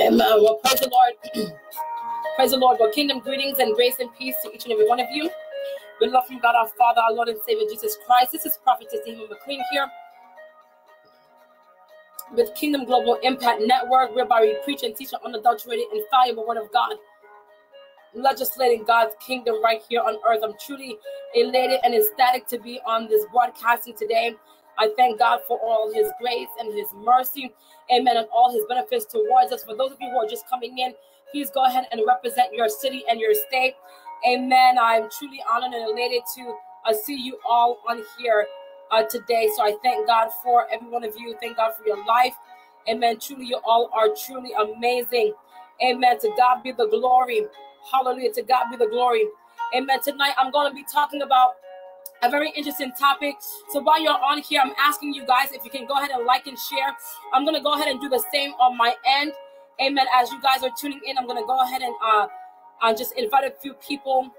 Amen. Uh, well, praise the Lord. praise the Lord. Well, kingdom greetings and grace and peace to each and every one of you. With love from God our Father, our Lord and Savior Jesus Christ. This is Prophetess Dihima McLean here with Kingdom Global Impact Network, whereby we preach and teach an unadulterated, infallible word of God, legislating God's kingdom right here on earth. I'm truly elated and ecstatic to be on this broadcasting today. I thank God for all his grace and his mercy, amen, and all his benefits towards us. For those of you who are just coming in, please go ahead and represent your city and your state. Amen. I'm truly honored and elated to uh, see you all on here uh, today. So I thank God for every one of you. Thank God for your life. Amen. Truly, you all are truly amazing. Amen. To God be the glory. Hallelujah. To God be the glory. Amen. Tonight, I'm going to be talking about a very interesting topic. So while you're on here, I'm asking you guys if you can go ahead and like and share. I'm to go ahead and do the same on my end. Amen. As you guys are tuning in, I'm to go ahead and uh, uh, just invite a few people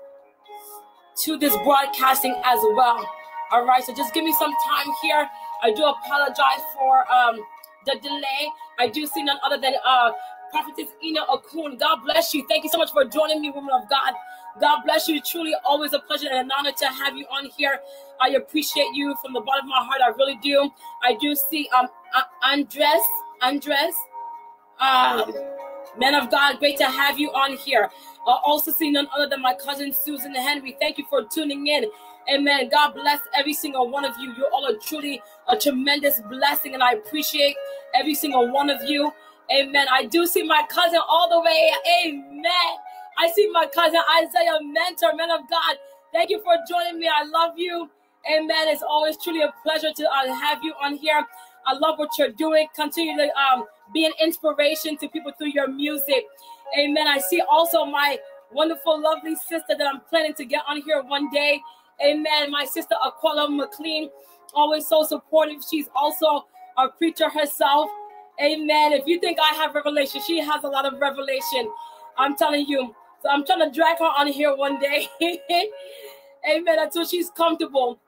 to this broadcasting as well. All right, so just give me some time here. I do apologize for um, the delay. I do see none other than uh, Prophetess Ina Okun. God bless you. Thank you so much for joining me, woman of God. God bless you. Truly, always a pleasure and an honor to have you on here. I appreciate you from the bottom of my heart. I really do. I do see um uh, Andres, Andres, um, man of God, great to have you on here. I also see none other than my cousin Susan Henry. Thank you for tuning in. Amen. God bless every single one of you. You all are truly a tremendous blessing, and I appreciate every single one of you. Amen. I do see my cousin all the way. Amen. I see my cousin Isaiah, mentor, man of God. Thank you for joining me. I love you. Amen. It's always truly a pleasure to uh, have you on here. I love what you're doing. Continue to um, be an inspiration to people through your music. Amen. I see also my wonderful, lovely sister that I'm planning to get on here one day. Amen. My sister Aquila McLean, always so supportive. She's also a preacher herself. Amen. If you think I have revelation, she has a lot of revelation. I'm telling you. So I'm trying to drag her on here one day. Amen. Until she's comfortable.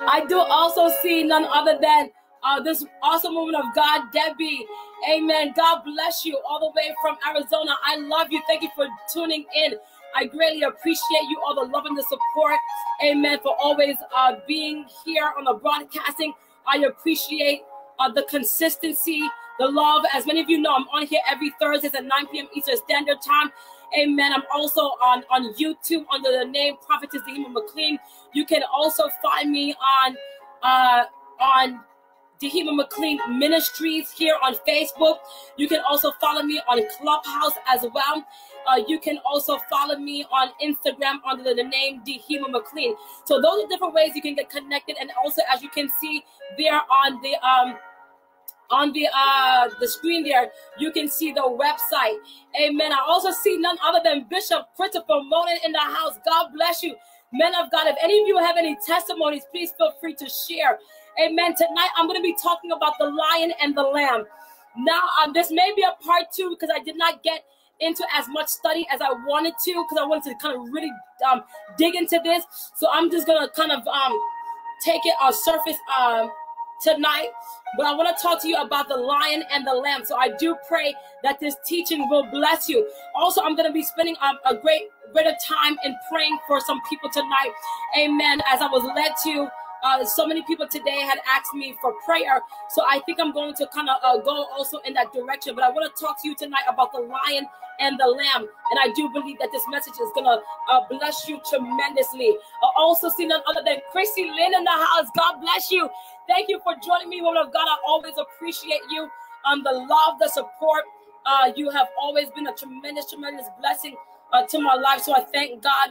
I do also see none other than uh, this awesome woman of God, Debbie. Amen. God bless you all the way from Arizona. I love you. Thank you for tuning in. I greatly appreciate you all the love and the support. Amen. For always uh, being here on the broadcasting. I appreciate uh, the consistency, the love. As many of you know, I'm on here every Thursdays at 9 p.m. Eastern Standard Time. Amen. I'm also on, on YouTube under the name Prophetess Dihima McLean. You can also find me on uh, on Dihima McLean Ministries here on Facebook. You can also follow me on Clubhouse as well. Uh, you can also follow me on Instagram under the name Dihima McLean. So those are different ways you can get connected. And also, as you can see there on the um on the uh the screen there, you can see the website. Amen. I also see none other than Bishop Christopher Monin in the house. God bless you. Men of God, if any of you have any testimonies, please feel free to share. Amen. Tonight I'm going to be talking about the lion and the lamb. Now, um, this may be a part two because I did not get into as much study as I wanted to because I wanted to kind of really um, dig into this. So I'm just gonna kind of um, take it on surface um, tonight. But I want to talk to you about the lion and the lamb. So I do pray that this teaching will bless you. Also, I'm going to be spending um, a great bit of time in praying for some people tonight. Amen. As I was led to uh, so many people today had asked me for prayer. So I think I'm going to kind of uh, go also in that direction. But I want to talk to you tonight about the lion and the lamb. And I do believe that this message is to uh, bless you tremendously. I also see none other than Chrissy Lynn in the house. God bless you. Thank you for joining me, woman of God. I always appreciate you. Um, the love, the support. Uh, you have always been a tremendous, tremendous blessing uh, to my life. So I thank God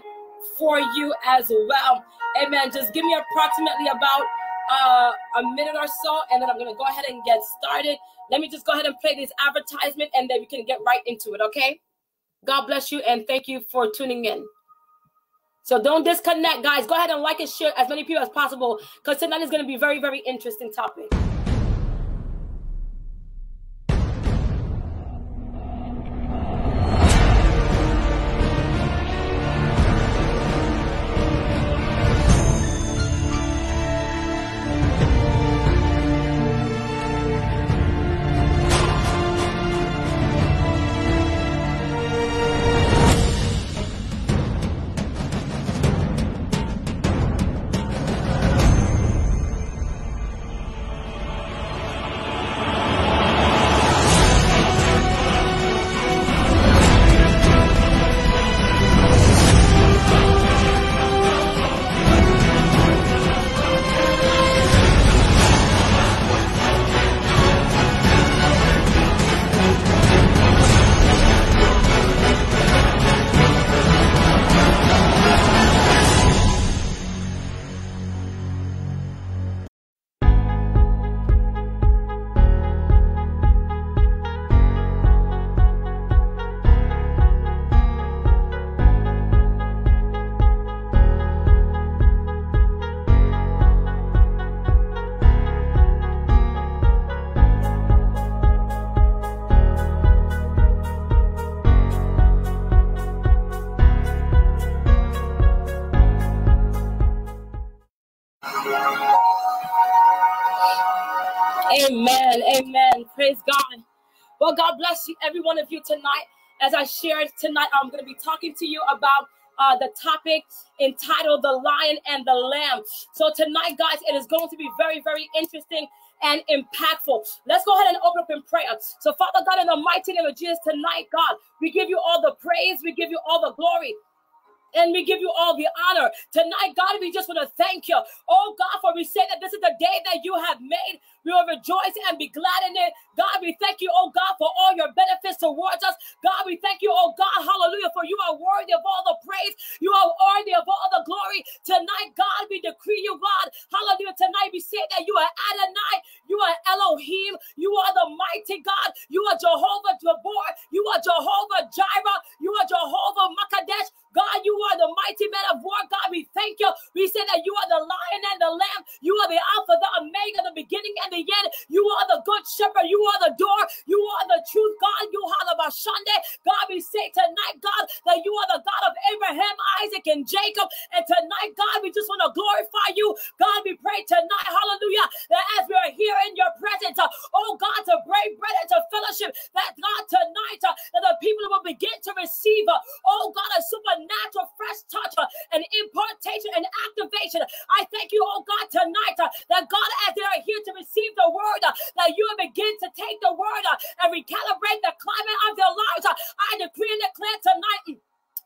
for you as well. Amen. Just give me approximately about uh, a minute or so, and then I'm going to go ahead and get started. Let me just go ahead and play this advertisement, and then we can get right into it, okay? God bless you, and thank you for tuning in. So don't disconnect, guys. Go ahead and like and share as many people as possible because tonight is going to be very, very interesting topic. Bless you, every one of you tonight. As I shared tonight, I'm going to be talking to you about uh, the topic entitled The Lion and the Lamb. So, tonight, guys, it is going to be very, very interesting and impactful. Let's go ahead and open up in prayer. So, Father God, in the mighty name of Jesus, tonight, God, we give you all the praise, we give you all the glory and we give you all the honor. Tonight, God, we just want to thank you. Oh, God, for we say that this is the day that you have made. We will rejoice and be glad in it. God, we thank you, oh God, for all your benefits towards us. God, we thank you, oh God, hallelujah, for you are worthy of all the praise. You are worthy of all the glory. Tonight, God, we decree you, God, hallelujah. Tonight, we say that you are Adonai, you are Elohim, you are the mighty God, you are Jehovah Jabor, you are Jehovah Jireh, you are Jehovah Makadesh. God, you are the mighty man of war. God, we thank you. We say that you are the lion and the lamb. You are the Alpha, the Omega, the beginning and the end. You are the good shepherd. You are the door. You are the truth, God. You are the Bashande. God, we say tonight, God, that you are the God of Abraham, Isaac, and Jacob. And tonight, God, we just want to glorify you. God, we pray tonight, hallelujah, that as we are here in your presence, uh, oh God, to break bread and to fellowship, that God, tonight, uh, that the people will begin to receive, uh, oh God, a supernatural supernatural fresh touch uh, and impartation and activation. I thank you, oh God, tonight uh, that God, as they are here to receive the word, uh, that you will begin to take the word uh, and recalibrate the climate of their lives. Uh, I decree and declare tonight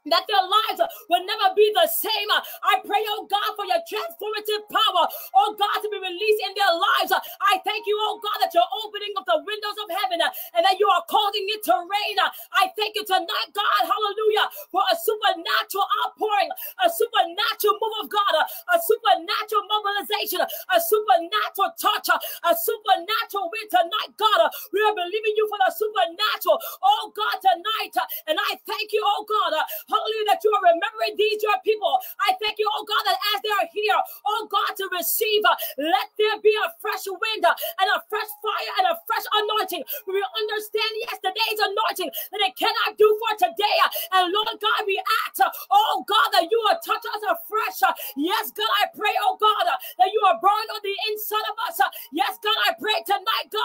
that their lives will never be the same. I pray, oh God, for your transformative power, oh God, to be released in their lives. I thank you, oh God, that you're opening up the windows of heaven and that you are causing it to rain. I thank you tonight, God, hallelujah, for a supernatural outpouring, a supernatural move of God, a supernatural mobilization, a supernatural touch, a supernatural wind tonight, God. We are believing you for the supernatural, oh God, tonight. And I thank you, oh God, Hallelujah, that you are remembering these your people. I thank you, oh God, that as they are here, oh God, to receive, uh, let there be a fresh wind uh, and a fresh fire and a fresh anointing. We understand yes, yesterday's anointing that it cannot do for today. Uh, and Lord God, we ask, oh God, that you will touch us afresh. Yes, God, I pray, oh God, that you are burned on the inside of us. Yes, God, I pray tonight, God,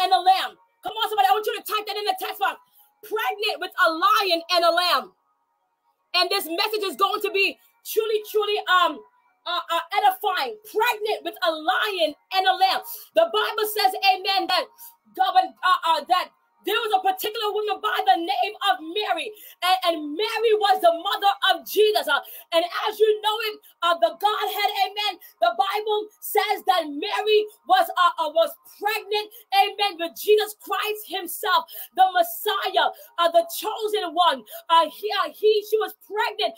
and a lamb. Come on, somebody. I want you to type that in the text box. Pregnant with a lion and a lamb. And this message is going to be truly, truly um uh, uh, edifying, pregnant with a lion and a lamb. The Bible says, Amen, that God, uh, uh, that there was a particular woman by the name of Mary, and, and Mary was the mother of Jesus. Uh, and as you know it, uh, the Godhead, amen. The Bible says that Mary was uh, uh was pregnant, amen, with Jesus Christ Himself, the Messiah, uh, the chosen one. Uh, he, he she was pregnant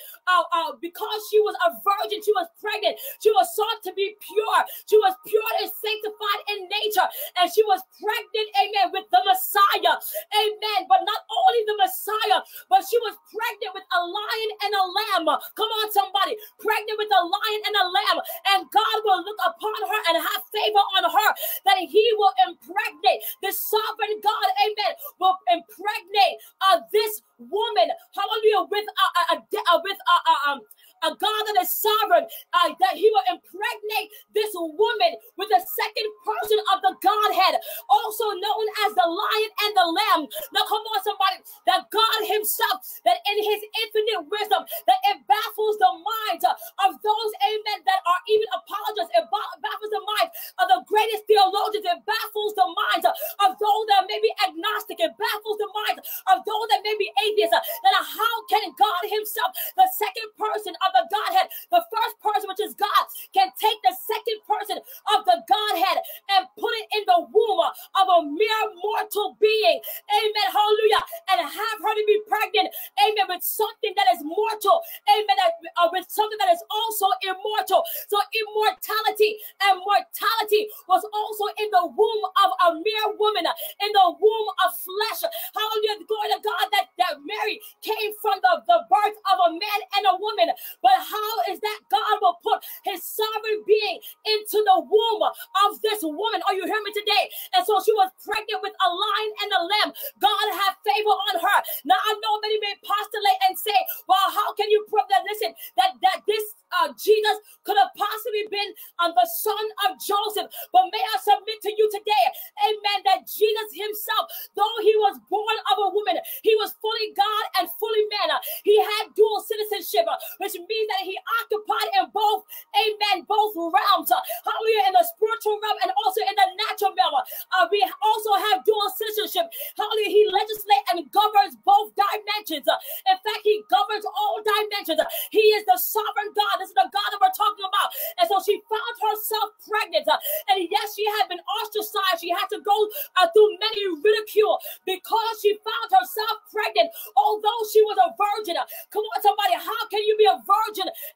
because she was a virgin. She was pregnant. She was sought to be pure. She was pure and sanctified in nature, and she was pregnant, amen, with the Messiah. Amen. But not only the Messiah, but she was pregnant with a lion and a lamb. Come on, somebody. Pregnant with a lion and a lamb. And God will look upon her and have favor on her that he will impregnate the sovereign God. Amen. Will impregnate uh, this woman. Hallelujah. With a, a, a, a with a, a um a God that is sovereign, uh, that he will impregnate this woman with the second person of the Godhead, also known as the lion and the lamb. Now, come on, somebody, that God himself, that in his infinite wisdom, that it baffles the minds uh, of those, amen, that are even apologists. It baffles the minds of the greatest theologians. It baffles the minds uh, of those that may be agnostic. It baffles the minds of those that may be atheists. Uh, that how can God himself, the second person of the Godhead, the first person, which is God, can take the second person of the Godhead and put it in the womb of a mere mortal being. Amen. Hallelujah. And have her to be pregnant. Amen. With something that is mortal. Amen. Uh, with something that is also immortal. So immortality and mortality was also in the womb of a mere woman, in the womb of flesh. Hallelujah. Glory to God that, that Mary came from the, the birth of a man and a woman. But how is that God will put his sovereign being into the womb of this woman? Are you hearing me today? And so she was pregnant with a lion and a lamb. God had favor on her. Now I know many may postulate and say, well, how can you prove that? Listen, that, that this uh, Jesus could have possibly been um, the son of Joseph. But may I submit to you today, amen, that Jesus himself, though he was born of a woman, he was fully God and fully man. He had dual citizenship, which means that he occupied in both, amen, both realms. Hallelujah, in the spiritual realm and also in the natural realm. Uh, we also have dual citizenship. Hallelujah, he legislates and governs both dimensions dimensions. In fact, He governs all dimensions. He is the sovereign God. This is the God that we're talking about. And so she found herself pregnant. And yes, she had been ostracized. She had to go uh, through many ridicule because she found herself pregnant, although she was a virgin. Come on, somebody, how can you be a virgin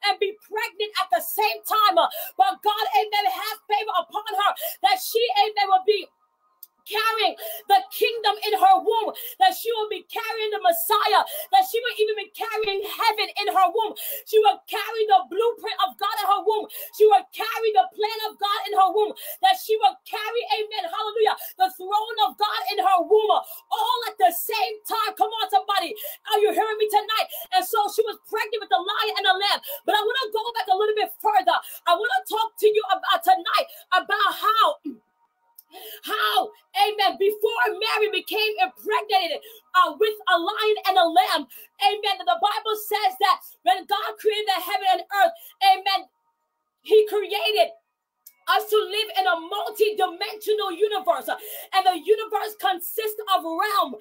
and be pregnant at the same time? Uh, but God, amen, have favor upon her that she, amen, will be carrying the kingdom in her womb, that she will be carrying the Messiah, that she will even be carrying heaven in her womb. She will carry the blueprint of God in her womb. She will carry the plan of God in her womb, that she will carry, amen, hallelujah, the throne of God in her womb, all at the same time. Come on, somebody. Are you hearing me tonight? And so she was pregnant with the lion and the lamb. But I want to go back a little bit further. I want to talk to you about uh, tonight about how how, amen, before Mary became impregnated uh, with a lion and a lamb, amen, the Bible says that when God created the heaven and earth, amen, he created us to live in a multi-dimensional universe. And the universe consists of realm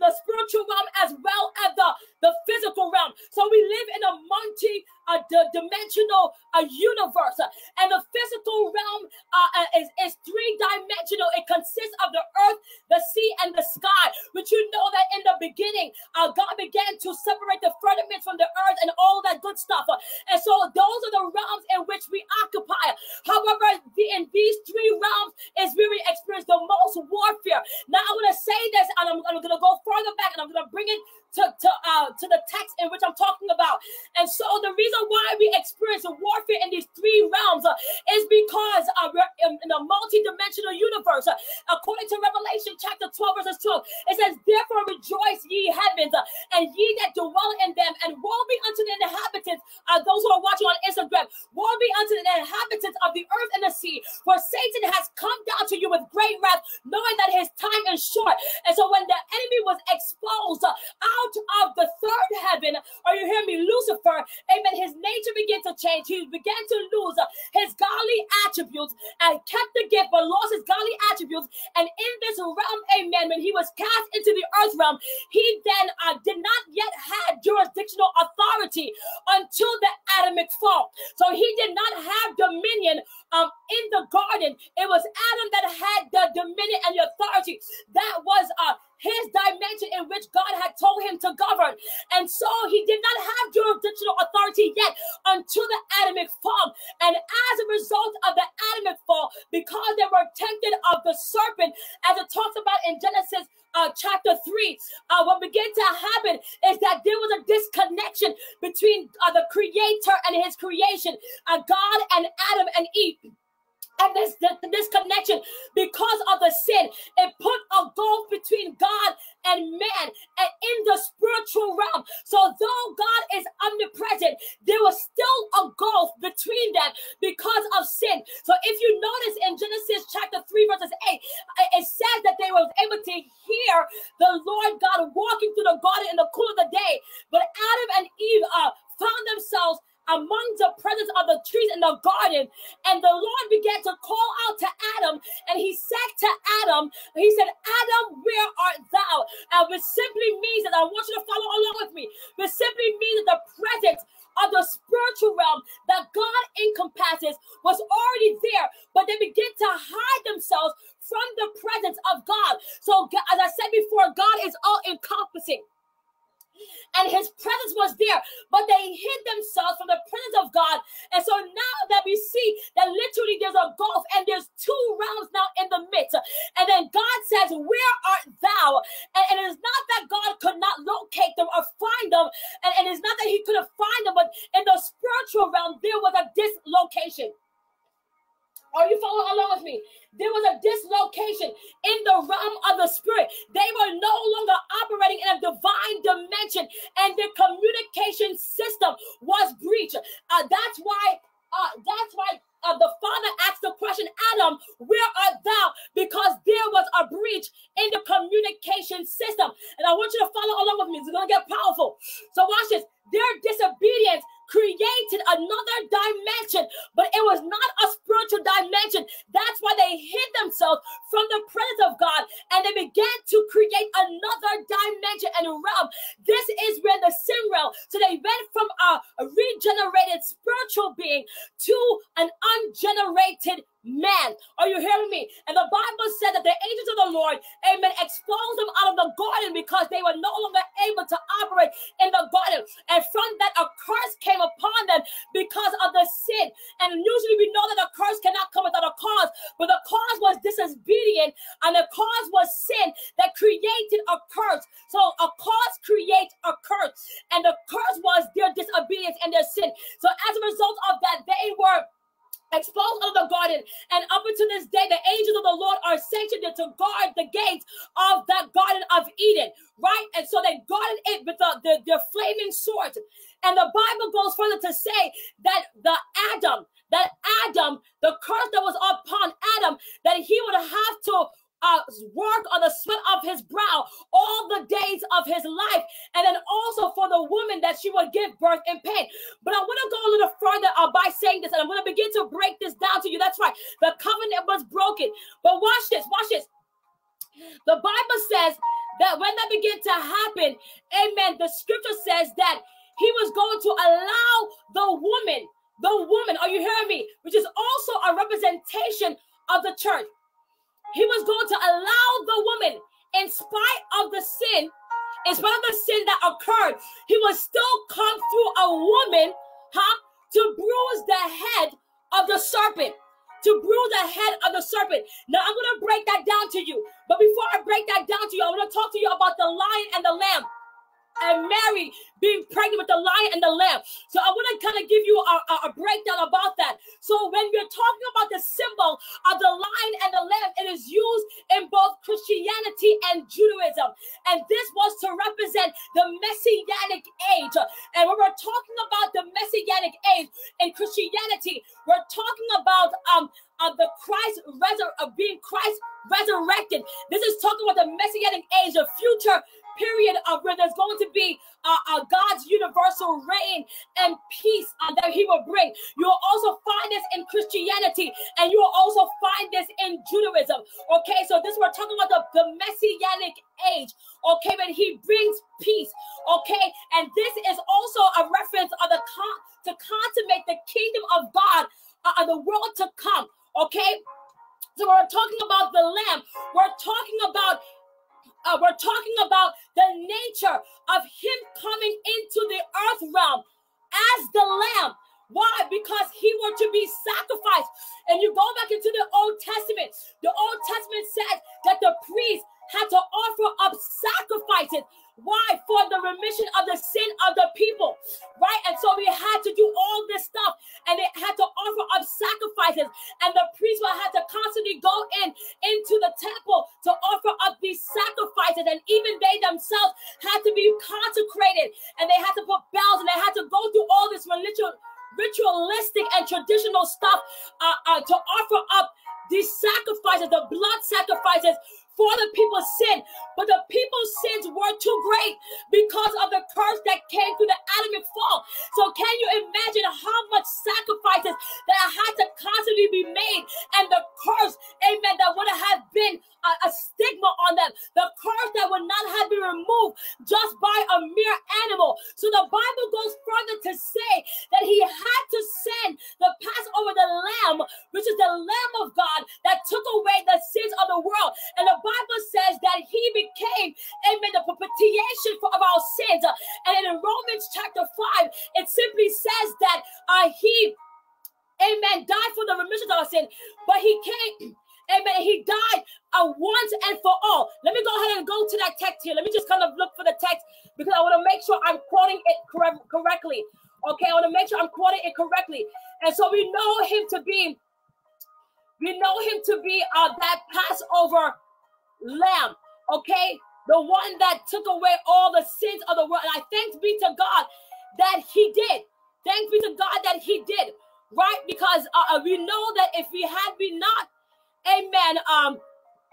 the spiritual realm as well as the, the physical realm. So we live in a multi uh, dimensional uh, universe. And the physical realm uh, uh, is, is three-dimensional. It consists of the earth the sea and the sky. But you know that in the beginning uh, god began to separate the firmament from the earth and all that good stuff. And so those are the realms in which we occupy. However in these three realms is where we experience the most warfare. Now I'm going to say this, and I'm, I'm going to go further back, and I'm going to bring it to to uh, to the text in which I'm talking about. And so the reason why we experience warfare in these three realms uh, is because uh, in, in a multi-dimensional universe. Uh, according to Revelation chapter 12, verses 12, it says, "Therefore rejoice, ye heavens, uh, and ye that dwell in them, and woe be unto the inhabitants, those who are watching on Instagram, woe be unto the inhabitants of the earth and the sea, for Satan has come down to you with great wrath, knowing that his time is short." And so when the enemy was exposed uh, out out of the third heaven. Are you hearing me? Lucifer, amen. His nature began to change. He began to lose his godly attributes and kept the gift, but lost his godly attributes. And in this realm, amen, when he was cast into the earth realm, he then uh, did not yet have jurisdictional authority until the Adamic fall. So he did not have dominion um, in the garden. It was Adam that had the dominion and the authority. That was uh, his dimension in which God had told him to govern. And so he did not have jurisdictional authority yet until the Adamic fall. And as a result of the Adamic fall, because they were tempted of the serpent, as it talks about in Genesis uh, chapter 3, uh, what began to happen is that there was a disconnection between uh, the creator and his creation, uh, God and Adam and Eve and this, this, this connection because of the sin. It put a gulf between God and man and in the spiritual realm. So though God is omnipresent, there was still a gulf between them because of sin. So if you notice in Genesis chapter 3, verses 8, it says that they were able to hear the Lord God walking through the garden in the cool of the day. But Adam and Eve uh, found themselves among the presence of the trees in the garden. And the Lord began to call out to Adam, and he said to Adam, He said, Adam, where art thou? And which simply means that I want you to follow along with me, which simply means that the presence of the spiritual realm that God encompasses was already there, but they begin to hide themselves from the presence of God. So, as I said before, God is all encompassing and his presence was there, but they hid themselves from the presence of God. And so now that we see that literally there's a gulf and there's two realms now in the midst, and then God says, Where art thou? And, and it is not that God could not locate them or find them, and, and it's not that he couldn't find them, but in the spiritual realm, there was a dislocation. Are you following along with me? There was a dislocation in the realm of the spirit. They were no longer operating in a divine dimension, and their communication system was breached. Uh, that's why. Uh, that's why uh, the father asked the question, Adam, where art thou? Because there was a breach in the communication system. And I want you to follow along with me. It's going to get powerful. So watch this. Their disobedience created another dimension, but it was not a spiritual dimension. That's why they hid themselves from the presence of God and they began to create another dimension and realm. This is where the sin realm. So they went from a, a regenerated spiritual being to an ungenerated man. Are you hearing me? And the Bible said that the angels of the Lord, amen, exposed them out of the garden because they were no longer able to operate in the garden. And from that, a curse came upon them because of the sin. And usually we know that a curse cannot come without a cause, but the cause was disobedient, and the cause was sin that created a curse. So a cause creates a curse, and the curse was their disobedience and their sin. So as a result of that, they were exposed of the garden. And up until this day, the angels of the Lord are sanctioned to guard the gates of the garden of Eden, right? And so they guarded it with the, the, the flaming sword. And the Bible goes further to say that the Adam, that Adam, the curse that was upon Adam, that he would have to uh, work on the sweat of his brow all the days of his life. And then also for the woman that she would give birth in pain. But I want to go a little further uh, by saying this, and I'm going to begin to break this down to you. That's right. The covenant was broken. But watch this, watch this. The Bible says that when that began to happen, amen, the scripture says that he was going to allow the woman, the woman, are you hearing me? Which is also a representation of the church. He was going to allow the woman, in spite of the sin, in spite of the sin that occurred, he would still come through a woman, huh, to bruise the head of the serpent. To bruise the head of the serpent. Now I'm gonna break that down to you. But before I break that down to you, I want to talk to you about the lion and the lamb and Mary being pregnant with the lion and the lamb. So I want to kind of give you a, a, a, breakdown about that. So when we're talking about the symbol of the lion and the lamb, it is used in both Christianity and Judaism. And this was to represent the messianic age. And when we're talking about the messianic age in Christianity, we're talking about um of the Christ resur- of being Christ resurrected. This is talking about the messianic age, the future period of where there's going to be uh, uh, God's universal reign and peace uh, that He will bring. You'll also find this in Christianity, and you'll also find this in Judaism. Okay, so this we're talking about the, the messianic age. Okay, when He brings peace. Okay, and this is also a reference of the con- to consummate the kingdom of God uh, of the world to come. Okay. So we're talking about the lamb. We're talking about uh, we're talking about the nature of him coming into the earth realm as the lamb. Why? Because he were to be sacrificed. And you go back into the Old Testament. The Old Testament says that the priest had to offer up sacrifices why? For the remission of the sin of the people, right? And so we had to do all this stuff, and they had to offer up sacrifices, and the priests will have to constantly go in into the temple to offer up these sacrifices, and even they themselves had to be consecrated, and they had to put bells, and they had to go through all this religious ritualistic and traditional stuff uh, uh, to offer up these sacrifices, the blood sacrifices for the people's sin. But the people's sins were too great because of the curse that came through the Adamic fall. So can you imagine how much sacrifices that had to constantly be made and the curse, amen, that would have been a, a stigma on them, the curse that would not have been removed just by a mere animal. So the Bible goes further to say that he had to send the Passover, the lamb, which is the Lamb of God that took away the sins of the world. And the Bible says that he became, amen, the propitiation for of our sins. And in Romans chapter 5, it simply says that uh, he, amen, died for the remission of our sin, but he came Amen. He died uh, once and for all. Let me go ahead and go to that text here. Let me just kind of look for the text because I want to make sure I'm quoting it correct, correctly. Okay, I want to make sure I'm quoting it correctly. And so we know him to be, we know him to be uh, that Passover lamb. Okay, the one that took away all the sins of the world. And I thanks be to God that he did. Thanks be to God that he did. Right? Because uh, uh we know that if we had been not amen, um,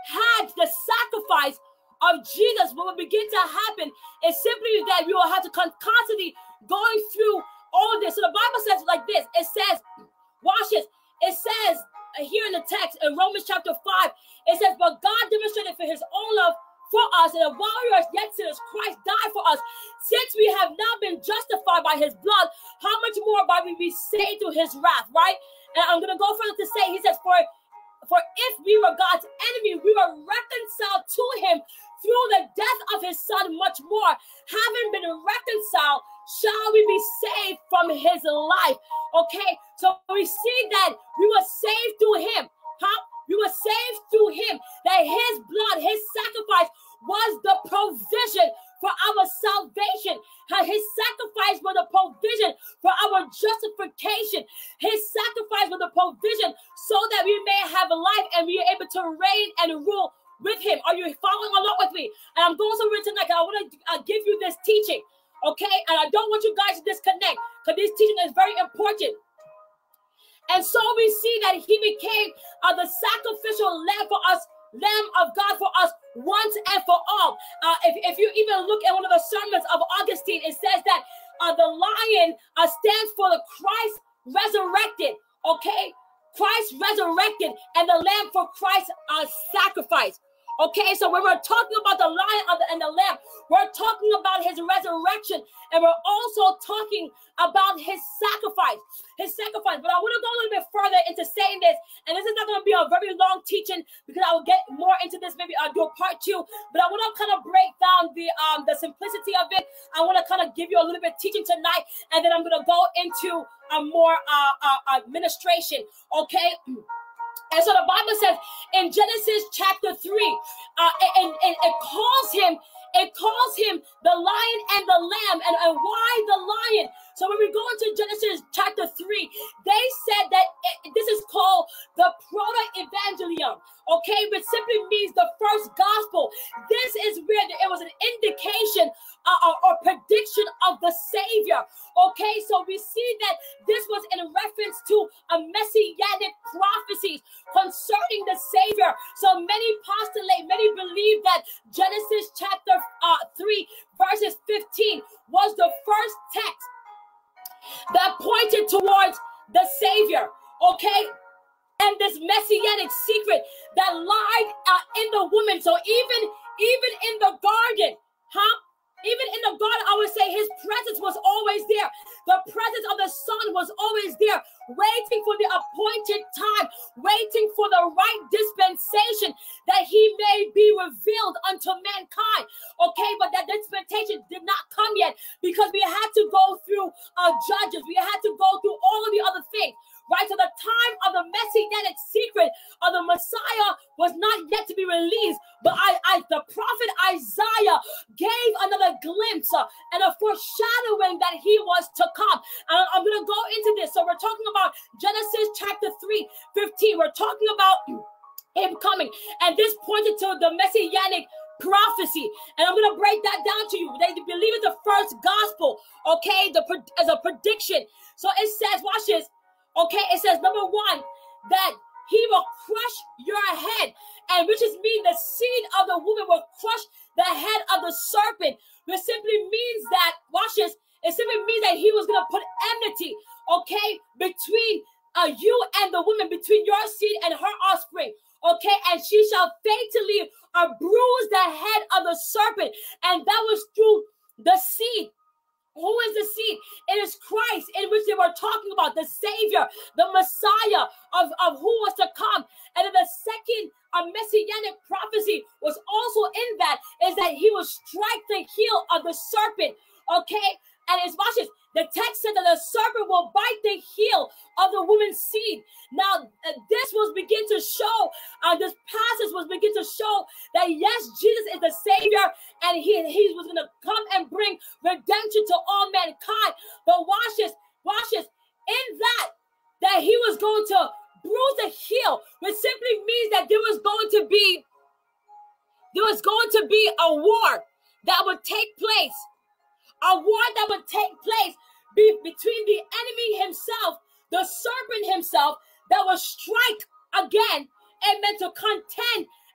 had the sacrifice of Jesus, what will begin to happen is simply that we will have to constantly going through all this. So the Bible says like this: it says, watch this. It says uh, here in the text in Romans chapter 5, it says, But God demonstrated for his own love for us, and while we are yet sinners, Christ died for us. Since we have now been justified by his blood, how much more by we be saved through his wrath, right? And I'm gonna go further to say, he says, For for if we were God's enemy, we were reconciled to him through the death of his son, much more. Having been reconciled, shall we be saved from his life? Okay,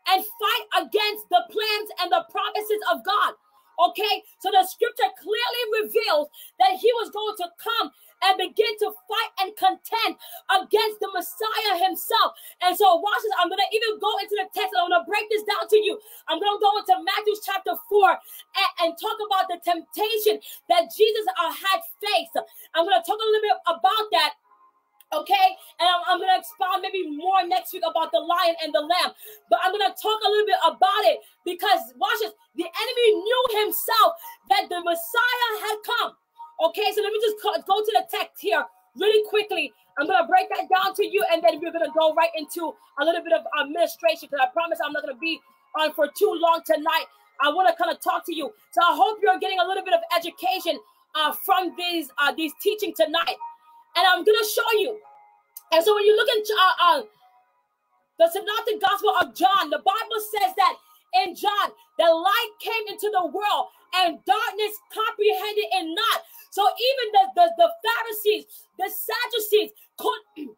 and fight against the plans and the promises of God. Okay, so the scripture clearly reveals that he was going to come and begin to fight and contend against the Messiah himself. And so, watch this. I'm going to even go into the text. I'm going to break this down to you. I'm going to go into Matthew chapter 4 and, and talk about the temptation that Jesus uh, had faced. I'm going to talk a little bit about that Okay, and I'm, I'm, gonna expound maybe more next week about the lion and the lamb, but I'm gonna talk a little bit about it because watch this the enemy knew himself that the Messiah had come. Okay, so let me just go to the text here really quickly. I'm gonna break that down to you, and then we're gonna go right into a little bit of administration because I promise I'm not gonna be on for too long tonight. I want to kind of talk to you, so I hope you're getting a little bit of education uh, from these uh, these teaching tonight and I'm gonna show you. And so when you look at uh, uh, the synoptic gospel of John, the Bible says that in John, the light came into the world and darkness comprehended it not. So even the, the, the Pharisees, the Sadducees could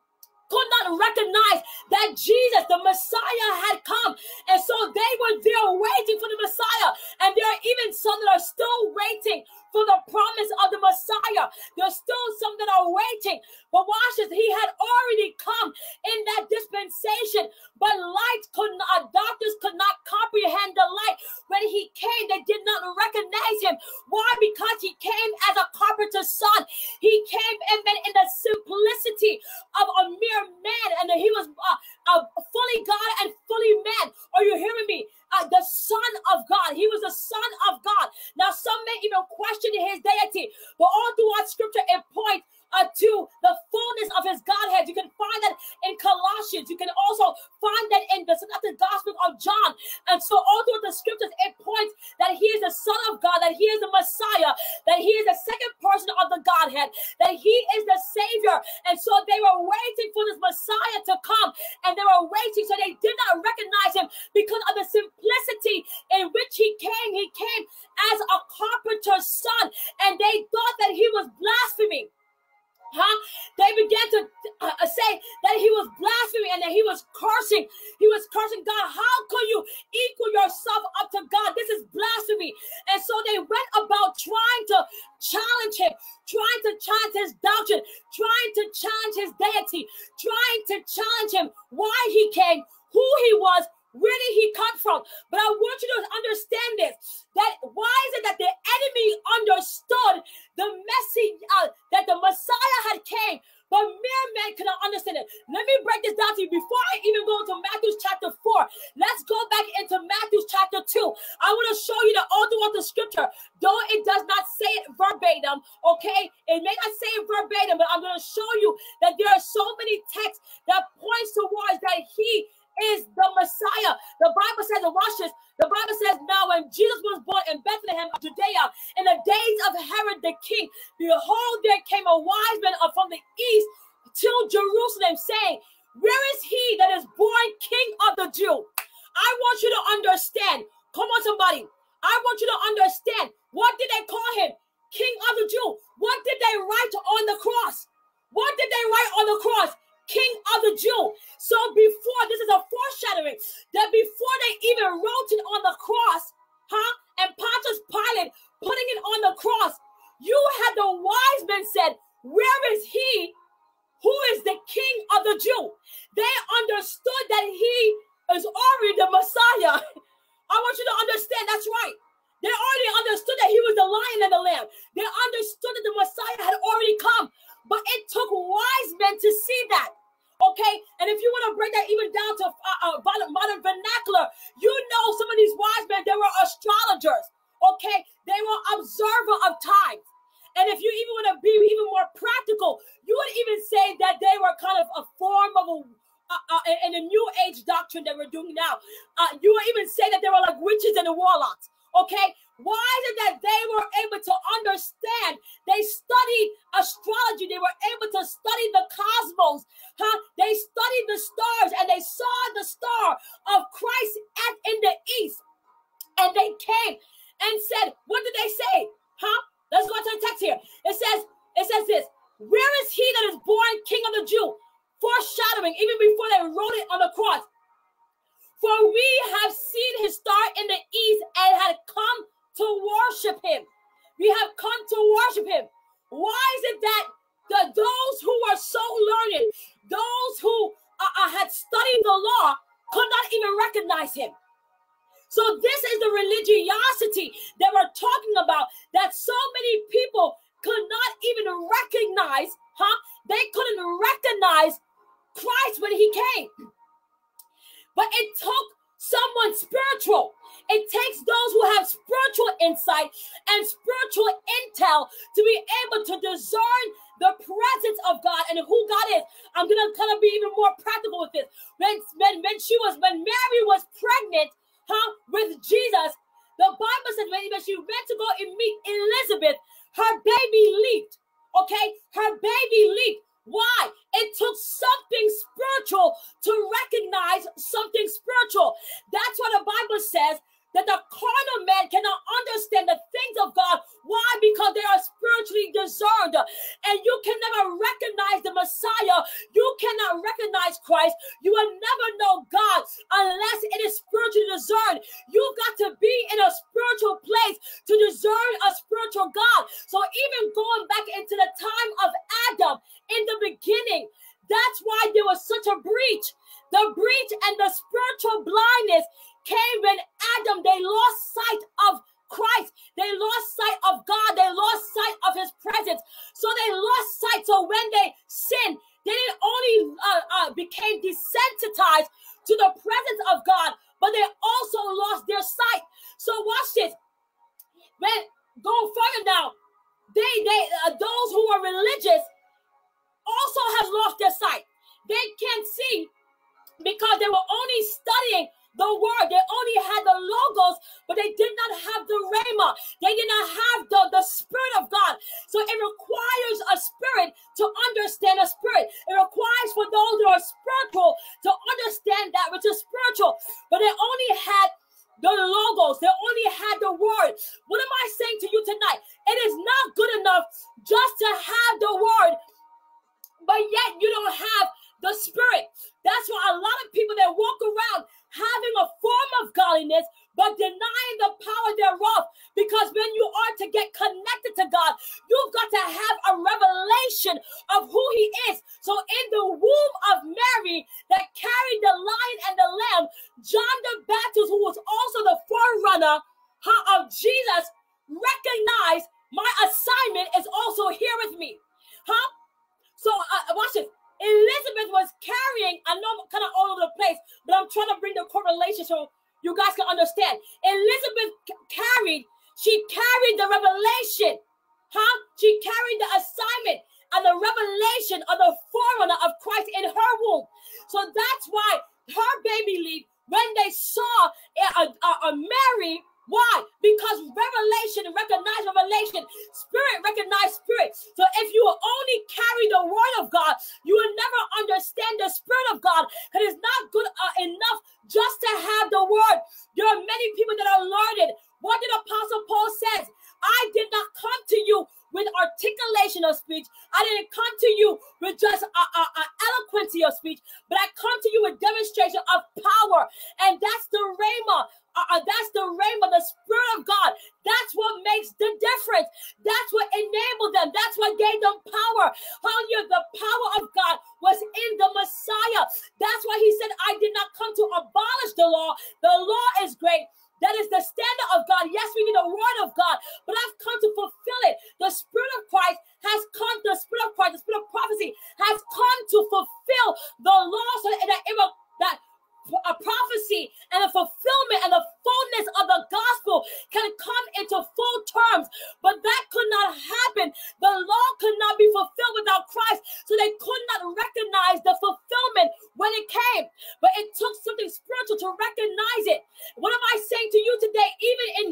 could not recognize that Jesus, the Messiah, had come. And so they were there waiting for the Messiah. And there are even some that are still waiting for the promise of the Messiah. There's still some that are waiting. But watch this, he had already come in that dispensation, but light could not, doctors could not comprehend the light. When he came, they did not recognize him. Why? Because he came as a carpenter's son. He came then in the simplicity of a mere man, and he was uh, uh, fully God and fully man. Are you hearing me? Uh, the Son of God. He was the Son of God. Now, some may even question his deity, but all throughout Scripture it points uh, to the fullness of his Godhead. You can find that in Colossians. You can also find that in the, the Gospel of John. And so, all through the scriptures, it points that he is the Son of God, that he is the Messiah, that he is the second person of the Godhead, that he is the Savior. And so, they were waiting for this Messiah to come, and they were waiting, so they did not recognize him because of the simplicity in which he came. He came as a carpenter's son, and they thought that he was blaspheming. Huh? They began to uh, uh, say that he was blaspheming and that he was cursing. He was cursing God. How could you equal yourself up to God? This is blasphemy. And so they went about trying to challenge him, trying to challenge his doctrine, trying to challenge his deity, trying to challenge him why he came, who he was, where did he come from? But I want you to understand this that why is it that the enemy understood the message uh, that the Messiah had came, but mere men cannot understand it. Let me break this down to you before I even go into Matthew chapter 4. Let's go back into Matthew chapter 2. I want to show you the all throughout the scripture, though it does not say it verbatim, okay? It may not say it verbatim, but I'm going to show you that there are so many texts that points towards that he is the Messiah. The Bible says, and watch this. The Bible says, now when Jesus was born in Bethlehem of Judea, in the days of Herod the king, behold, there came a wise man from the east to Jerusalem, saying, Where is he that is born king of the Jew? I want you to understand. Come on, somebody. I want you to understand. What did they call him? King of the Jew. What did they write on the cross? What did they write on the cross? King of the Jew. So before this is a foreshadowing that before they even wrote it on the cross, huh? And Pontius Pilate putting it on the cross, you had the wise men said, Where is he who is the king of the Jew? They understood that he is already the Messiah. I want you to understand that's right. They already understood that he was the lion and the lamb. They understood that the Messiah had already come. But it took wise men to see that. Okay, and if you want to break that even down to uh, uh, modern vernacular, you know some of these wise men they were astrologers. Okay, they were observer of times. And if you even want to be even more practical, you would even say that they were kind of a form of a uh, uh, in the new age doctrine that we're doing now. Uh, you would even say that they were like witches and warlocks. Okay, why is it that they were able to understand? They studied astrology. They were able to study the cosmos. Huh? They studied the stars and they saw the star of Christ at in the east. And they came and said, What did they say? Huh? Let's go to the text here. It says, it says this. Where is he that is born king of the Jew? Foreshadowing, even before they wrote it on the cross. For we have seen his star in the east and had come to worship him. We have come to worship him. Why is it that the, those who were so learned, those who uh, uh, had studied the law, could not even recognize him? So this is the religiosity that we're talking about that so many people could not even recognize, huh? They couldn't recognize Christ when he came. But it took someone spiritual. It takes those who have spiritual insight and spiritual intel to be able to discern the presence of God and who God is. I'm gonna kind of be even more practical with this. When, when, when she was when Mary was pregnant, huh, with Jesus, the Bible says when, when she went to go and meet Elizabeth, her baby leaped. Okay, her baby leaped. Why? It took something spiritual to recognize something spiritual. That's what the Bible says that the carnal man cannot understand the things of God. Why? Because they are spiritually discerned. And you can never recognize the Messiah. You cannot recognize Christ. You will never know God unless it is spiritually discerned. You've got to be in a spiritual place to discern a spiritual God. So even going back into the time of Adam in the beginning, that's why there was such a breach. The breach and the spiritual blindness came when Adam, they lost sight of Christ. They lost sight of God. They lost sight of his presence. So they lost sight. So when they sinned, they didn't only uh, uh, became desensitized to the presence of God, but they also lost their sight. So watch this. When go further now, they they uh, those who are religious also has lost their sight. They can't see because they were only studying the word. They only had the logos, but they did not have the rhema. They did not have the, the spirit of God. So it requires a spirit to understand a spirit. It requires for those that are spiritual to understand that which is spiritual. But they only had the logos. They only had the word. What am I saying to you tonight? It is not good enough just to have the word, but yet you don't have the spirit. That's why a lot of people that walk around having a form of godliness, but denying the power thereof. Because when you are to get connected to God, you've got to have a revelation of who He is. So, in the womb of Mary that carried the lion and the lamb, John the Baptist, who was also the forerunner of Jesus, recognized my assignment is also here with me. Huh? So, uh, watch this. Elizabeth was carrying, I know I'm kind of all over the place, but I'm trying to bring the correlation so you guys can understand. Elizabeth carried, she carried the revelation, huh? She carried the assignment and the revelation of the forerunner of Christ in her womb. So that's why her baby leap, when they saw a, a, a Mary why? Because revelation recognize revelation, spirit recognize spirit. So if you only carry the word of God, you will never understand the spirit of God. Because it's not good uh, enough just to have the word. There are many people that are learned. What did Apostle Paul says? I did not come to you with articulation of speech. I didn't come to you with just a, a, a eloquency of speech, but I come to you with demonstration of power. And that's the rhema uh, uh, that's the rhema, the spirit of God. That's what makes the difference. That's what enabled them. That's what gave them power. Hallelujah. The power of God was in the Messiah. That's why he said, I did not come to abolish the law. The law is great. That is the standard of God. Yes, we need the word of God, but I've come to fulfill it. The spirit of Christ has come, the spirit of Christ, the spirit of prophecy has come to fulfill the law so that it will that a prophecy and a fulfillment and the fullness of the gospel can come into full terms. But that could not happen. The law could not be fulfilled without Christ. So they could not recognize the fulfillment when it came. But it took something spiritual to recognize it. What am I saying to you today? Even in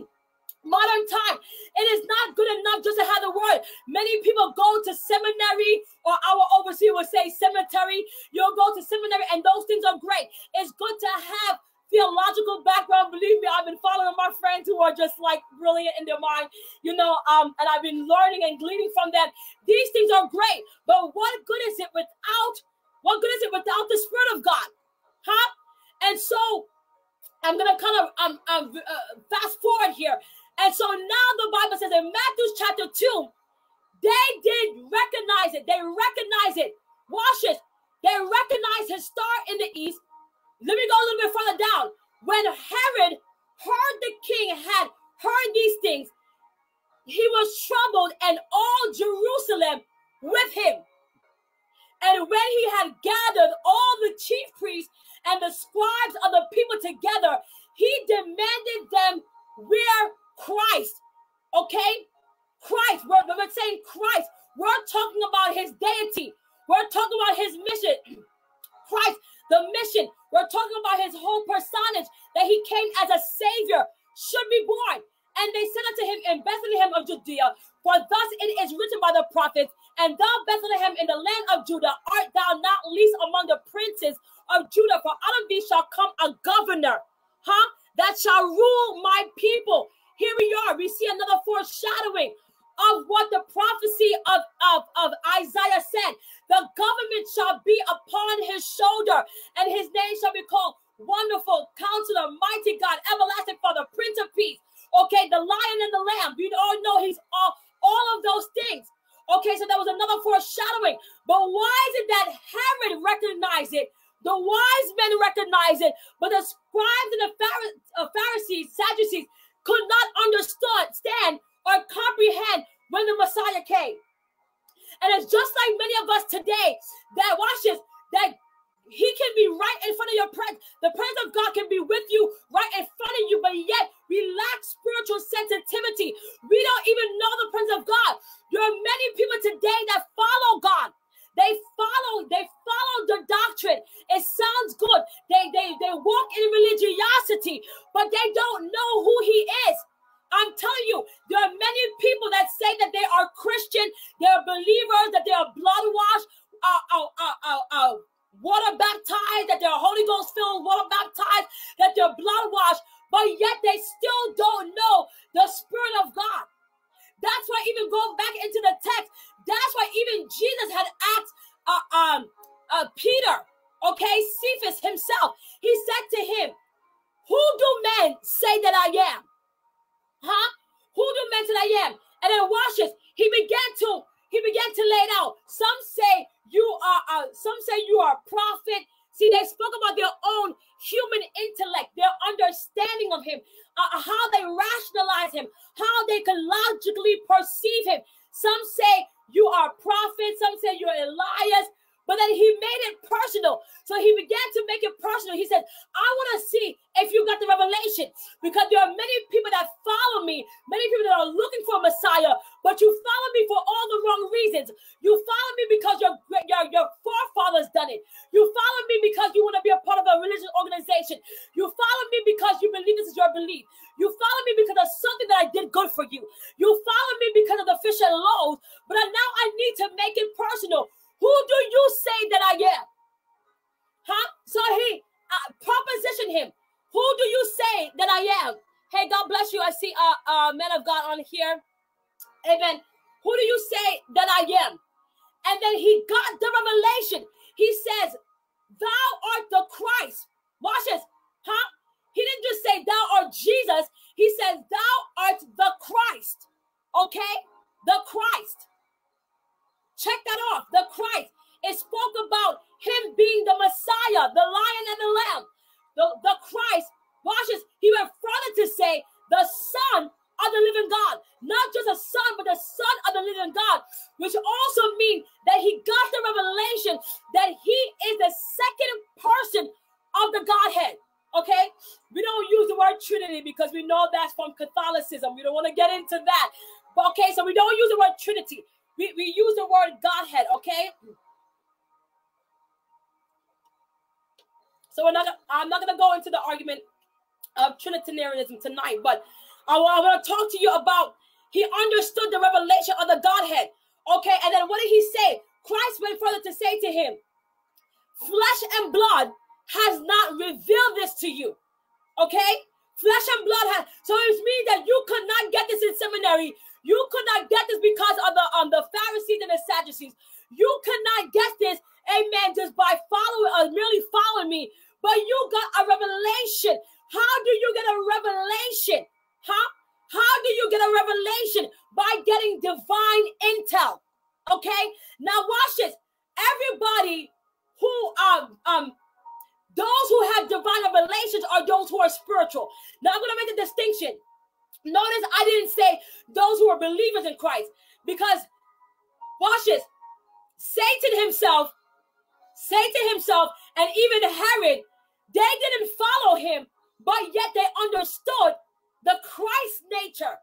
modern time. It is not good enough just to have the word. Many people go to seminary, or our overseer will say cemetery. You'll go to seminary, and those things are great. It's good to have theological background. Believe me, I've been following my friends who are just like brilliant in their mind, you know, um, and I've been learning and gleaning from them. These things are great, but what good is it without what good is it without the Spirit of God? Huh? And so I'm gonna kind of um, um uh, fast forward here And so now the Bible says in Matthew chapter 2, they did recognize it. They recognize it. Watch this. They recognize his star in the east. Let me go a little bit further down. When Herod heard the king had heard these things, he was troubled and all Jerusalem with him. And when he had gathered all the chief priests and the scribes of the people together, he demanded them where Christ, okay? Christ, we're, we're saying Christ. We're talking about his deity. We're talking about his mission. Christ, the mission. We're talking about his whole personage that he came as a savior, should be born. And they said unto him in Bethlehem of Judea, For thus it is written by the prophets, And thou, Bethlehem, in the land of Judah, art thou not least among the princes of Judah, for out of thee shall come a governor, huh? That shall rule my people. Here we are. We see another foreshadowing of what the prophecy of, of, of Isaiah said. The government shall be upon his shoulder, and his name shall be called Wonderful Counselor, Mighty God, Everlasting Father, Prince of Peace. Okay, the lion and the lamb. We all know he's all, all of those things. Okay, so that was another foreshadowing. But why is it that Herod recognized it? The wise men recognized it, but the scribes and the uh, Pharisees, Sadducees, could not understand or comprehend when the Messiah came. And it's just like many of us today that watch this, that he can be right in front of your presence. The presence of God can be with you right in front of you, but yet we lack spiritual sensitivity. We don't even know the presence of God. There are many people today that follow God. They follow, they follow the doctrine. It sounds good. They they they walk in religiosity, but they don't know who he is. I'm telling you, there are many people that say that they are Christian, they're believers, that they are blood washed, uh, uh, uh, uh, uh, water baptized, that they're Holy Ghost filled, water baptized, that they're blood washed, but yet they still don't know the Spirit of God. That's why even going back into the text, that's why even Jesus had asked uh, um, uh, Peter, okay, Cephas himself, he said to him, Who do men say that I am? Huh? Who do men say that I am? And then watch this. He began to he began to lay it out. Some say you are uh, some say you are a prophet. See, they spoke about their own human intellect, their understanding of him, uh, how they rationalize him, how they can logically perceive him. Some say you are a prophet, some say you're Elias, but then he made it personal. So he began to make it personal. He said, I want to see if you got the revelation because there are many people that follow me, many people that are looking for a Messiah, but you follow me for all the wrong reasons. You follow me because you're great your, your forefathers done it. You follow me because you want to be a part of a religious organization. You follow me because you believe this is your belief. You follow me because of something that I did good for you. You follow me because of the fish and loaves, but now I need to make it personal. Who do you say that I am? Huh? So he uh, proposition him. Who do you say that I am? Hey, God bless you. I see a uh, uh, man of God on here. Amen. Who do you say that I am? And then he got the revelation. He says, Thou art the Christ. Watch this. Huh? He didn't just say, Thou art Jesus. He says, Thou art the Christ. Okay? The Christ. Check that off. The Christ. It spoke about him being the Messiah, the lion and the lamb. The, the Christ. Watch this. He went further to say, the Son of the living God. Not just a son, but the Son of the living God, which also means that he got the revelation that he is the second person of the Godhead. Okay, we don't use the word Trinity because we know that's from Catholicism. We don't want to get into that. But okay, so we don't use the word Trinity. We, we use the word Godhead, okay? So we're not. I'm not going to go into the argument of Trinitarianism tonight, but I, want to talk to you about. He understood the revelation of the Godhead, okay? And then what did he say? Christ went further to say to him, "Flesh and blood has not revealed this to you, okay? Flesh and blood has. So it means that you could not get this in seminary. You could not get this because of the um the Pharisees and the Sadducees. You could not get this, amen, just by following or uh, merely following me. But you got a revelation. How do you get a revelation? Huh? How do you get a revelation? By getting divine intel. Okay? Now watch this. Everybody who um um those who have divine revelations are those who are spiritual. Now I'm gonna make a distinction. Notice I didn't say those who are believers in Christ because watch this. Satan himself, Satan himself, and even Herod, they didn't follow him, but yet they understood the Christ nature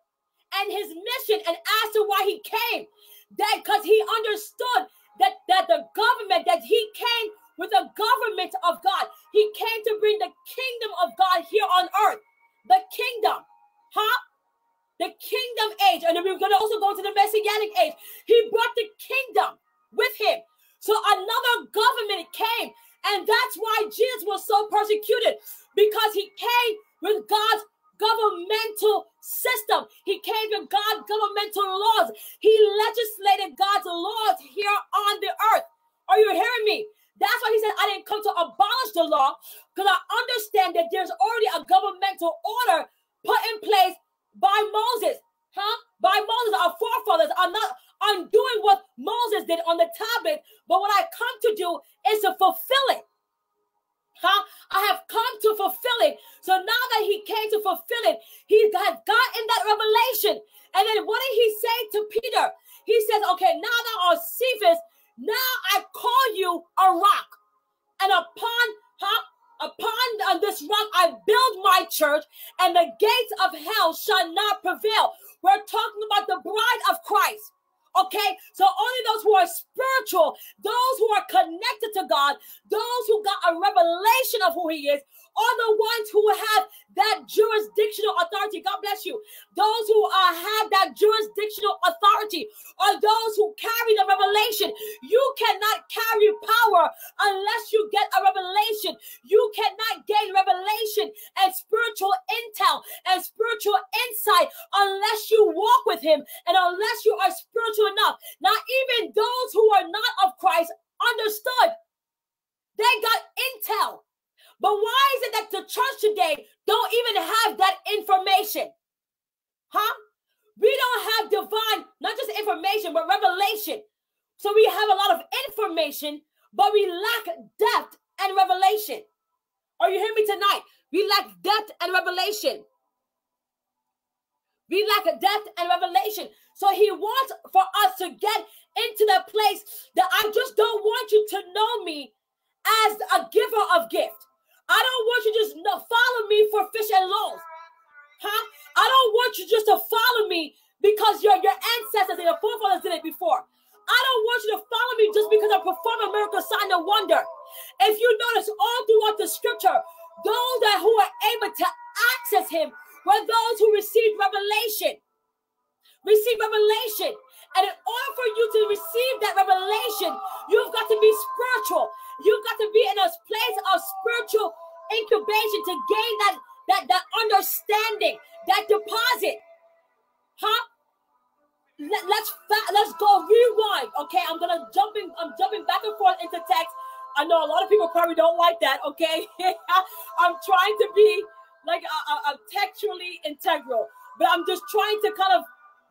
and his mission and as to why he came. That because he understood that, that the government, that he came with the government of God. He came to bring the kingdom of God here on earth. The kingdom. Huh? The kingdom age. And then we're going to also go to the messianic age. He brought the kingdom with him. So another government came. And that's why Jesus was so persecuted because he came with God's governmental system. He came with God's governmental laws. He legislated God's laws here on the earth. Are you hearing me? That's why he said, I didn't come to abolish the law because I understand that there's already a governmental order put in place by Moses. Huh? By Moses, our forefathers are not undoing what Moses did on the tablet, but what I come to do is to fulfill it. Huh? I have come to fulfill it. So now that he came to fulfill it, he has gotten that revelation. And then what did he say to Peter? He says, Okay, now that our Cephas, now I call you a rock. And upon huh, upon uh, this rock I build my church, and the gates of hell shall not prevail. We're talking about the bride of Christ. Okay, so only those who are spiritual, those who are connected to God, those who got a revelation of who He is, are the ones who have that jurisdictional authority. God bless you. Those who uh, have that jurisdictional authority are those who carry the revelation. You cannot carry power unless you get a revelation. You cannot gain revelation and spiritual intel and spiritual insight unless you walk with Him and unless you are spiritual enough. Now, even those who are not of Christ understood. They got intel. But why is it that the church today don't even have that information? Huh? We don't have divine, not just information, but revelation. So we have a lot of information, but we lack depth and revelation. Are you hearing me tonight? We lack depth and revelation. We lack depth and revelation. So he wants for us to get into the place that I just don't want you to know me as a giver of gift. I don't want you just to follow me for fish and loaves. Huh? I don't want you just to follow me because your, your ancestors and your forefathers did it before. I don't want you to follow me just because I perform a miracle sign and wonder. If you notice all throughout the scripture, those that who are able to access him were those who received revelation. Receive revelation. And in order for you to receive that revelation, you've got to be spiritual. You've got to be in a place of spiritual incubation to gain that that that understanding, that deposit. Huh? Let, let's let's go rewind. Okay, I'm gonna jump in. I'm jumping back and forth into text. I know a lot of people probably don't like that. Okay, I'm trying to be like a, a, a textually integral, but I'm just trying to kind of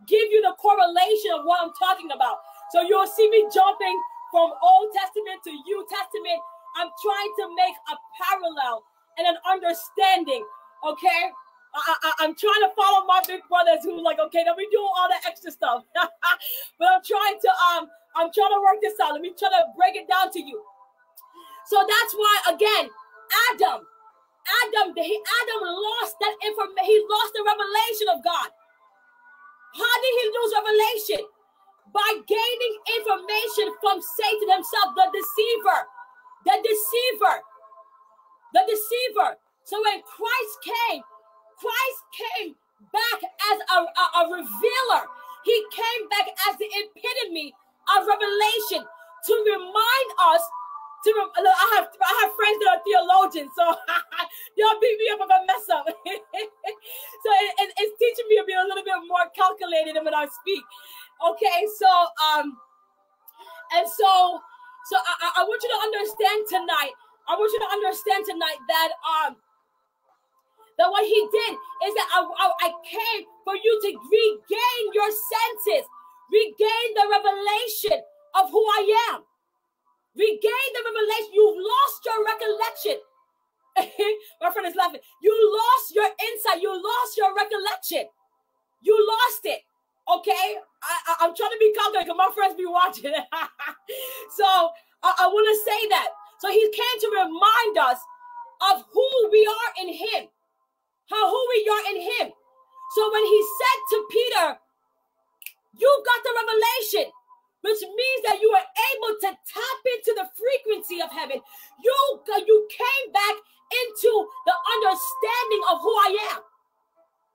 give you the correlation of what I'm talking about. So you'll see me jumping from Old Testament to New Testament. I'm trying to make a parallel and an understanding. Okay. I, am trying to follow my big brothers who like, okay, then we do all the extra stuff. but I'm trying to um, I'm trying to work this out. Let me try to break it down to you. So that's why again, Adam, Adam, he Adam lost that information. He lost the revelation of God. How did he lose revelation? By gaining information from Satan himself, the deceiver, the deceiver, the deceiver. So when Christ came, Christ came back as a, a, a revealer. He came back as the epitome of revelation to remind us to I have I have friends that are theologians, so y'all beat me up if I mess up. so it, it, it's teaching me to be a little bit more calculated when I speak. Okay, so um, and so so I, I want you to understand tonight. I want you to understand tonight that um that what he did is that I, I, I came for you to regain your senses, regain the revelation of who I am. Regain the revelation. You've lost your recollection. My friend is laughing. You lost your insight. You lost your recollection. You lost it. Okay, I, am trying to be calculated because my friends be watching. so I, I want to say that. So he came to remind us of who we are in him, how who we are in him. So when he said to Peter, "You got the revelation," which means that you were able to tap into the frequency of heaven. You you came back into the understanding of who I am.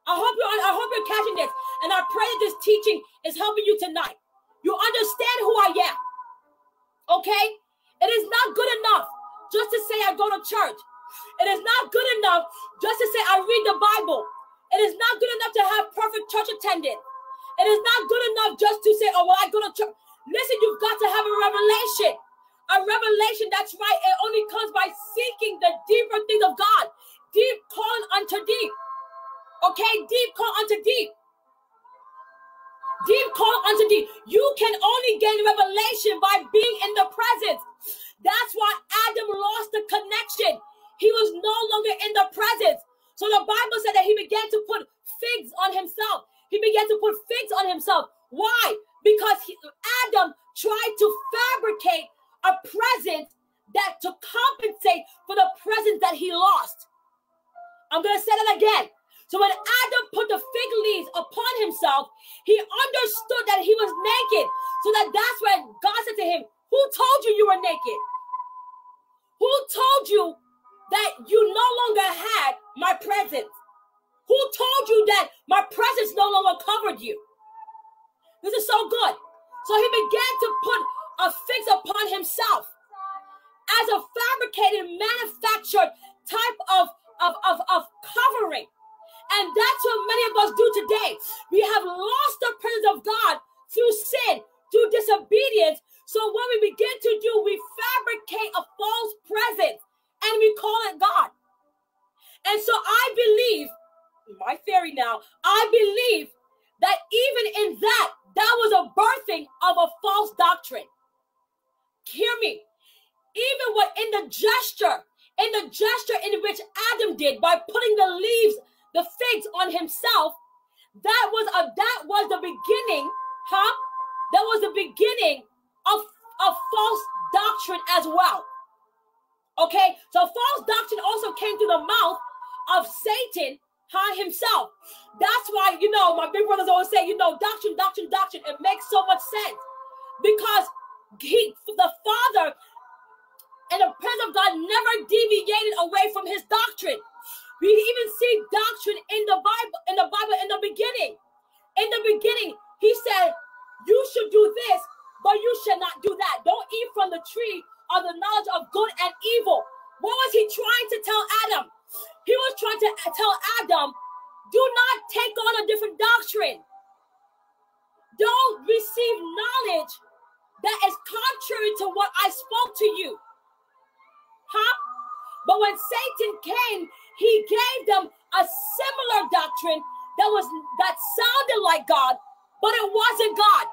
I hope you I hope you're catching this, and I pray that this teaching is helping you tonight. You understand who I am. Okay? It is not good enough just to say I go to church. It is not good enough just to say I read the Bible. It is not good enough to have perfect church attendance. It is not good enough just to say, oh, well, I go to church. Listen, you've got to have a revelation. A revelation, that's right. It only comes by seeking the deeper things of God. Deep calling unto deep. Okay, deep call unto deep. Deep call unto deep. You can only gain revelation by being in the presence. That's why Adam lost the connection. He was no longer in the presence. So the Bible said that he began to put figs on himself. He began to put figs on himself. Why? Because he, Adam tried to fabricate a presence that to compensate for the presence that he lost. I'm going to say that again. So when Adam put the fig leaves upon himself, he understood that he was naked. So that that's when God said to him, "Who told you you were naked? Who told you that you no longer had my presence? Who told you that my presence no longer covered you?" This is so good. So he began to put a fix upon himself as a fabricated, manufactured type of, of, of, of covering. And that's what many of us do today. We have lost the presence of God through sin, through disobedience. So what we begin to do, we fabricate a false presence and we call it God. And so I believe, my theory now, I believe that even in that, that was a birthing of a false doctrine. Hear me. Even what in the gesture, in the gesture in which Adam did by putting the leaves the figs on himself, that was a that was the beginning, huh? That was the beginning of a false doctrine as well. Okay, so false doctrine also came through the mouth of Satan, huh, himself. That's why you know my big brothers always say, you know, doctrine, doctrine, doctrine. It makes so much sense because he, the Father, and the presence of God never deviated away from his doctrine. We even see doctrine in the Bible, in the Bible, in the beginning. In the beginning, he said, You should do this, but you should not do that. Don't eat from the tree of the knowledge of good and evil. What was he trying to tell Adam? He was trying to tell Adam, do not take on a different doctrine. Don't receive knowledge that is contrary to what I spoke to you. Huh? But when Satan came, he gave them a similar doctrine that was that sounded like God, but it wasn't God.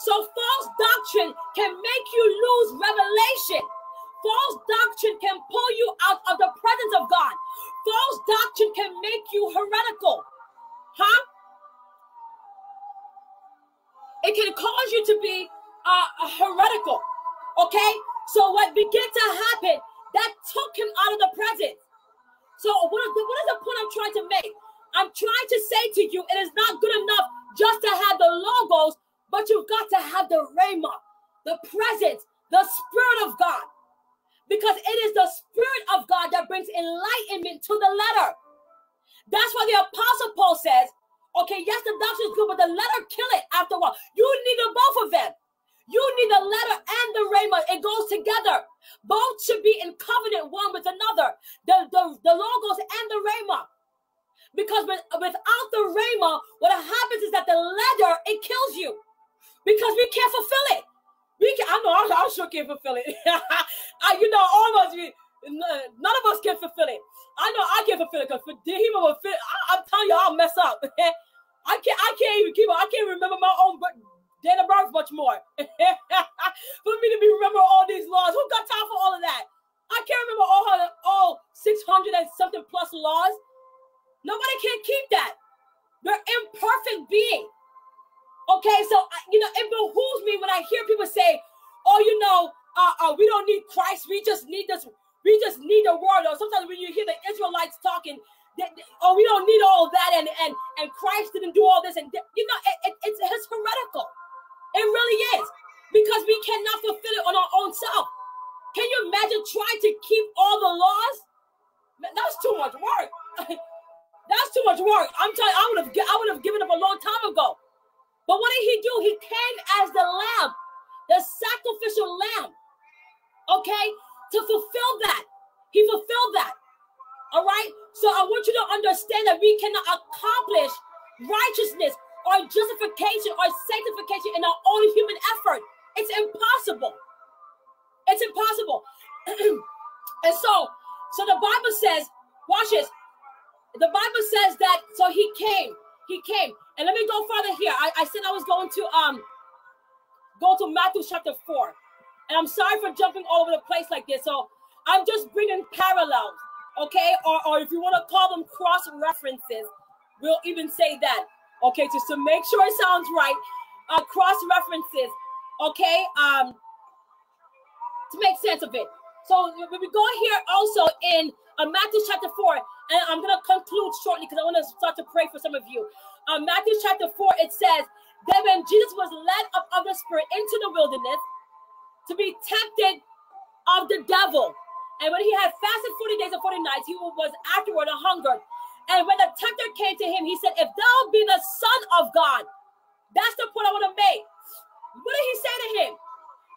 So false doctrine can make you lose revelation. False doctrine can pull you out of the presence of God. False doctrine can make you heretical. Huh? It can cause you to be uh, heretical. Okay? So what began to happen that took him out of the presence. So what is, the, what is the point I'm trying to make? I'm trying to say to you, it is not good enough just to have the logos, but you've got to have the rhema, the presence, the spirit of God. Because it is the spirit of God that brings enlightenment to the letter. That's why the apostle Paul says, okay, yes, the doctrine is good, but the letter kill it after a while. You need the both of them. You need the letter and the rhema. It goes together. Both should be in covenant one with another. The, the, the logos and the rhema. Because with, without the rhema, what happens is that the letter, it kills you. Because we can't fulfill it. We can, I know I, I sure can't fulfill it. I, you know, all of us, we, none of us can fulfill it. I know I can't fulfill it because he will fulfill. I, am telling you, I'll mess up. I can't. I can't even keep. I can't remember my own date of birth much more. for me to be remember all these laws, who got time for all of that? I can't remember all her all 600 and something plus laws. Nobody can keep that. They're imperfect being. Okay, so you know it behooves me when I hear people say, "Oh, you know, uh, uh, we don't need Christ. We just need this. We just need the word." Or sometimes when you hear the Israelites talking, they, they, "Oh, we don't need all that," and and and Christ didn't do all this, and you know, it, it, it's it's heretical. It really is because we cannot fulfill it on our own self. Can you imagine trying to keep all the laws? That's too much work. That's too much work. I'm telling you, I would have I would have given up a long time ago. But what did he do? He came as the lamb, the sacrificial lamb. Okay? To fulfill that. He fulfilled that. All right? So I want you to understand that we cannot accomplish righteousness or justification or sanctification in our own human effort. It's impossible. It's impossible. and so, so the Bible says, watch this. The Bible says that so he came, he came. And let me go further here. I, I said I was going to um go to Matthew chapter 4. And I'm sorry for jumping all over the place like this. So I'm just bringing parallels, okay? Or, or if you want to call them cross references, we'll even say that, okay? Just to make sure it sounds right. Uh, cross references, okay? Um, to make sense of it. So we go here also in uh, Matthew chapter 4, and I'm going to conclude shortly because I want to start to pray for some of you. Uh, Matthew chapter 4, it says, Then when Jesus was led up of the Spirit into the wilderness to be tempted of the devil, and when he had fasted 40 days and 40 nights, he was afterward a hunger. And when the tempter came to him, he said, If thou be the Son of God, that's the point I want to make. What did he say to him?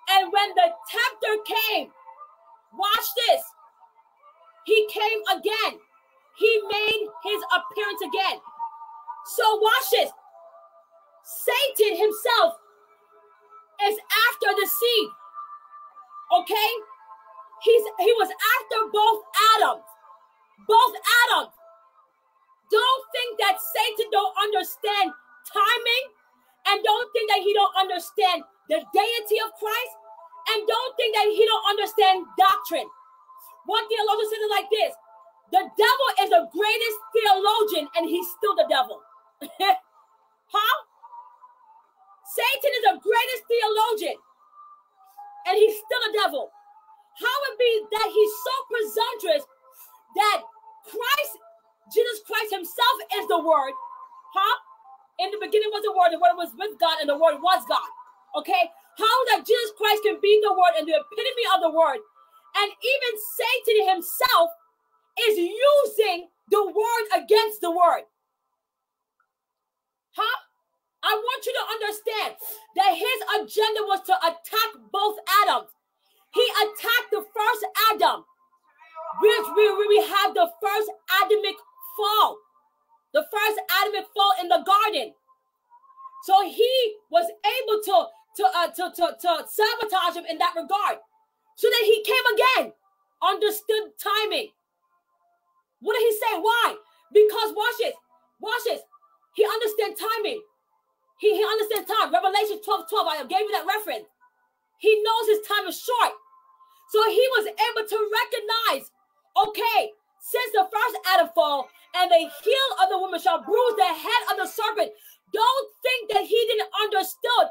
And when the tempter came, watch this, he came again. He made his appearance again. So watch this. Satan himself is after the seed. Okay? He's he was after both Adams. Both Adams. Don't think that Satan don't understand timing and don't think that he don't understand the deity of Christ and don't think that he don't understand doctrine. One theologian said it like this the devil is the greatest theologian, and he's still the devil. huh? Satan is the greatest theologian, and he's still a devil. How it be that he's so presumptuous that Christ, Jesus Christ himself is the word, huh? In the beginning was the word, the word was with God, and the word was God. Okay? How that Jesus Christ can be the word and the epitome of the word, and even Satan himself is using the word against the word. Huh? I want you to understand that his agenda was to attack both Adams. He attacked the first Adam, which we, we have the first Adamic fall, the first Adamic fall in the garden. So he was able to to, uh, to, to, to sabotage him in that regard. So that he came again, understood timing, what did he say? Why? Because watch it. Watch it. He understands timing. He, he understands time. Revelation 12 12. I gave you that reference. He knows his time is short. So he was able to recognize, okay, since the first Adam fall and the heel of the woman shall bruise the head of the serpent. Don't think that he didn't understood,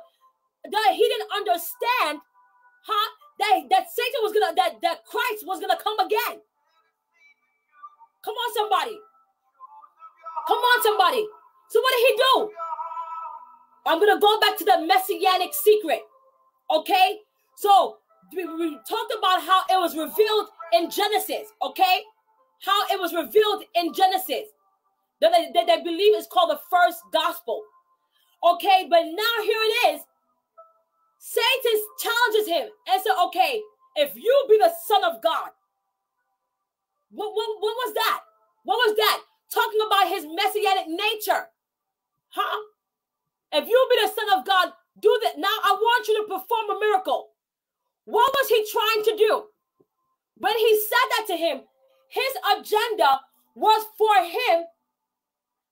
that he didn't understand, huh? That, that Satan was gonna, that, that Christ was gonna come again. Come on, somebody. Come on, somebody. So what did he do? I'm gonna go back to the messianic secret. Okay, so we, we talked about how it was revealed in Genesis. Okay, how it was revealed in Genesis that they, that they believe is called the first gospel. Okay, but now here it is. Satan challenges him and said, "Okay, if you be the son of God, what, what, what was that? What was that? Talking about his messianic nature. Huh? If you be the son of God, do that. Now I want you to perform a miracle. What was he trying to do? When he said that to him, his agenda was for him.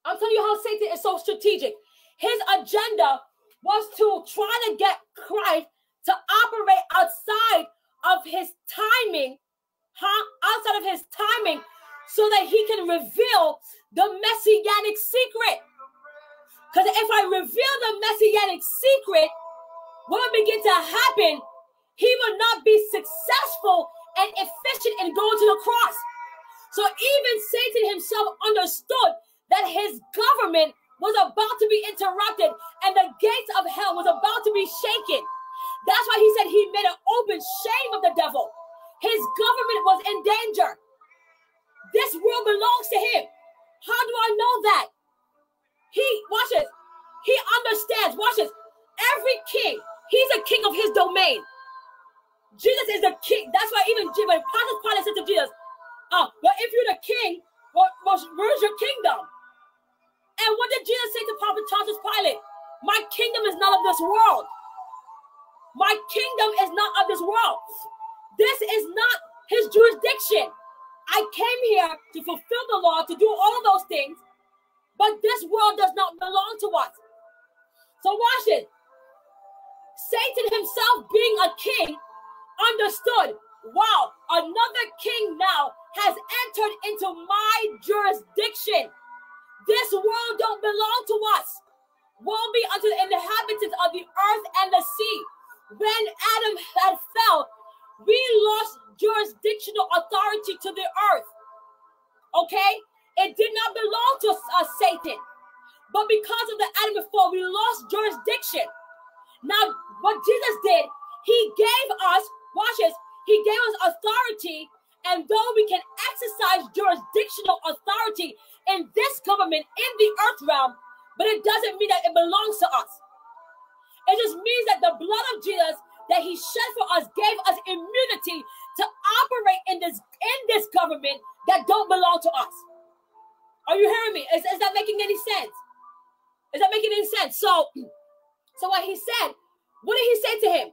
I'm telling you how Satan is so strategic. His agenda was to try to get Christ to operate outside of his timing, huh? Outside of his timing, so that he can reveal the messianic secret. Because if I reveal the messianic secret, what will begin to happen? He will not be successful and efficient in going to the cross. So even Satan himself understood that his government was about to be interrupted and the gates of hell was about to be shaken. That's why he said he made an open shame of the devil. His government was in danger. This world belongs to him. How do I know that? He, watch this. He understands, watch this. Every king, he's a king of his domain. Jesus is the king. That's why even when Pontius Pilate said to Jesus, Ah, oh, but if you're the king, well, where's your kingdom? And what did Jesus say to Prophet Pontius Pilate? My kingdom is not of this world. My kingdom is not of this world. This is not his jurisdiction. I came here to fulfill the law, to do all those things, but this world does not belong to us. So watch it. Satan himself, being a king, understood wow, another king now has entered into my jurisdiction. This world don't belong to us. Will be unto the inhabitants of the earth and the sea. When Adam had fell, we lost jurisdictional authority to the earth. Okay? It did not belong to uh, Satan. But because of the Adam before, we lost jurisdiction. Now, what Jesus did, he gave us, watch this, he gave us authority. And though we can exercise jurisdictional authority in this government, in the earth realm, but it doesn't mean that it belongs to us. It just means that the blood of Jesus that he shed for us gave us immunity to operate in this in this government that don't belong to us. Are you hearing me? Is, is that making any sense? Is that making any sense? So, so what he said, what did he say to him?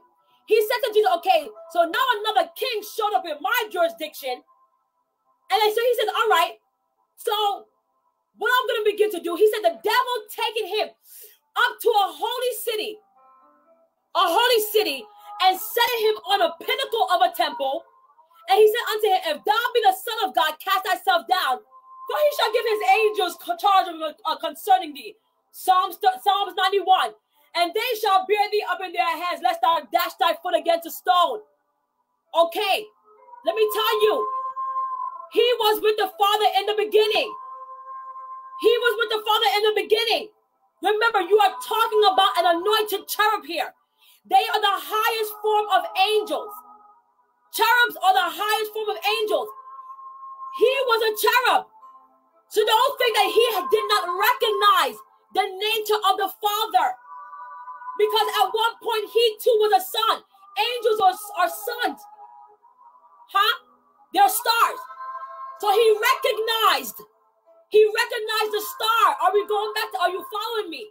He said to Jesus, okay, so now another king showed up in my jurisdiction. And then so he says, all right, so what I'm going to begin to do, he said, the devil taking him up to a holy city, a holy city, and setting him on a pinnacle of a temple. And he said unto him, If thou be the Son of God, cast thyself down, for he shall give his angels charge uh, concerning thee. Psalms, Psalms 91. And they shall bear thee up in their hands, lest thou dash thy foot against a stone. Okay, let me tell you, he was with the Father in the beginning. He was with the Father in the beginning. Remember, you are talking about an anointed cherub here. They are the highest form of angels. Cherubs are the highest form of angels. He was a cherub. So don't think that he did not recognize the nature of the Father. Because at one point he too was a son. Angels are, are sons. Huh? They're stars. So he recognized. He recognized the star. Are we going back to, are you following me?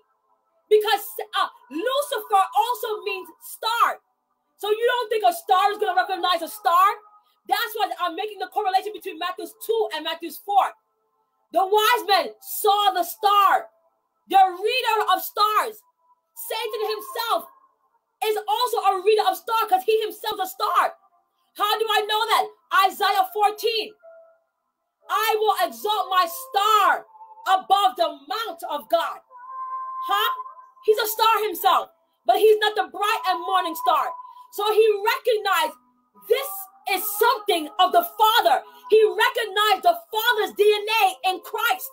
Because uh, Lucifer also means star. So you don't think a star is going to recognize a star? That's why I'm making the correlation between Matthew 2 and Matthew 4. The wise men saw the star, the reader of stars. Satan himself is also a reader of stars because he himself is a star. How do I know that? Isaiah 14. I will exalt my star above the mount of God. Huh? He's a star himself, but he's not the bright and morning star. So he recognized this is something of the Father. He recognized the Father's DNA in Christ.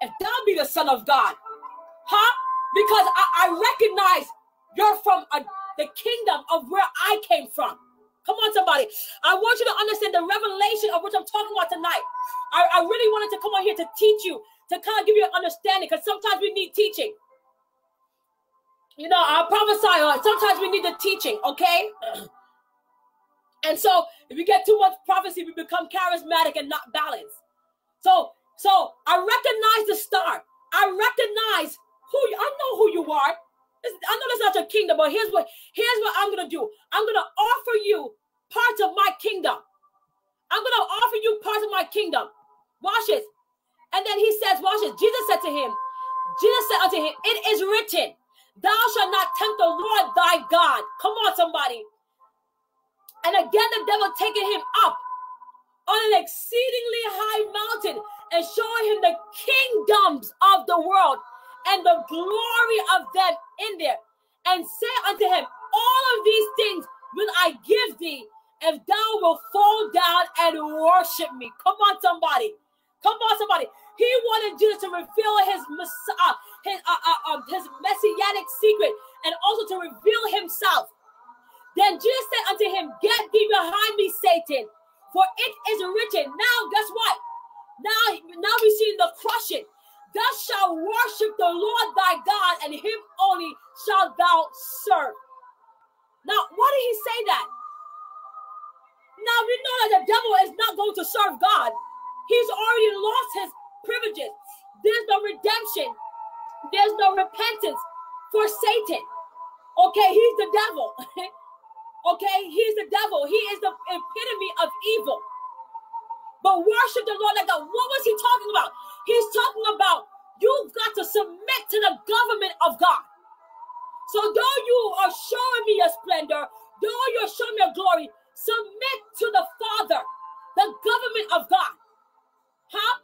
If thou be the Son of God, huh? Because I, I recognize you're from a, the kingdom of where I came from. Come on, somebody. I want you to understand the revelation of which I'm talking about tonight. I, I really wanted to come on here to teach you, to kind of give you an understanding, because sometimes we need teaching. You know, I prophesy, uh, sometimes we need the teaching, okay? And so if we get too much prophecy, we become charismatic and not balanced. So, so I recognize the star. I recognize who I know who you are. I know that's not your kingdom, but here's what here's what I'm gonna do. I'm gonna offer you parts of my kingdom. I'm going to offer you parts of my kingdom. Watch this. And then he says, watch this. Jesus said to him, Jesus said unto him, It is written, Thou shalt not tempt the Lord thy God. Come on, somebody. And again, the devil taking him up on an exceedingly high mountain and showing him the kingdoms of the world and the glory of them in there, and say unto him, All of these things will I give thee if thou will fall down and worship me. Come on, somebody. Come on, somebody. He wanted Jesus to reveal his uh, his, uh, uh, um, his messianic secret and also to reveal himself. Then Jesus said unto him, Get thee behind me, Satan, for it is written. Now, guess what? Now, now we see the crushing. Thou shalt worship the Lord thy God, and him only shalt thou serve. Now, why did he say that? Now we know that the devil is not going to serve God. He's already lost his privileges. There's no redemption. There's no repentance for Satan. Okay, he's the devil. okay, he's the devil. He is the epitome of evil. But worship the Lord like God. What was he talking about? He's talking about you've got to submit to the government of God. So though you are showing me your splendor, though you're showing me your glory, submit to the Father, the government of God. Huh?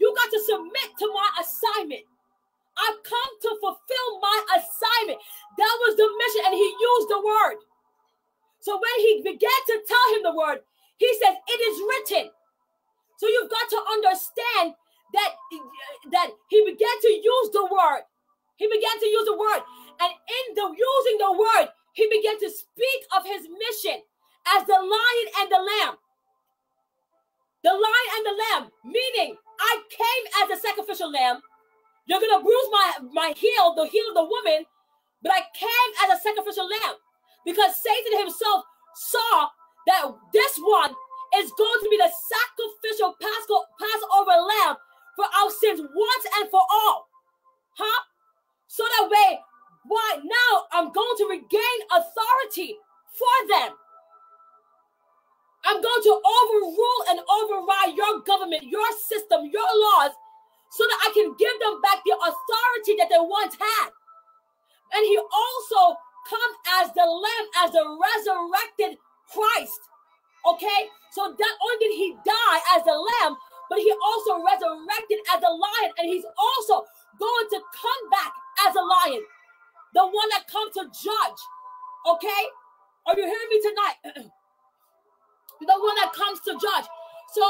You got to submit to my assignment. I've come to fulfill my assignment. That was the mission, and he used the word. So when he began to tell him the word, he says, It is written. So you've got to understand that, that he began to use the word. He began to use the word. And in the using the word, he began to speak of his mission as the lion and the lamb. The lion and the lamb, meaning I came as a sacrificial lamb. You're gonna bruise my my heel, the heel of the woman, but I came as a sacrificial lamb because Satan himself saw that this one is going to be the sacrificial Passover lamb for our sins once and for all. Huh? So that way, why now I'm going to regain authority for them. I'm going to overrule and override your government, your system, your laws, so that I can give them back the authority that they once had. And he also come as the lamb, as the resurrected Christ. Okay? So not only did he die as a lamb, but he also resurrected as a lion, and he's also going to come back as a lion, the one that comes to judge. Okay? Are you hearing me tonight? the one that comes to judge. So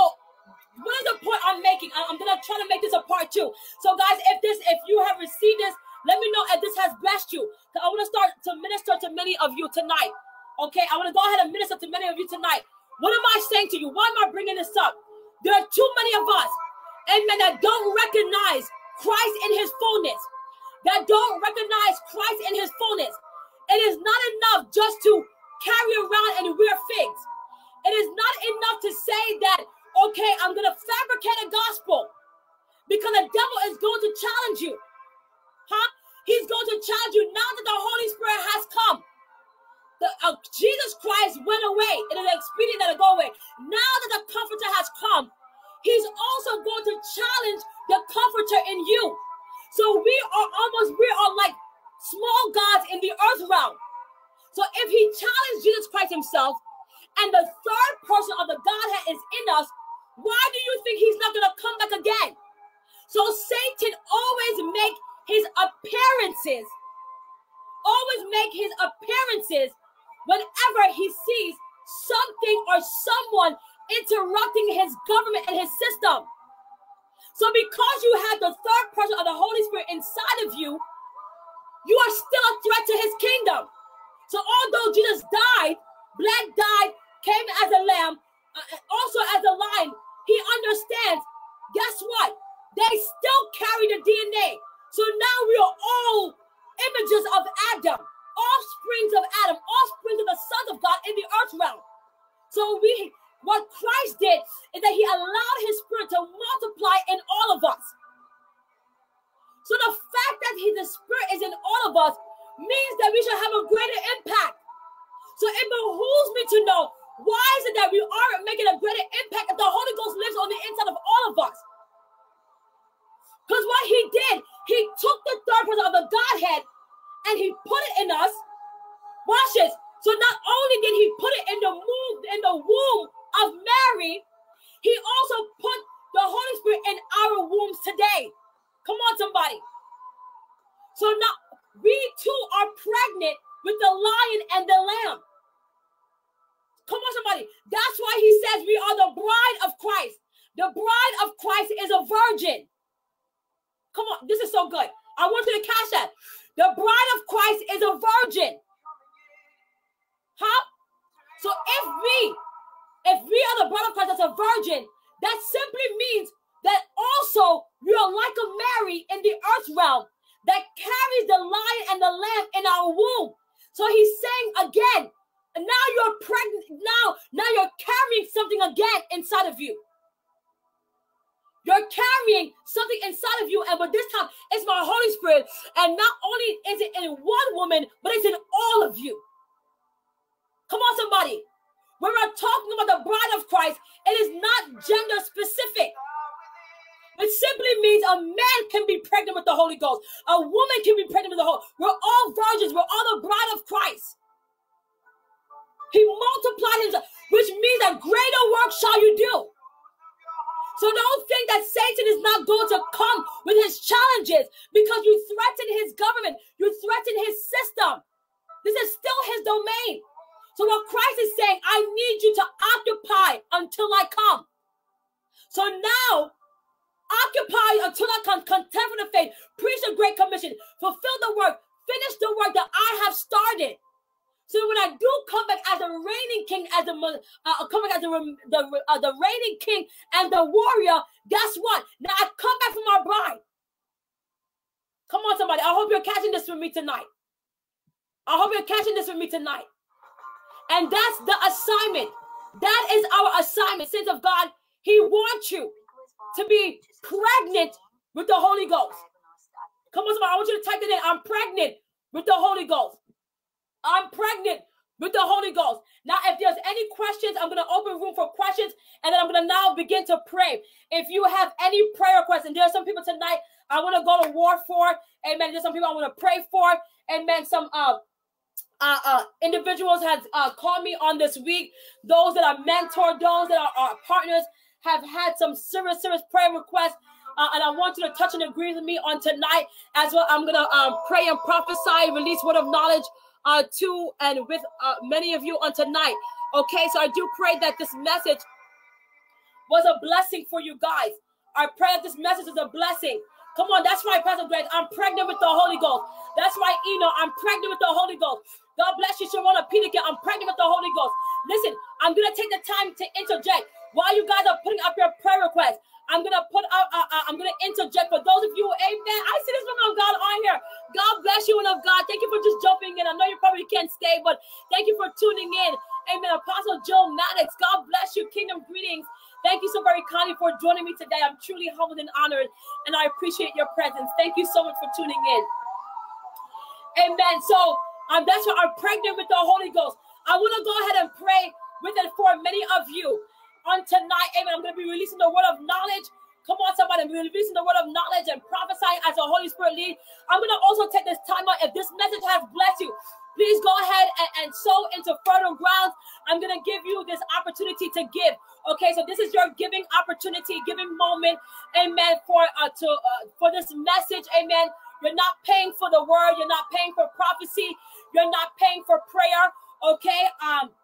what is the point I'm making? I'm gonna try to make this a part two. So, guys, if this, if you have received this, let me know if this has blessed you. I want to start to minister to many of you tonight. Okay, I want to go ahead and minister to many of you tonight. What am I saying to you? Why am I bringing this up? There are too many of us, amen, that don't recognize Christ in his fullness, that don't recognize Christ in his fullness. It is not enough just to carry around and wear figs. It is not enough to say that, okay, I'm going to fabricate a gospel because the devil is going to challenge you. Huh? He's going to challenge you now that the Holy Spirit has come. The, uh, Jesus Christ went away. It is expedient that it go away. Now that the Comforter has come, He's also going to challenge the Comforter in you. So we are almost, we are like small gods in the earth realm. So if He challenged Jesus Christ Himself, and the third person of the Godhead is in us, why do you think he's not going to come back again? So Satan always make his appearances, always make his appearances whenever he sees something or someone interrupting his government and his system. So because you have the third person of the Holy Spirit inside of you, you are still a threat to his kingdom. So although Jesus died, bled, died, came as a lamb, uh, also as a lion. He understands. Guess what? They still carry the DNA. So now we are all images of Adam, offsprings of Adam, offsprings of the sons of God in the earth realm. So we, what Christ did is that he allowed his spirit to multiply in all of us. So the fact that he, the spirit is in all of us means that we should have a greater impact. So it behooves me to know Why is it that we aren't making a greater impact if the Holy Ghost lives on the inside of all of us? Because what he did, he took the third person of the Godhead and he put it in us. Watch this. So not only did he put it in the womb, in the womb of Mary, he also put the Holy Spirit in our wombs today. Come on, somebody. So now we too are pregnant with the lion and the lamb. Come on, somebody. That's why he says we are the bride of Christ. The bride of Christ is a virgin. Come on, this is so good. I want you to catch that. The bride of Christ is a virgin. Huh? So if we, if we are the bride of Christ as a virgin, that simply means that also we are like a Mary in the earth realm that carries the lion and the lamb in our womb. So he's saying again, now you're pregnant, now, now you're carrying something again inside of you. You're carrying something inside of you, and but this time it's my Holy Spirit. And not only is it in one woman, but it's in all of you. Come on, somebody. When we're talking about the bride of Christ, it is not gender specific. It simply means a man can be pregnant with the Holy Ghost. A woman can be pregnant with the Holy. We're all virgins. We're all the bride of Christ. He multiplied himself, which means that greater work shall you do. So don't think that Satan is not going to come with his challenges because you threaten his government, you threaten his system. This is still his domain. So what Christ is saying, I need you to occupy until I come. So now, occupy until I come, contend for the faith, preach the great commission, fulfill the work, finish the work that I have started. So when I do come back as a reigning king, as a uh, come back as a, the uh, the reigning king and the warrior, guess what? Now I come back for my bride. Come on, somebody. I hope you're catching this with me tonight. I hope you're catching this with me tonight. And that's the assignment. That is our assignment. Sins of God, He wants you to be pregnant with the Holy Ghost. Come on, somebody. I want you to type it in. I'm pregnant with the Holy Ghost. I'm pregnant with the Holy Ghost. Now, if there's any questions, I'm going to open room for questions, and then I'm going to now begin to pray. If you have any prayer requests, and there are some people tonight I want to go to war for, amen. There's some people I want to pray for, amen. Some uh, uh, uh, individuals have uh, called me on this week. Those that are mentored, those that are, are partners, have had some serious, serious prayer requests. Uh, and I want you to touch and agree with me on tonight as well. I'm gonna um, pray and prophesy, release word of knowledge uh, to and with uh, many of you on tonight. Okay, so I do pray that this message was a blessing for you guys. I pray that this message is a blessing. Come on, that's right, Pastor Greg. I'm pregnant with the Holy Ghost. That's right, Eno. I'm pregnant with the Holy Ghost. God bless you, Sharona Peter. I'm pregnant with the Holy Ghost. Listen, I'm gonna take the time to interject while you guys are putting up your prayer requests. I'm gonna put out. Uh, uh, I'm gonna interject for those of you. Amen. I see this woman of God on here. God bless you, woman of God. Thank you for just jumping in. I know you probably can't stay, but thank you for tuning in. Amen. Apostle Joe Maddox. God bless you. Kingdom greetings. Thank you so very kindly for joining me today. I'm truly humbled and honored, and I appreciate your presence. Thank you so much for tuning in. Amen. So um, that's why I'm pregnant with the Holy Ghost. I want to go ahead and pray with it for many of you on tonight. Amen. I'm going to be releasing the word of knowledge. Come on, somebody, I'm releasing the word of knowledge and prophesying as the Holy Spirit lead. I'm going to also take this time out. If this message has blessed you, please go ahead and, and sow into fertile ground. I'm going to give you this opportunity to give. Okay, so this is your giving opportunity, giving moment. Amen. For uh, to uh, for this message. Amen. You're not paying for the word. You're not paying for prophecy. You're not paying for prayer. Okay. Um.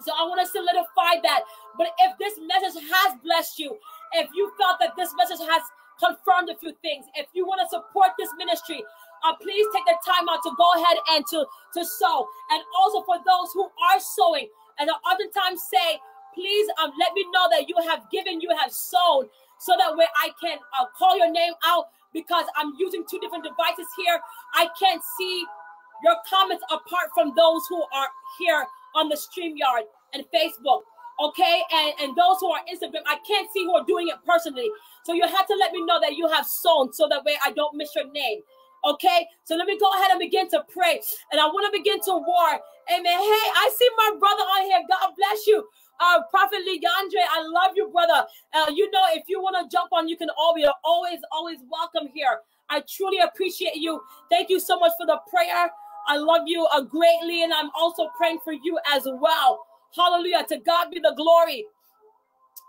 So I want to solidify that. But if this message has blessed you, if you felt that this message has confirmed a few things, if you want to support this ministry, uh, please take the time out to go ahead and to to sow. And also for those who are sowing, and oftentimes say, please um, let me know that you have given, you have sown, so that way I can uh, call your name out because I'm using two different devices here. I can't see your comments apart from those who are here on the StreamYard and Facebook. Okay, and, and those who are Instagram, I can't see who are doing it personally. So you have to let me know that you have sown so that way I don't miss your name. Okay, so let me go ahead and begin to pray. And I want to begin to war. Amen. Hey, I see my brother on here. God bless you. Uh, Prophet Leandre, I love you, brother. Uh, you know, if you want to jump on, you can always, always, always welcome here. I truly appreciate you. Thank you so much for the prayer. I love you uh, greatly, and I'm also praying for you as well. Hallelujah. To God be the glory.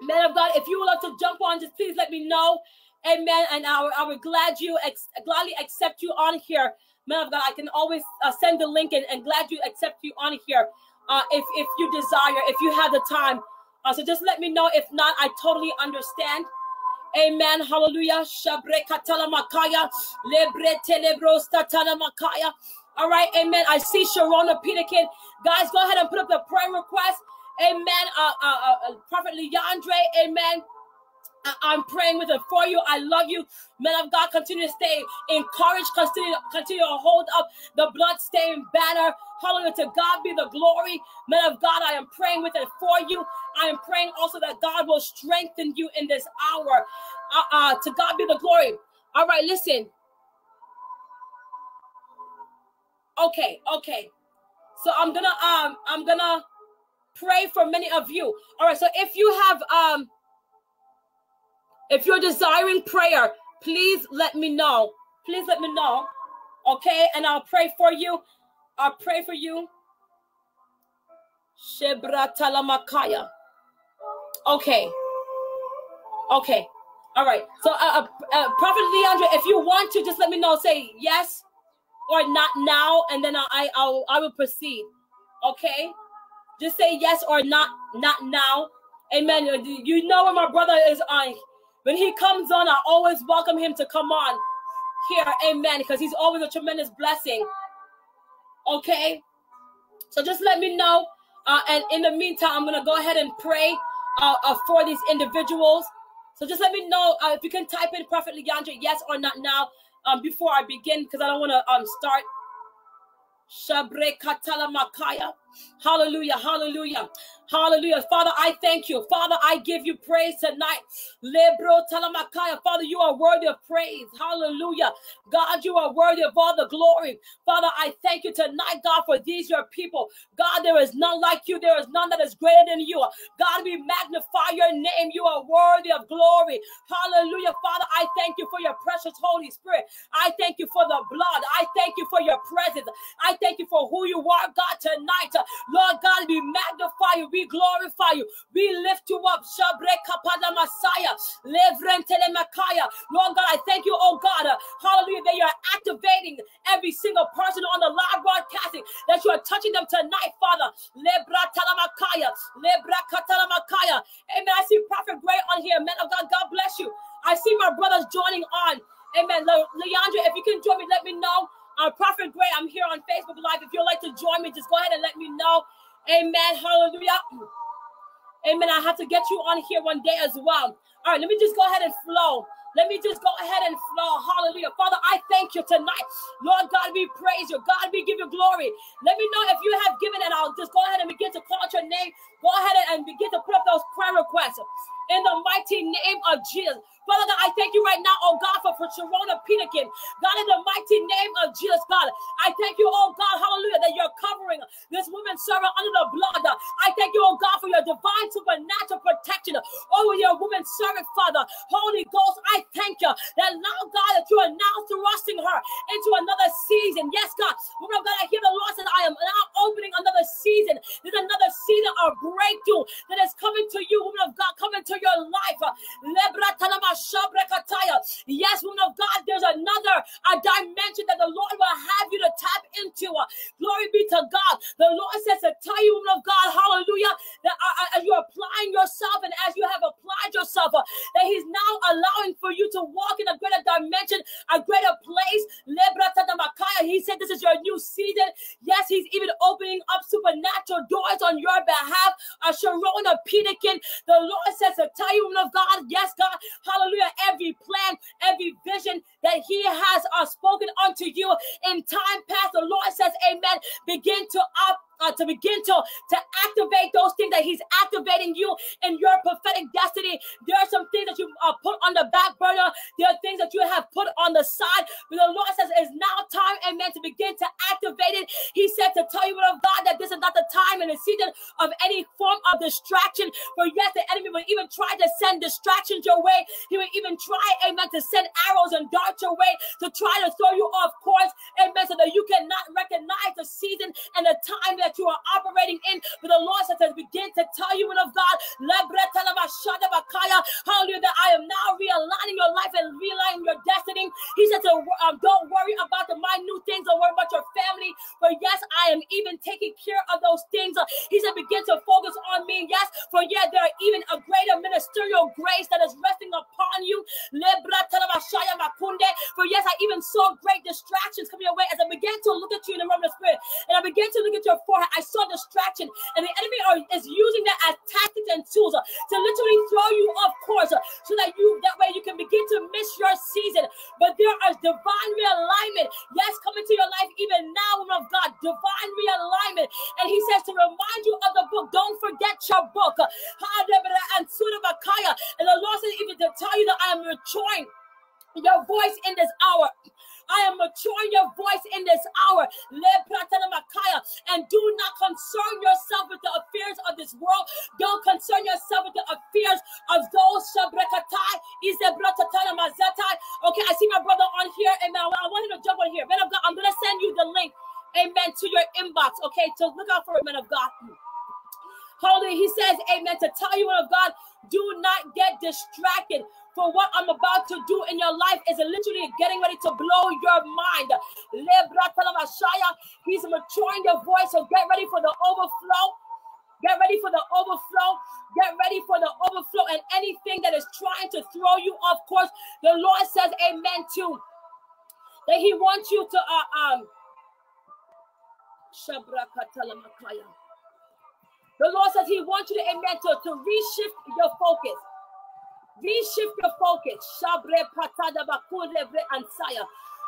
Man of God, if you would like to jump on, just please let me know. Amen. And I, I would glad you ex- gladly accept you on here. Man of God, I can always uh, send the link and, and glad you accept you on here uh, if, if you desire, if you have the time. Uh, so just let me know. If not, I totally understand. Amen. Hallelujah. Shabre katala makaya. Lebre makaya. All right. Amen. I see Sharona Peterkin. Guys, go ahead and put up the prayer request. Amen. Uh, uh, uh, uh Prophet Leandre. Amen. I'm praying with it for you. I love you. Men of God, continue to stay encouraged. Continue, continue to hold up the blood-stained banner. Hallelujah. To God be the glory. Men of God, I am praying with it for you. I am praying also that God will strengthen you in this hour. Uh, uh, to God be the glory. All right, listen. Okay, okay. So I'm gonna um I'm gonna pray for many of you. All right, so if you have um if you're desiring prayer, please let me know. Please let me know. Okay, and I'll pray for you. I'll pray for you. Shebra talamakaya. Okay. Okay. All right. So, uh, uh, uh, Prophet Leandre, if you want to, just let me know. Say yes or not now, and then I, I, I'll, I will proceed. Okay. Just say yes or not, not now. Amen. You know when my brother is on when he comes on, I always welcome him to come on here. Amen. Because he's always a tremendous blessing. Okay. So just let me know. Uh, and in the meantime, I'm to go ahead and pray uh, uh, for these individuals. So just let me know uh, if you can type in Prophet Leandre, yes or not now, um, before I begin, because I don't want to um, start. Shabre katala makaya. Hallelujah, hallelujah. Hallelujah. Father, I thank you. Father, I give you praise tonight. Lebro talamakaya. Father, you are worthy of praise. Hallelujah. God, you are worthy of all the glory. Father, I thank you tonight, God, for these your people. God, there is none like you. There is none that is greater than you. God, we magnify your name. You are worthy of glory. Hallelujah. Father, I thank you for your precious Holy Spirit. I thank you for the blood. I thank you for your presence. I thank you for who you are, God, tonight. Lord God, we magnify you. We glorify you. We lift you up. Kapada Messiah. Lord God, I thank you, oh God. Uh, hallelujah. That you're activating every single person on the live broadcasting, that you are touching them tonight, Father. Lebra Talamakaya. Lebra Katalamakaya. Amen. I see Prophet Gray on here. Man of God, God bless you. I see my brothers joining on. Amen. Le- Leandra, if you can join me, let me know. Uh, Prophet Gray, I'm here on Facebook Live. If you'd like to join me, just go ahead and let me know. Amen. Hallelujah. Amen. I have to get you on here one day as well. All right, let me just go ahead and flow. Let me just go ahead and flow. Hallelujah. Father, I thank you tonight. Lord God, we praise you. God, we give you glory. Let me know if you have given, and I'll just go ahead and begin to call out your name. Go ahead and begin to put up those prayer requests in the mighty name of Jesus. Father God, I thank you right now, oh God, for, for Sharona Peterkin. God, in the mighty name of Jesus, God, I thank you, oh God, hallelujah, that you're covering this woman servant under the blood. I thank you, oh God, for your divine supernatural protection over your woman servant, Father. Holy Ghost, I thank you that now, God, that you are now thrusting her into another season. Yes, God. Woman of God, I hear the Lord say, I am now opening another season. There's another season of breakthrough that is coming to you, woman of God, coming to your life. Yes, woman of God, there's another a dimension that the Lord will have you to tap into. Glory be to God. The Lord says to tell you, woman of God, hallelujah, that uh, uh, as you're applying yourself and as you have applied yourself, uh, that He's now allowing for you to walk in a greater dimension, a greater place. He said this is your new season. Yes, He's even opening up supernatural doors on your behalf. A Sharona Peterkin, the Lord says to tell you, woman of God, yes, God, hallelujah, every plan, every vision that He has uh, spoken unto you in time past, the Lord says, Amen. Begin to up uh, to begin to, to activate those things that He's activating you in your prophetic destiny. There are some things that you uh, put on the back burner. There are things that you have put on the side. But the Lord says it's now time, amen, to begin to activate it. He said to tell you, of God, that this is not the time and the season of any form of distraction. For yes, the enemy will even try to send distractions your way. He will even try, amen, to send arrows and darts your way to try to throw you off course, amen, so that you cannot recognize the season and the time that you are operating in. But the Lord says begin to tell you, of God, hallelujah, that I am now realigning your life and realigning your destiny. He said to um, don't worry about the minute things, don't worry about your family. But yes, I am even taking care of those things. He said, begin to focus on me. Yes, for yeah, there are even a greater ministerial grace that is resting upon you. For yes, I even saw great distractions coming your way as I began to look at you in the realm of the spirit. And I began to look at your forehead. I saw distraction. And the enemy are, is using that as tactics and tools uh, to literally throw you off course uh, so that you that way you can begin to miss your season. But there is divine realignment. Yes, coming to your life even now, woman of God, divine realignment. And he says to remind you of the book. Don't forget your book. And the Lord says even to tell you that I am maturing your voice in this hour. I am maturing your voice in this hour. And do not concern yourself with the affairs of this world. Don't concern yourself with the affairs of those. Okay, I see my brother on here. Amen. I want him to jump on here. Man of God, I'm going to send you the link. Amen. To your inbox. Okay. So look out for it, man of God. Holy, he says, Amen. To tell you, man of God, do not get distracted for what I'm about to do in your life is literally getting ready to blow your mind. He's maturing your voice, so get ready for the overflow. Get ready for the overflow. Get ready for the overflow and anything that is trying to throw you off course. The Lord says, Amen. To that He wants you to uh, um. The Lord says He wants you to, Amen, to, to reshift your focus. Reshift your focus. Shabre patada bakulebre ansaya.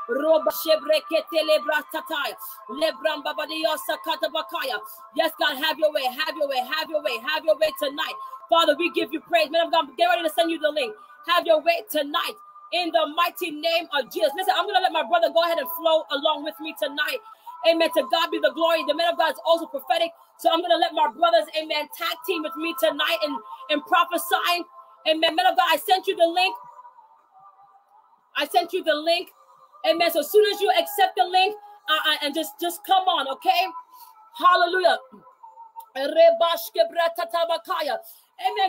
Roba shebre ketelebra tataya. Lebram babadia sakata bakaya. Yes, God, have your way, have your way, have your way, have your way tonight. Father, we give you praise. Man, of God, get ready to send you the link. Have your way tonight in the mighty name of Jesus. Listen, I'm going to let my brother go ahead and flow along with me tonight. Amen. To God be the glory. The man of God is also prophetic. So I'm going to let my brothers, amen, tag team with me tonight and, and prophesying Amen. Man of God, I sent you the link. I sent you the link. Amen. So as soon as you accept the link, uh, uh, and just just come on, okay? Hallelujah. Amen.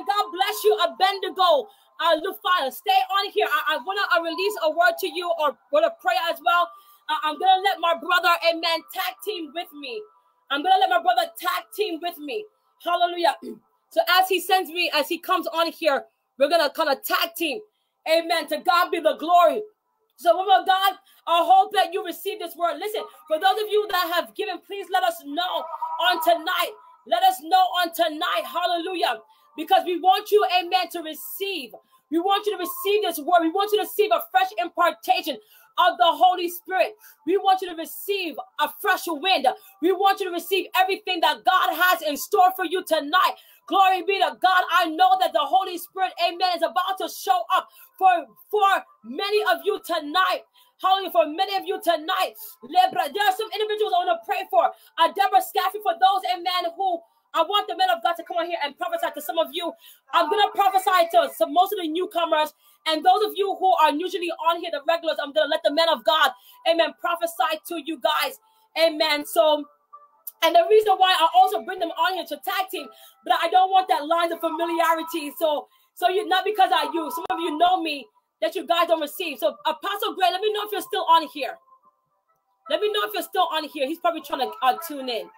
God bless you, Abednego. Uh, Lufaya, stay on here. I, I want to uh, release a word to you or want to pray as well. Uh, I'm going to let my brother, amen, tag team with me. I'm going to let my brother tag team with me. Hallelujah. So as he sends me, as he comes on here, we're going to kind of tag team. Amen. To God be the glory. So, woman God, I hope that you receive this word. Listen, for those of you that have given, please let us know on tonight. Let us know on tonight. Hallelujah. Because we want you, amen, to receive. We want you to receive this word. We want you to receive a fresh impartation of the Holy Spirit. We want you to receive a fresh wind. We want you to receive everything that God has in store for you tonight. Glory be to God. I know that the Holy Spirit, amen, is about to show up for, for many of you tonight. Hallelujah. For many of you tonight. There are some individuals I want to pray for. Uh, Deborah Scaffy, for those, amen, who I want the men of God to come on here and prophesy to some of you. I'm going to prophesy to some, most of the newcomers. And those of you who are usually on here, the regulars, I'm going to let the men of God, amen, prophesy to you guys. Amen. So and the reason why I also bring them on here to tag team, but I don't want that line of familiarity. So, so you not because I use some of you know me that you guys don't receive. So, Apostle Gray, let me know if you're still on here. Let me know if you're still on here. He's probably trying to uh, tune in.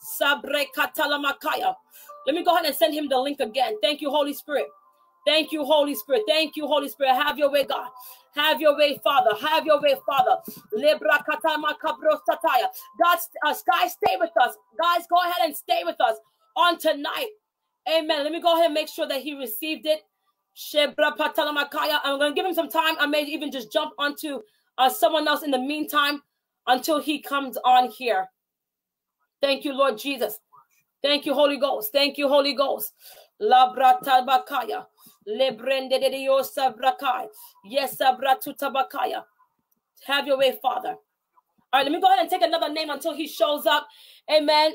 Sabre Katalamakaya. Let me go ahead and send him the link again. Thank you, Holy Spirit. Thank you, Holy Spirit. Thank you, Holy Spirit. Have your way, God. Have your way, Father. Have your way, Father. God, uh, guys, stay with us. Guys, go ahead and stay with us on tonight. Amen. Let me go ahead and make sure that he received it. I'm going to give him some time. I may even just jump onto uh, someone else in the meantime until he comes on here. Thank you, Lord Jesus. Thank you, Holy Ghost. Thank you, Holy Ghost. La bratabakaya. Lebrende de brakai. Yes, bratutabakaya. Have your way, Father. All right, let me go ahead and take another name until he shows up. Amen.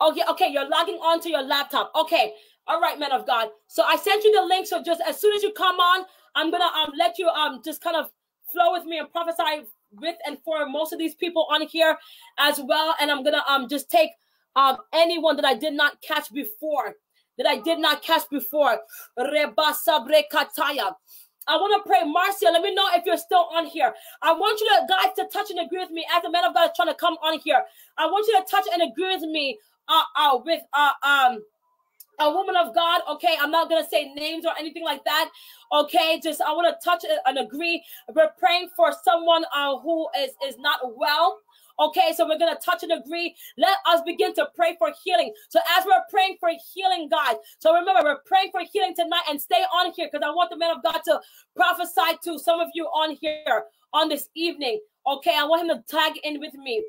Okay, okay, you're logging onto your laptop. Okay, all right, man of God. So I sent you the link. So just as soon as you come on, I'm gonna um let you um just kind of flow with me and prophesy with and for most of these people on here as well. And I'm gonna um just take um anyone that I did not catch before, that I did not catch before. I want to pray, Marcia. Let me know if you're still on here. I want you to guys to touch and agree with me as the man of God is trying to come on here. I want you to touch and agree with me uh, uh with uh um a woman of God, okay, I'm not gonna say names or anything like that, okay. Just I want to touch and agree. We're praying for someone uh, who is is not well. Okay, so we're gonna touch and agree. Let us begin to pray for healing. So as we're praying for healing, God. So remember, we're praying for healing tonight, and stay on here because I want the man of God to prophesy to some of you on here on this evening. Okay, I want him to tag in with me.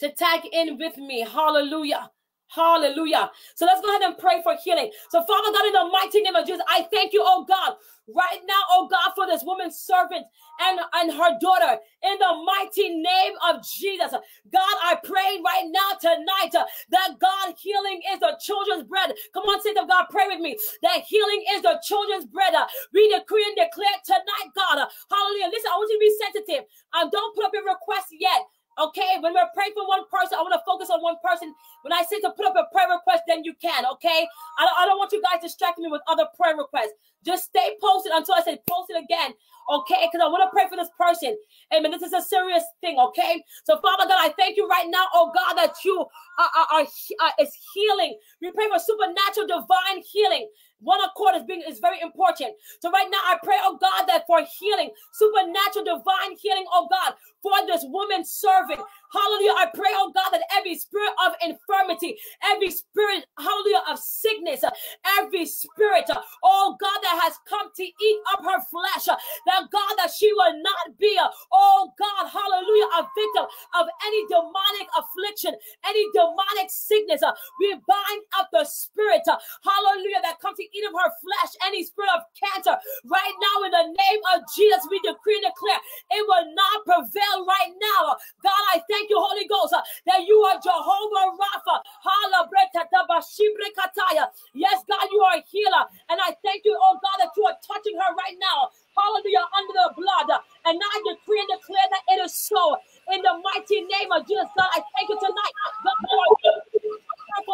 To tag in with me. Hallelujah. Hallelujah. So let's go ahead and pray for healing. So, Father God, in the mighty name of Jesus, I thank you, oh God, right now, oh God, for this woman's servant and, and her daughter. In the mighty name of Jesus. God, I pray right now tonight uh, that God healing is the children's bread. Come on, saints of God, pray with me. That healing is the children's bread. Uh, we decree and declare tonight, God. Uh, hallelujah. Listen, I want you to be sensitive. Um, don't put up your request yet. Okay, when we're praying for one person, I want to focus on one person. When I say to put up a prayer request, then you can. Okay, I don't, I don't want you guys distracting me with other prayer requests. Just stay posted until I say post it again. Okay, because I want to pray for this person. Amen. This is a serious thing. Okay, so Father God, I thank you right now, oh God, that you are, are, are, are is healing. We pray for supernatural, divine healing. One accord is being is very important. So right now, I pray, oh God, that for healing, supernatural, divine healing, oh God, for this woman serving. Hallelujah. I pray, oh God, that every spirit of infirmity, every spirit, hallelujah, of sickness, every spirit, oh God, that has come to eat up her flesh, that God, that she will not be, oh God, hallelujah, a victim of any demonic affliction, any demonic sickness. We bind up the spirit, hallelujah, that comes to eat up her flesh, any spirit of cancer. Right now, in the name of Jesus, we decree and declare it will not prevail right now. God, I thank you, Holy Ghost, that you are Jehovah Rapha. Yes, God, you are a healer. And I thank you, oh God, that you are touching her right now. Hallelujah, under the blood. And now I decree and declare that it is so. In the mighty name of Jesus, God, I thank you tonight. God,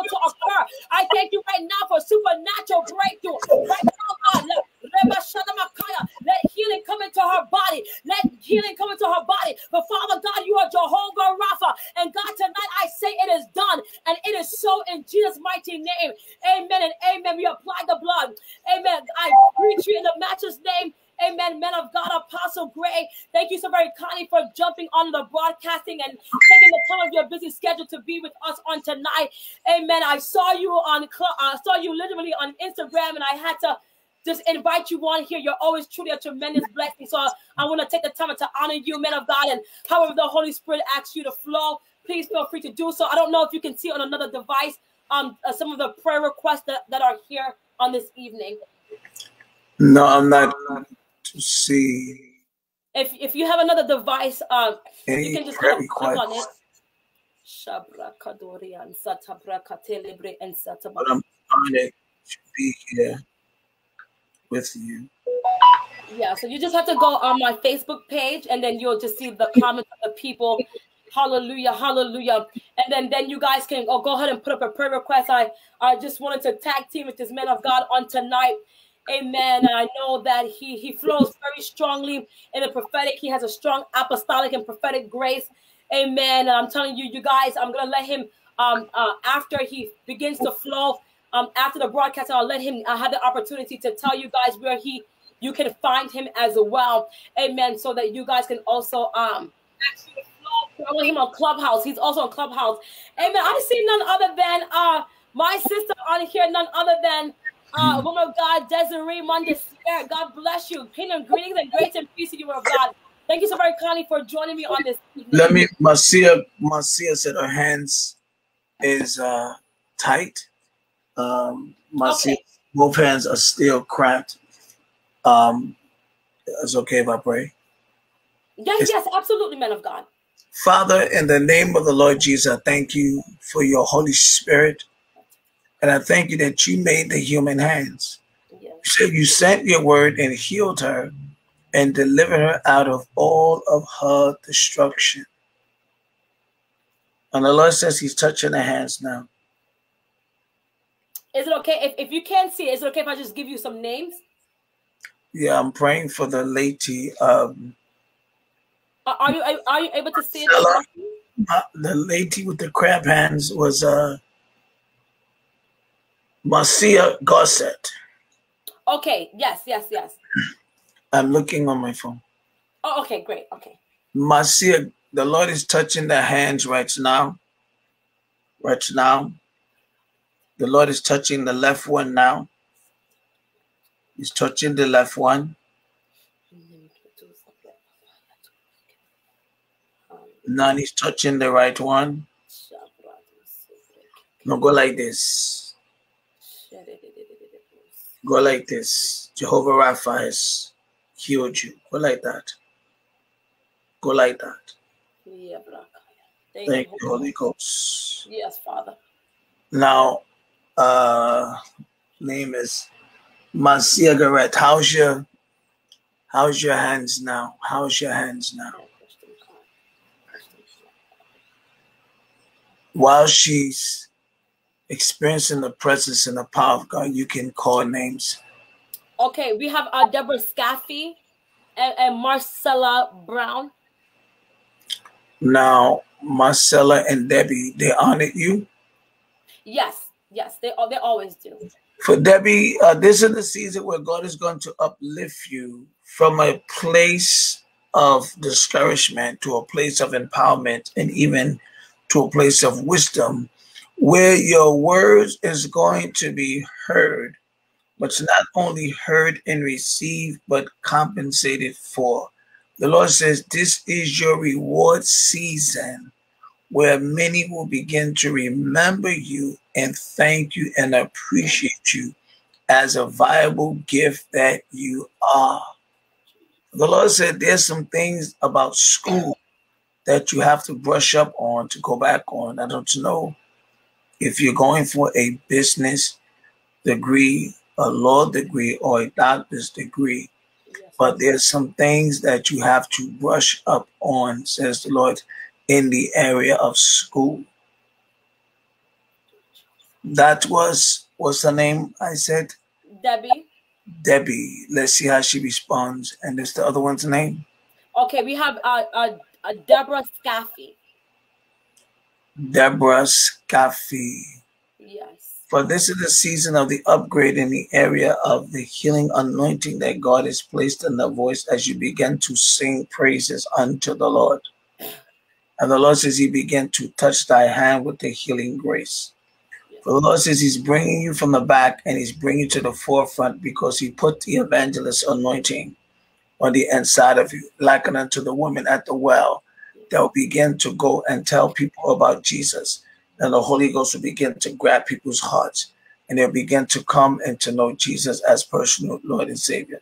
to occur. I thank you right now for supernatural breakthrough. Right now, God, let, healing come into her body. Let healing come into her body. But Father God, you are Jehovah Rapha. And God, tonight I say it is done. And it is so in Jesus' mighty name. Amen and amen. We apply the blood. Amen. I preach you in the matchless name Amen. Men of God, Apostle Gray, thank you so very kindly for jumping on the broadcasting and taking the time of your busy schedule to be with us on tonight. Amen. I saw you on, I saw you literally on Instagram, and I had to just invite you on here. You're always truly a tremendous blessing. So I want to take the time to honor you, men of God, and however the Holy Spirit asks you to flow, please feel free to do so. I don't know if you can see on another device um uh, some of the prayer requests that, that are here on this evening. No, I'm not to see. If if you have another device, um, Any you can just click, click on it. But I'm on it to be here with you. Yeah, so you just have to go on my Facebook page and then you'll just see the comments of the people. Hallelujah, hallelujah. And then then you guys can oh, go ahead and put up a prayer request. I I just wanted to tag team with this man of God on tonight. Amen. And I know that he he flows very strongly in the prophetic. He has a strong apostolic and prophetic grace. Amen. And I'm telling you, you guys, I'm gonna let him um uh, after he begins to flow um after the broadcast, I'll let him uh, have the opportunity to tell you guys where he you can find him as well. Amen. So that you guys can also um I want him on Clubhouse. He's also on Clubhouse. Amen. I see none other than uh my sister on here, none other than uh, woman of God, Desiree Mondesier, God bless you. Kingdom greetings and grace and peace to you, of God. Thank you so very kindly for joining me on this. evening. Let me Marcia Marcia said her hands is uh tight. Um Marcia Okay. both hands are still cramped. Um it's okay if I pray. Yes, yes, absolutely, man of God. Father, in the name of the Lord Jesus, I thank you for your Holy Spirit. And I thank you that you made the human hands. Yes. You said you sent your word and healed her and delivered her out of all of her destruction. And the Lord says he's touching her hands now. Is it okay if, if you can't see it? Is it okay if I just give you some names? Yeah, I'm praying for the lady, um, Are, are you are you able to see Stella. it? uh, the lady with the crab hands was uh, Marcia Gossett. Okay. Yes. Yes. Yes. I'm looking on my phone. Oh, okay. Great. Okay. Marcia, the Lord is touching their hands right now. Right now. The Lord is touching the left one now. He's touching the left one. Now he's touching the right one. No, go like this. Go like this. Jehovah Rapha has healed you. Go like that. Go like that. Thank, Thank you. you, Holy Ghost. Yes, Father. Now, uh, name is Marcia Garrett. How's your how's your hands now? How's your hands now? While she's experiencing the presence and the power of God, you can call names. Okay, we have uh, Deborah Scaffey and, and Marcella Brown. Now, Marcella and Debbie, they honored you. Yes, yes, they they always do. For Debbie, uh, this is the season where God is going to uplift you from a place of discouragement to a place of empowerment and even to a place of wisdom where your words is going to be heard, but it's not only heard and received, but compensated for. The Lord says, This is your reward season where many will begin to remember you and thank you and appreciate you as a viable gift that you are. The Lord said there's some things about school that you have to brush up on to go back on. I don't know if you're going for a business degree, a law degree, or a doctor's degree, but there's some things that you have to brush up on, says the Lord, in the area of school. That was what's her name? I said Debbie. Debbie. Let's see how she responds. And this the other one's name? Okay, we have uh, uh, uh Deborah Scaffey. Deborah Scaffey. Yes. For this is the season of the upgrade in the area of the healing anointing that God has placed in the voice as you begin to sing praises unto the Lord. And the Lord says, He began to touch thy hand with the healing grace. For the Lord says, He's bringing you from the back and He's bringing you to the forefront because He put the evangelist anointing on the inside of you, likened unto the woman at the well that will begin to go and tell people about Jesus. And the Holy Ghost will begin to grab people's hearts and they'll begin to come and to know Jesus as personal Lord and Savior.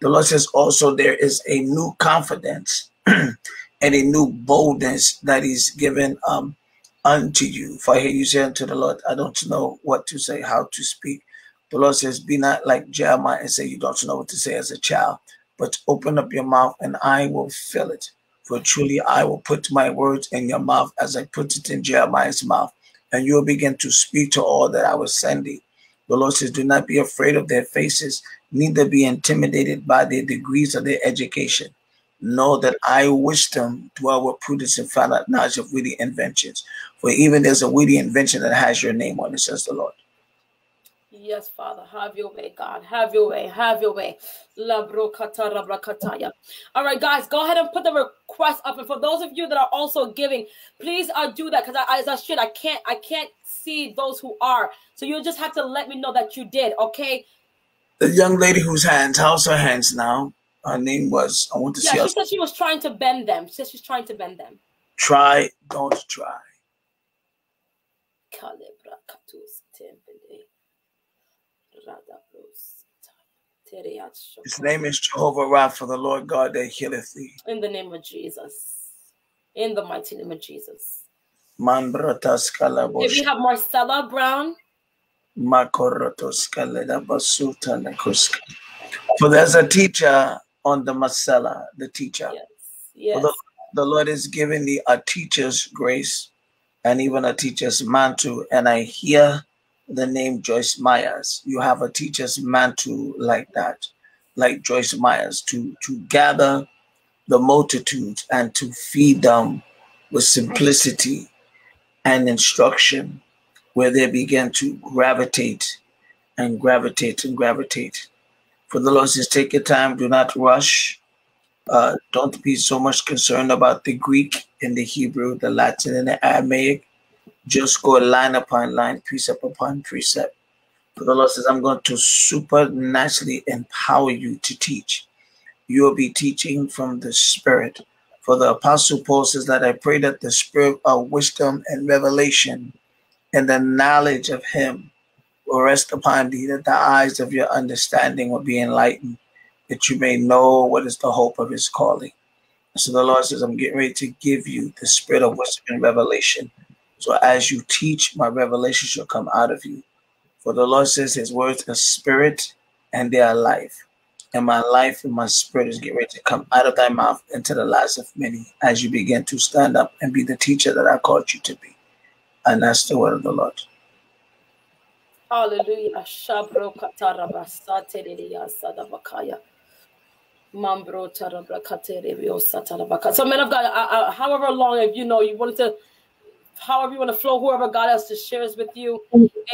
The Lord says also there is a new confidence and a new boldness that is given um, unto you. For I hear you say unto the Lord, I don't know what to say, how to speak. The Lord says, Be not like Jeremiah and say you don't know what to say as a child, but open up your mouth and I will fill it. For truly I will put my words in your mouth as I put it in Jeremiah's mouth, and you will begin to speak to all that I was sending. The Lord says, Do not be afraid of their faces, neither be intimidated by their degrees or their education. Know that I wisdom dwell with prudence and find out knowledge of witty inventions. For even there's a witty invention that has your name on it, says the Lord. Yes, Father, have your way, God. Have your way. Have your way. La brokata ra brakataya. All right, guys, go ahead and put the request up. And for those of you that are also giving, please uh, do that because I, as I should, I can't, I can't see those who are. So you just have to let me know that you did. Okay. The young lady whose hands, how's her hands now? Her name was, I want to Yeah, see she said she was trying to bend them. She said she's trying to bend them. Try, don't try. Kalebra katus tempele. Radabros. Teriach His name is Jehovah Rapha, the Lord God that healeth thee. In the name of Jesus. In the mighty name of Jesus. Here we have Marcella Brown. For there's a teacher on the Marcella, the teacher. Yes. Yes. the, the Lord is giving me a teacher's grace and even a teacher's mantle. And I hear the name Joyce Myers. You have a teacher's mantle like that, like Joyce Myers, to, to gather the multitudes and to feed them with simplicity and instruction, where they begin to gravitate and gravitate and gravitate. For the Lord says, take your time, do not rush. Uh, don't be so much concerned about the Greek and the Hebrew, the Latin and the Aramaic. Just go line upon line, precept upon precept. For the Lord says, I'm going to supernaturally empower you to teach. You will be teaching from the Spirit. For the Apostle Paul says that I pray that the Spirit of wisdom and revelation and the knowledge of Him will rest upon thee, that the eyes of your understanding will be enlightened that you may know what is the hope of his calling. So the Lord says, I'm getting ready to give you the spirit of wisdom and revelation. So as you teach, my revelation shall come out of you. For the Lord says his words are spirit and they are life. And my life and my spirit is getting ready to come out of thy mouth into the lives of many as you begin to stand up and be the teacher that I called you to be. And that's the word of the Lord. Hallelujah. Shabro katarabasa tereriya sadabakaya. Mambro tarabra katerebio satarabaka. So, men of God, uh, uh, however long if you know you wanted to, however you want to flow, whoever God has to share shares with you,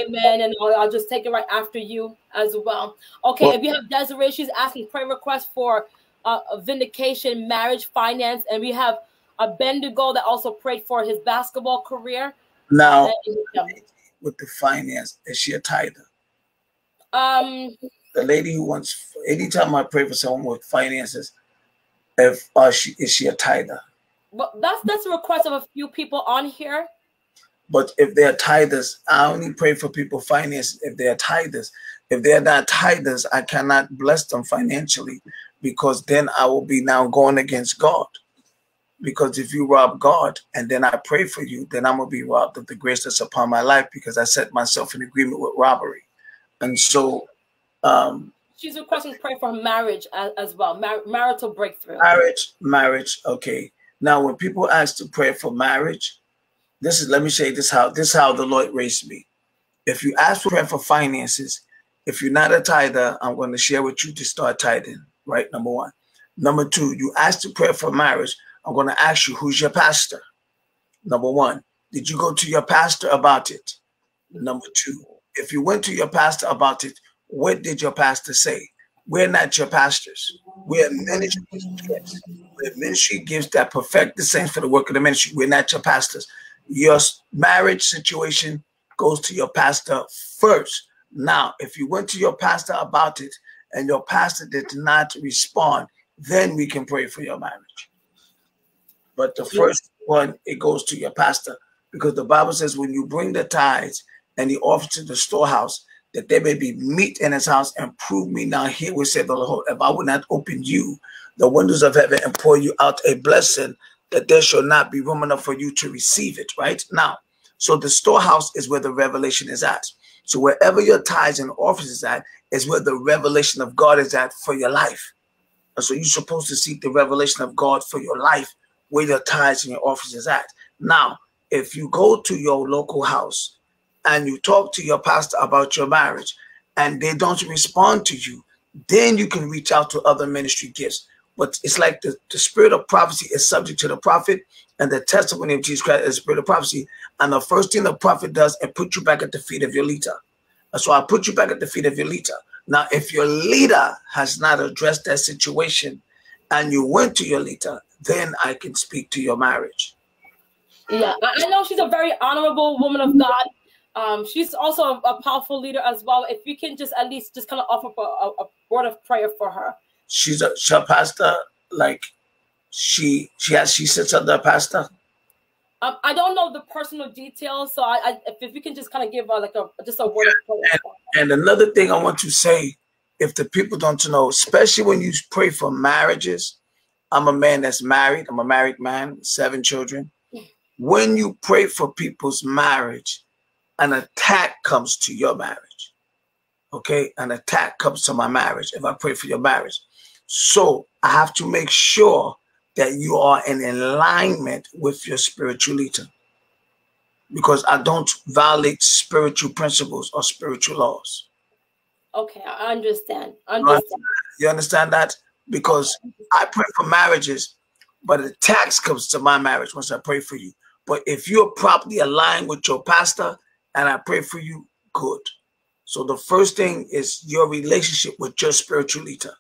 amen. And I'll, I'll just take it right after you as well. Okay, Well- if you have Desiree, she's asking prayer requests for uh, a vindication, marriage, finance, and we have Abednego that also prayed for his basketball career. Now, with the finance, is she a tither? um, the lady who wants anytime I pray for someone with finances, if uh, she is she a tither? Well, that's that's a request of a few people on here. But if they're tithers, I only pray for people finance if they're tithers. If they're not tithers, I cannot bless them financially because then I will be now going against God. Because if you rob God and then I pray for you, then I'm gonna be robbed of the grace that's upon my life because I set myself in agreement with robbery. And so um She's requesting prayer for marriage as, as well, mar- marital breakthrough. marriage marriage okay now when people ask to pray for marriage this is let me say this how this how the lord raised me if you ask for prayer for finances if you're not a tither i'm going to share with you to start tithing right number one number two you ask to pray for marriage i'm going to ask you who's your pastor number one did you go to your pastor about it number two if you went to your pastor about it what did your pastor say we're not your pastors we're ministry gifts. We're ministry gifts that perfect the saints for the work of the ministry. We're not your pastors. Your marriage situation goes to your pastor first. Now, if you went to your pastor about it and your pastor did not respond, then we can pray for your marriage. But the first one, it goes to your pastor because the Bible says when you bring the tithes and the offering to the storehouse, that there may be meat in his house and prove me now here we say the Lord, if I would not open you the windows of heaven and pour you out a blessing, that there shall not be room enough for you to receive it, right? Now, so the storehouse is where the revelation is at. So wherever your tithes and offerings is at, is where the revelation of God is at for your life. And so you're supposed to seek the revelation of God for your life, where your tithes and your is at. Now, if you go to your local house and you talk to your pastor about your marriage and they don't respond to you, then you can reach out to other ministry gifts. But it's like the, the spirit of prophecy is subject to the prophet, and the testimony of Jesus Christ is the spirit of prophecy. And the first thing the prophet does is put you back at the feet of your leader. And so I put you back at the feet of your leader. Now, if your leader has not addressed that situation and you went to your leader, then I can speak to your marriage. Yeah, I know she's a very honorable woman of God. Um, she's also a, a powerful leader as well. If you can just at least just kind of offer up a, a, word of prayer for her, she's a, she's a pastor. Like she she has she sits under a pastor. Um, I don't know the personal details, so I, I if, if you can just kind of give uh, like a just a word of prayer. And another thing I want to say, if the people don't know, especially when you pray for marriages, I'm a man that's married. I'm a married man, seven children. When you pray for people's marriage, an attack comes to your marriage. Okay, an attack comes to my marriage if I pray for your marriage. So I have to make sure that you are in alignment with your spiritual leader. Because I don't violate spiritual principles or spiritual laws. Okay, I understand. understand. You understand that? Because I pray for marriages, but the tax comes to my marriage once I pray for you. But if you're properly aligned with your pastor and I pray for you, good. So the first thing is your relationship with your spiritual leader.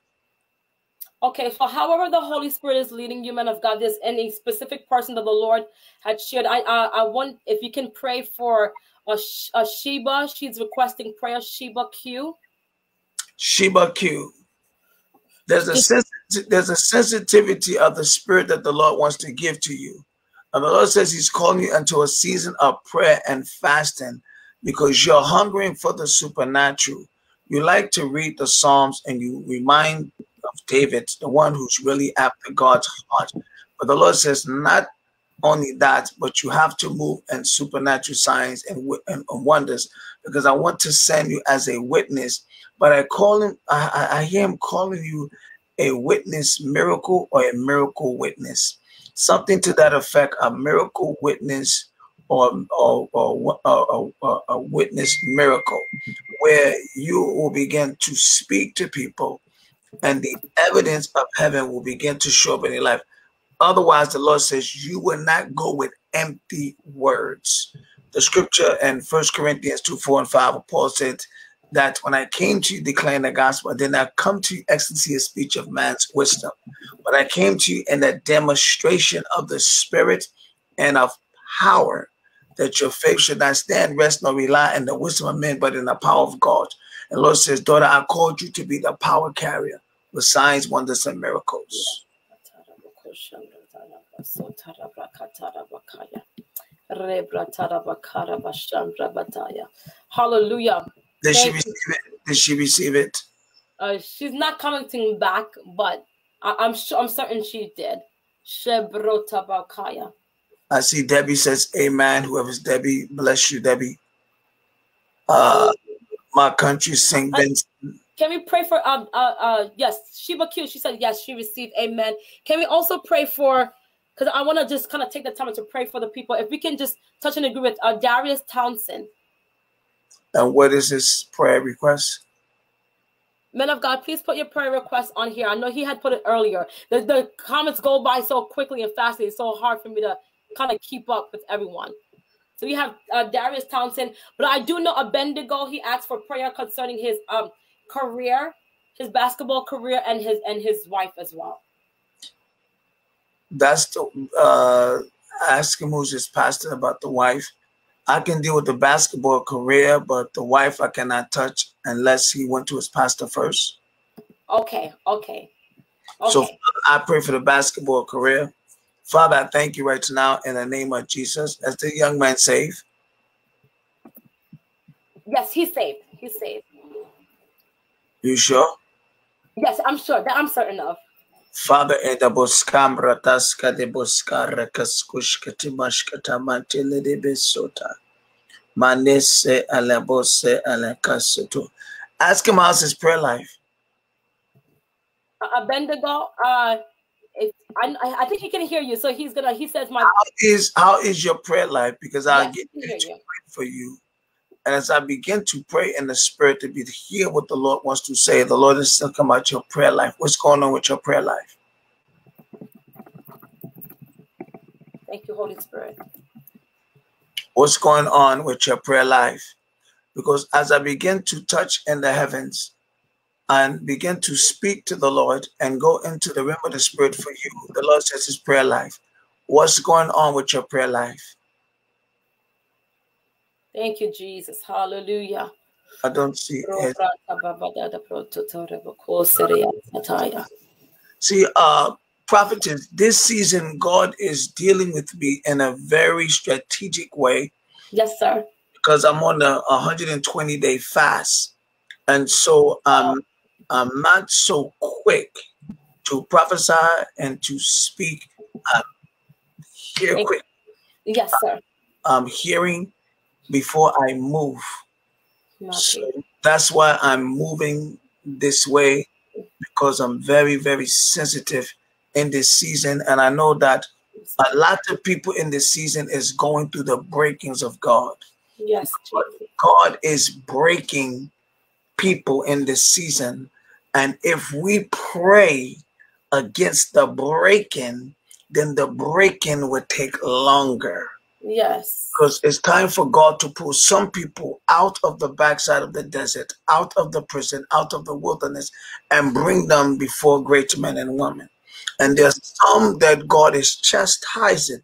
Okay, so however the Holy Spirit is leading you, men of God, there's any specific person that the Lord had shared. I I, I want if you can pray for a, a Sheba. She's requesting prayer. Sheba Q. Sheba Q. There's a there's a sensitivity of the spirit that the Lord wants to give to you. And the Lord says He's calling you into a season of prayer and fasting because you're hungering for the supernatural. You like to read the Psalms and you remind of David, the one who's really after God's heart. But the Lord says, not only that, but you have to move in supernatural signs and, and, wonders because I want to send you as a witness. But I call him, I, I hear him calling you a witness miracle or a miracle witness, something to that effect, a miracle witness or, or, or, or, or a witness miracle, where you will begin to speak to people and the evidence of heaven will begin to show up in your life. Otherwise, the Lord says you will not go with empty words. The scripture in First Corinthians 2 4 and 5, Paul said that when I came to you declaring the gospel, I did not come to you excellency of speech of man's wisdom, but I came to you in the demonstration of the Spirit and of power, that your faith should not stand, rest, nor rely in the wisdom of men, but in the power of God. And Lord says, Daughter, I called you to be the power carrier with signs, wonders, and miracles. Hallelujah. Did she receive it? Did she receive it? Uh, she's not commenting back, but I, am sure I'm certain she did. I see Debbie says, Amen. Whoever's Debbie, bless you, Debbie. Uh, my country, St. Vincent. Can we pray for um uh uh yes Sheba Q? She said yes, she received amen. Can we also pray for because I want to just kind of take the time to pray for the people. If we can just touch and agree with uh, Darius Townsend. And what is his prayer request? Men of God, please put your prayer request on here. I know he had put it earlier. The, the comments go by so quickly and fast. It's so hard for me to kind of keep up with everyone. So we have uh, Darius Townsend, but I do know Abednego. He asked for prayer concerning his um career, his basketball career, and his and his wife as well. That's the uh, ask him who's his pastor about the wife. I can deal with the basketball career, but the wife I cannot touch unless he went to his pastor first. Okay, okay. okay. So I pray for the basketball career. Father, I thank you right now in the name of Jesus. As the young man saved? Yes, he's saved. He's saved. You sure? Yes, I'm sure. That I'm certain of. Father, eda boskambra taska de boskara kaskushka timashka tamantele de besota. Manese ala bose ala kasuto. Ask him how's his prayer life. Uh, uh, I, I think he can hear you. So he's gonna. He says, "My how is how is your prayer life? Because i'll get to pray for you, and as I begin to pray in the spirit to be to hear what the Lord wants to say, the Lord is talking about your prayer life. What's going on with your prayer life? Thank you, Holy Spirit. What's going on with your prayer life? Because as I begin to touch in the heavens, and begin to speak to the Lord and go into the realm of the Spirit for you. The Lord says his prayer life. What's going on with your prayer life? Thank you, Jesus. Hallelujah. I don't see it. See, uh, prophetess, this season God is dealing with me in a very strategic way. Yes, sir. Because I'm on a 120 day fast. And so um, I'm not so quick to prophesy and to speak um, here quick. Yes, sir. I'm hearing before I move. So that's why I'm moving this way because I'm very, very sensitive in this season. And I know that a lot of people in this season is going through the breakings of God. Yes. God is breaking people in this season. And if we pray against the breaking, then the breaking would take longer. Yes. Because it's time for God to pull some people out of the backside of the desert, out of the prison, out of the wilderness, and bring them before great men and women. And there's some that God is chastising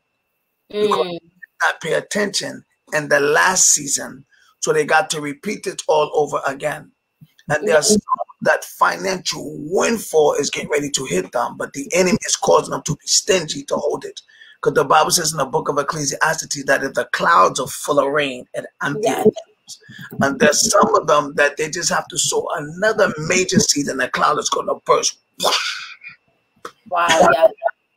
mm. because they did not pay attention in the last season. So they got to repeat it all over again. And there's some that financial windfall is getting ready to hit them, but the enemy is causing them to be stingy to hold it. Because the Bible says in the book of Ecclesiastes that if the clouds are full of rain and empty, yes. and there's some of them that they just have to sow another major seed and the cloud is going to burst. Wow. Yeah.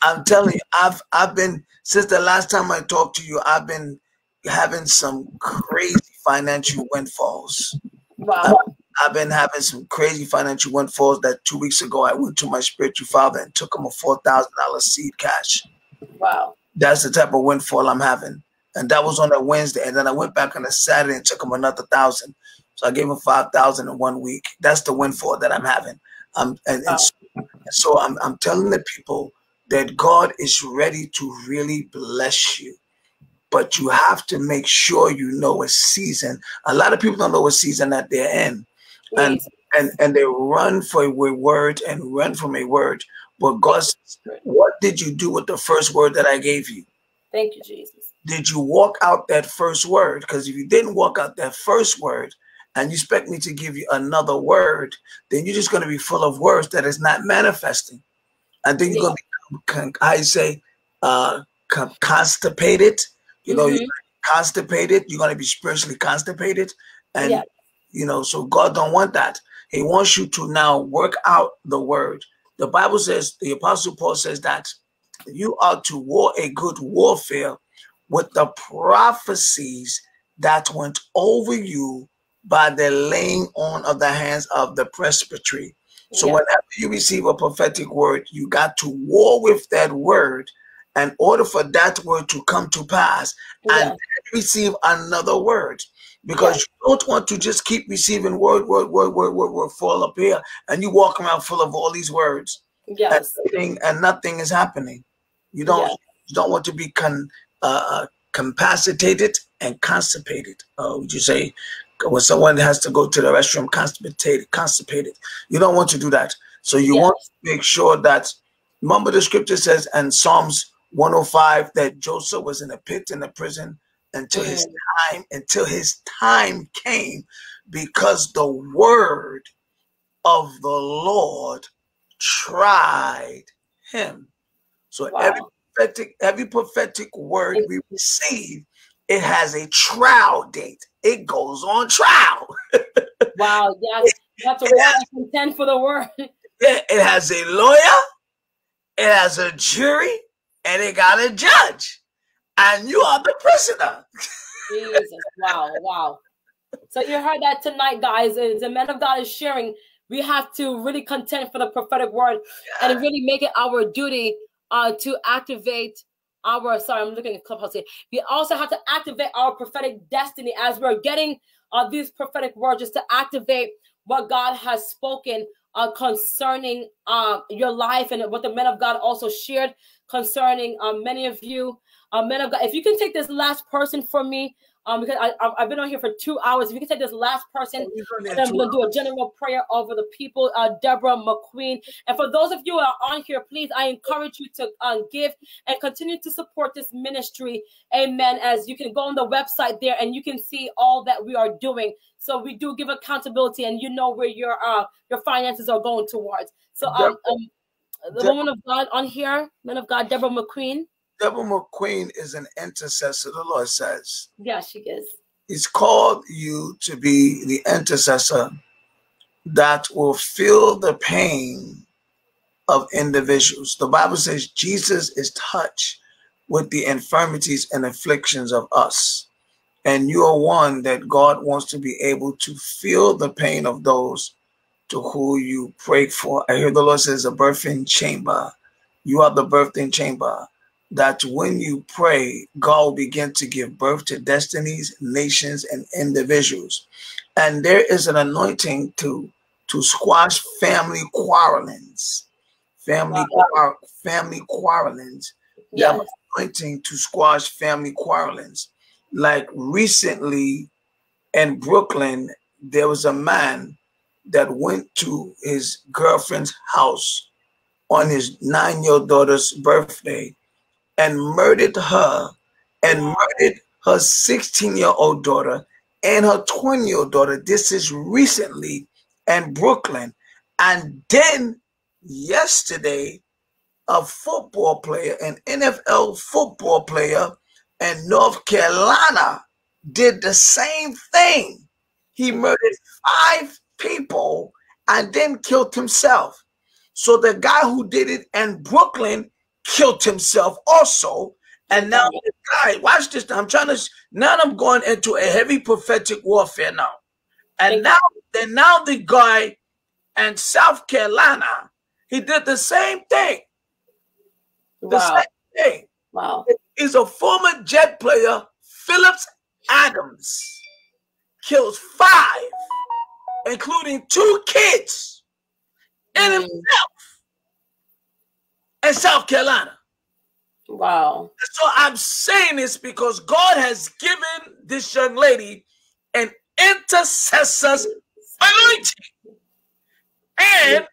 I'm telling you, I've I've been since the last time I talked to you, I've been having some crazy financial windfalls. Wow. I've been having some crazy financial windfalls that two weeks ago I went to my spiritual father and took him a four thousand dollar seed cash. Wow. That's the type of windfall I'm having. And that was on a Wednesday. And then I went back on a Saturday and took him another thousand. So I gave him five thousand in one week. That's the windfall that I'm having. Um, and, wow. and so, so I'm, I'm telling the people that God is ready to really bless you. But you have to make sure you know a season. A lot of people don't know a season that they're in. And and and they run for a word and run from a word but God What did you do with the first word that I gave you? Thank you, Jesus. Did you walk out that first word? Because if you didn't walk out that first word and you expect me to give you another word, then you're just going to be full of words that is not manifesting. And then you're yeah. going to be, I say, uh, constipated. You know, mm-hmm. constipated. You're going to be spiritually constipated. And, yeah. you know, so God don't want that. He wants you to now work out the word the Bible says, the Apostle Paul says that you are to war a good warfare with the prophecies that went over you by the laying on of the hands of the presbytery. So, yeah. whenever you receive a prophetic word, you got to war with that word in order for that word to come to pass yeah. and receive another word because you don't want to just keep receiving word, word, word, word, word, word, fall up here, and you walk around full of all these words. Yes. And nothing, and nothing is happening. You don't yes. you don't want to be con, uh, uh capacitated and constipated. Uh, would you say when someone has to go to the restroom constipated, constipated? You don't want to do that. So you yes. want to make sure that remember the scripture says and Psalms 105 that Joseph was in a pit in a prison until mm. his time until his time came because the word of the Lord tried him. So wow. every prophetic every prophetic word we receive it has a trial date. It goes on trial. wow, yes. That's a word contend for the word. Yeah, it has a lawyer, it has a jury, and it got a judge and you are the prisoner. Jesus, wow, wow. So you heard that tonight, guys. The man of God is sharing. We have to really contend for the prophetic word yeah. and really make it our duty uh, to activate our. Sorry, I'm looking at clubhouse here. We also have to activate our prophetic destiny as we're getting uh, these prophetic words, just to activate what God has spoken uh, concerning uh, your life and what the men of God also shared concerning uh, many of you uh, men of God, if you can take this last person for me, Um, because I, have been on here for two hours. If you can take this last person, Oh, and I'm gonna do a general prayer over the people. Uh, Deborah McQueen, and for those of you who are on here, please, I encourage you to um, give and continue to support this ministry. Amen. As you can go on the website there, and you can see all that we are doing. So we do give accountability, and you know where your uh your finances are going towards. So um, um the woman of God on here, man of God, Deborah McQueen. Deborah McQueen is an intercessor, the Lord says. Yeah, she is. He's called you to be the intercessor that will feel the pain of individuals. The Bible says Jesus is touched with the infirmities and afflictions of us. And you are one that God wants to be able to feel the pain of those to who you pray for. I hear the Lord says a birthing chamber. You are the birthing chamber that when you pray, God will begin to give birth to destinies, nations, and individuals. And there is an anointing to to squash family quarrelings, family family quarrelings. That anointing to squash family quarrelings. Like recently in Brooklyn, there was a man that went to his girlfriend's house on his nine-year-old daughter's birthday and murdered her and murdered her 16 year old daughter and her 20 year old daughter. This is recently in Brooklyn. And then yesterday, a football player, an NFL football player in North Carolina, did the same thing. He murdered five people and then killed himself. So the guy who did it in Brooklyn killed himself also. And now the guy, watch this. I'm trying to now I'm going into a heavy prophetic warfare now. And now then now the guy in South Carolina, he did the same thing. The Wow. same thing. Wow. Is a former jet player, Phillips Adams, kills five, including two kids, and Mm. himself in South Carolina. Wow. So I'm saying this because God has given this young lady an intercessor's anointing and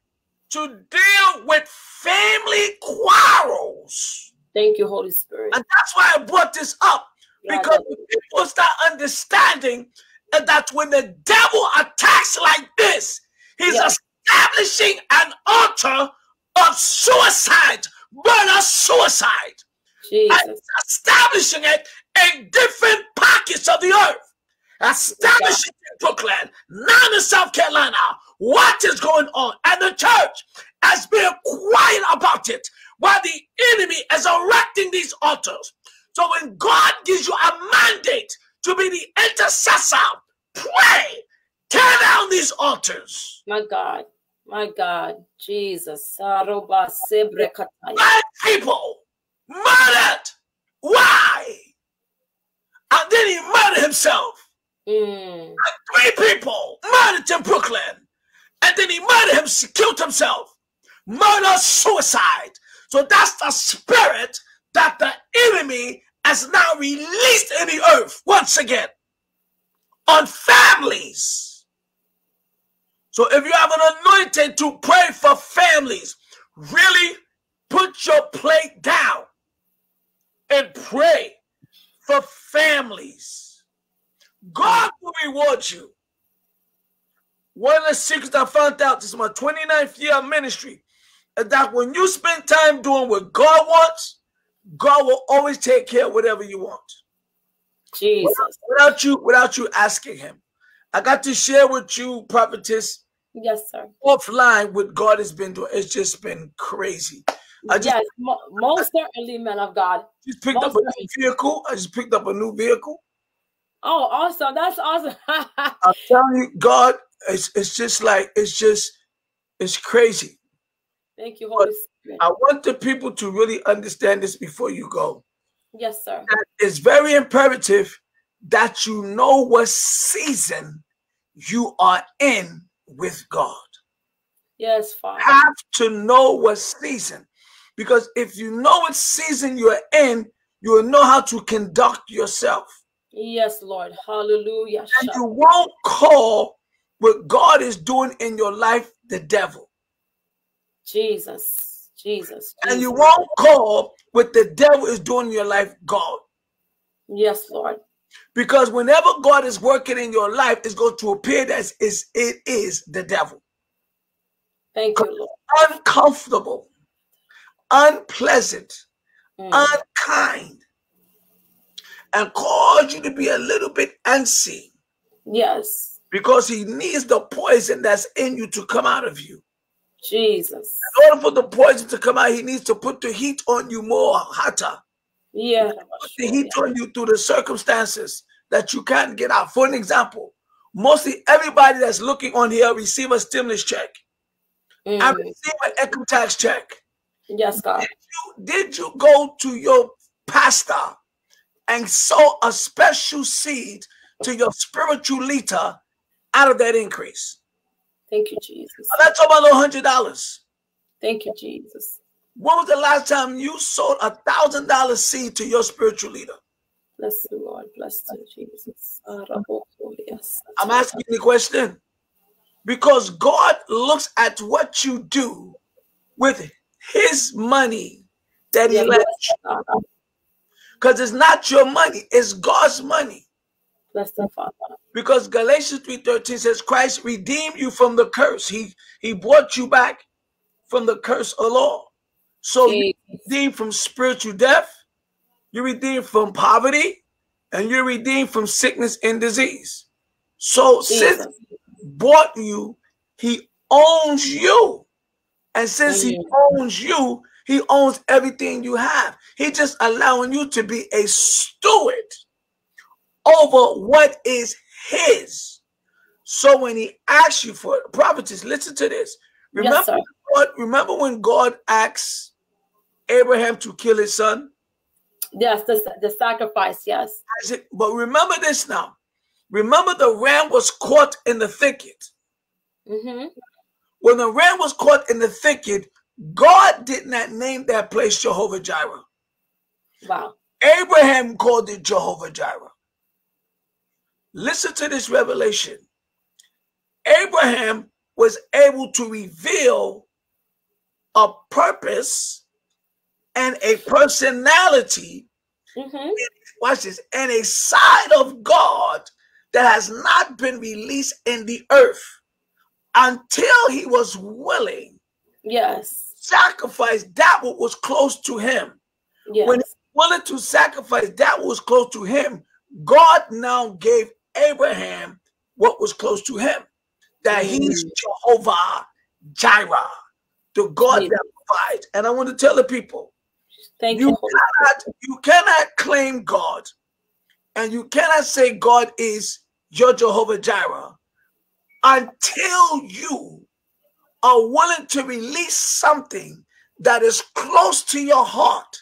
to deal with family quarrels. Thank you, Holy Spirit. And that's why I brought this up because when people start understanding that when the devil attacks like this, he's Yeah. establishing an altar of suicide, murder, suicide. Jesus. establishing it in different pockets of the earth. Establishing it in Brooklyn, now in South Carolina. What is going on? And the church has been quiet about it while the enemy is erecting these altars. So when God gives you a mandate to be the intercessor, pray, tear down these altars. My God. My God. Jesus. Saroba people murdered. Why? And then he murdered himself. Mm. Three people murdered in Brooklyn. And then he murdered him, killed himself. Murder, suicide. So that's the spirit that the enemy has now released in the earth once again on families. So if you have an anointing to pray for families, really put your plate down and pray for families. God will reward you. One of the secrets I found out, this is my 29th year of ministry, is that when you spend time doing what God wants, God will always take care of whatever you want. Jesus. Without you, without you asking him. I got to share with you, prophetess, Yes, sir. offline what God has been doing. It's just been crazy. I just, yes, mo- most certainly, man of God. just picked up a new vehicle. I just picked up a new vehicle. Oh, awesome. That's awesome. I'm telling you, God, it's it's just like it's just it's crazy. Thank you, Holy Spirit. I want the people to really understand this before you go. Yes, sir. That It's very imperative that you know what season you are in with God. Yes, Father. Have to know what season. Because if you know what season you're in, you will know how to conduct yourself. Yes, Lord. Hallelujah. And you won't call what God is doing in your life the devil. Jesus. Jesus. And you won't call what the devil is doing in your life God. Yes, Lord. Because whenever God is working in your life, it's going to appear that is it is the devil. Thank you, Uncomfortable, unpleasant, mm. unkind, and cause you to be a little bit antsy. Yes. Because he needs the poison that's in you to come out of you. Jesus. In order for the poison to come out, he needs to put the heat on you more hotter. Yeah. He heat you through the circumstances that you can't get out. For an example, mostly everybody that's looking on here receive a stimulus check. Mm. I receive an income tax check. Yes, God. Did you, did you go to your pastor and sow a special seed to your spiritual leader out of that increase? Thank you, Jesus. That's about a hundred dollars. Thank you, Jesus. When was the last time you sold a thousand dollar seed to your spiritual leader? Bless you, Lord. Bless you, Jesus. I'm asking the question because God looks at what you do with His money that He you. Because it's not your money; it's God's money. Bless the Father. Because Galatians 3:13 says Christ redeemed you from the curse. He he brought you back from the curse of law. So you redeemed from spiritual death, you're redeemed from poverty, and you're redeemed from sickness and disease. So since he bought you, he owns you. And since he owns you, he owns everything you have. He just allowing you to be a steward over what is his. So when he asks you for it, prophetess, listen to this. Remember, yes, God, remember when God asks Abraham to kill his son? Yes, the, the sacrifice, yes. Isaac, but remember this now. Remember the ram was caught in the thicket. Mm-hmm. When the ram was caught in the thicket, God did not name that place Jehovah Jireh. Wow. Abraham called it Jehovah Jireh. Listen to this revelation. Abraham was able to reveal a purpose and a personality. Mm-hmm. watch this, and a side of God that has not been released in the earth until he was willing. Yes. Sacrifice that what was close to him. Yes. When he willing to sacrifice that was close to him, God now gave Abraham what was close to him. That mm-hmm. he's Jehovah Jireh, the God that provides. And I want to tell the people, Thank you, you. Cannot, you cannot claim God and you cannot say God is your Jehovah Jireh until you are willing to release something that is close to your heart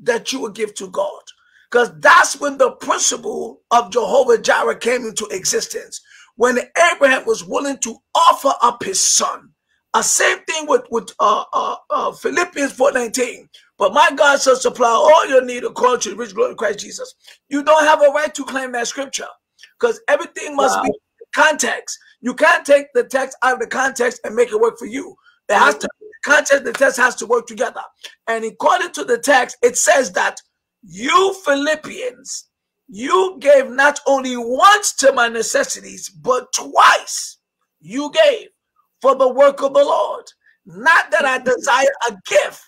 that you will give to God. Because that's when the principle of Jehovah Jireh came into existence. When Abraham was willing to offer up his son. A same thing with, with uh, uh, uh, Philippians 4.19. But my God shall supply all your need according to the rich glory of Christ Jesus. You don't have a right to claim that scripture. Because everything must wow. be context. You can't take the text out of the context and make it work for you. It has to context, the text has to work together. And according to the text, it says that you Philippians, you gave not only once to my necessities, but twice you gave for the work of the Lord. Not that I desire a gift,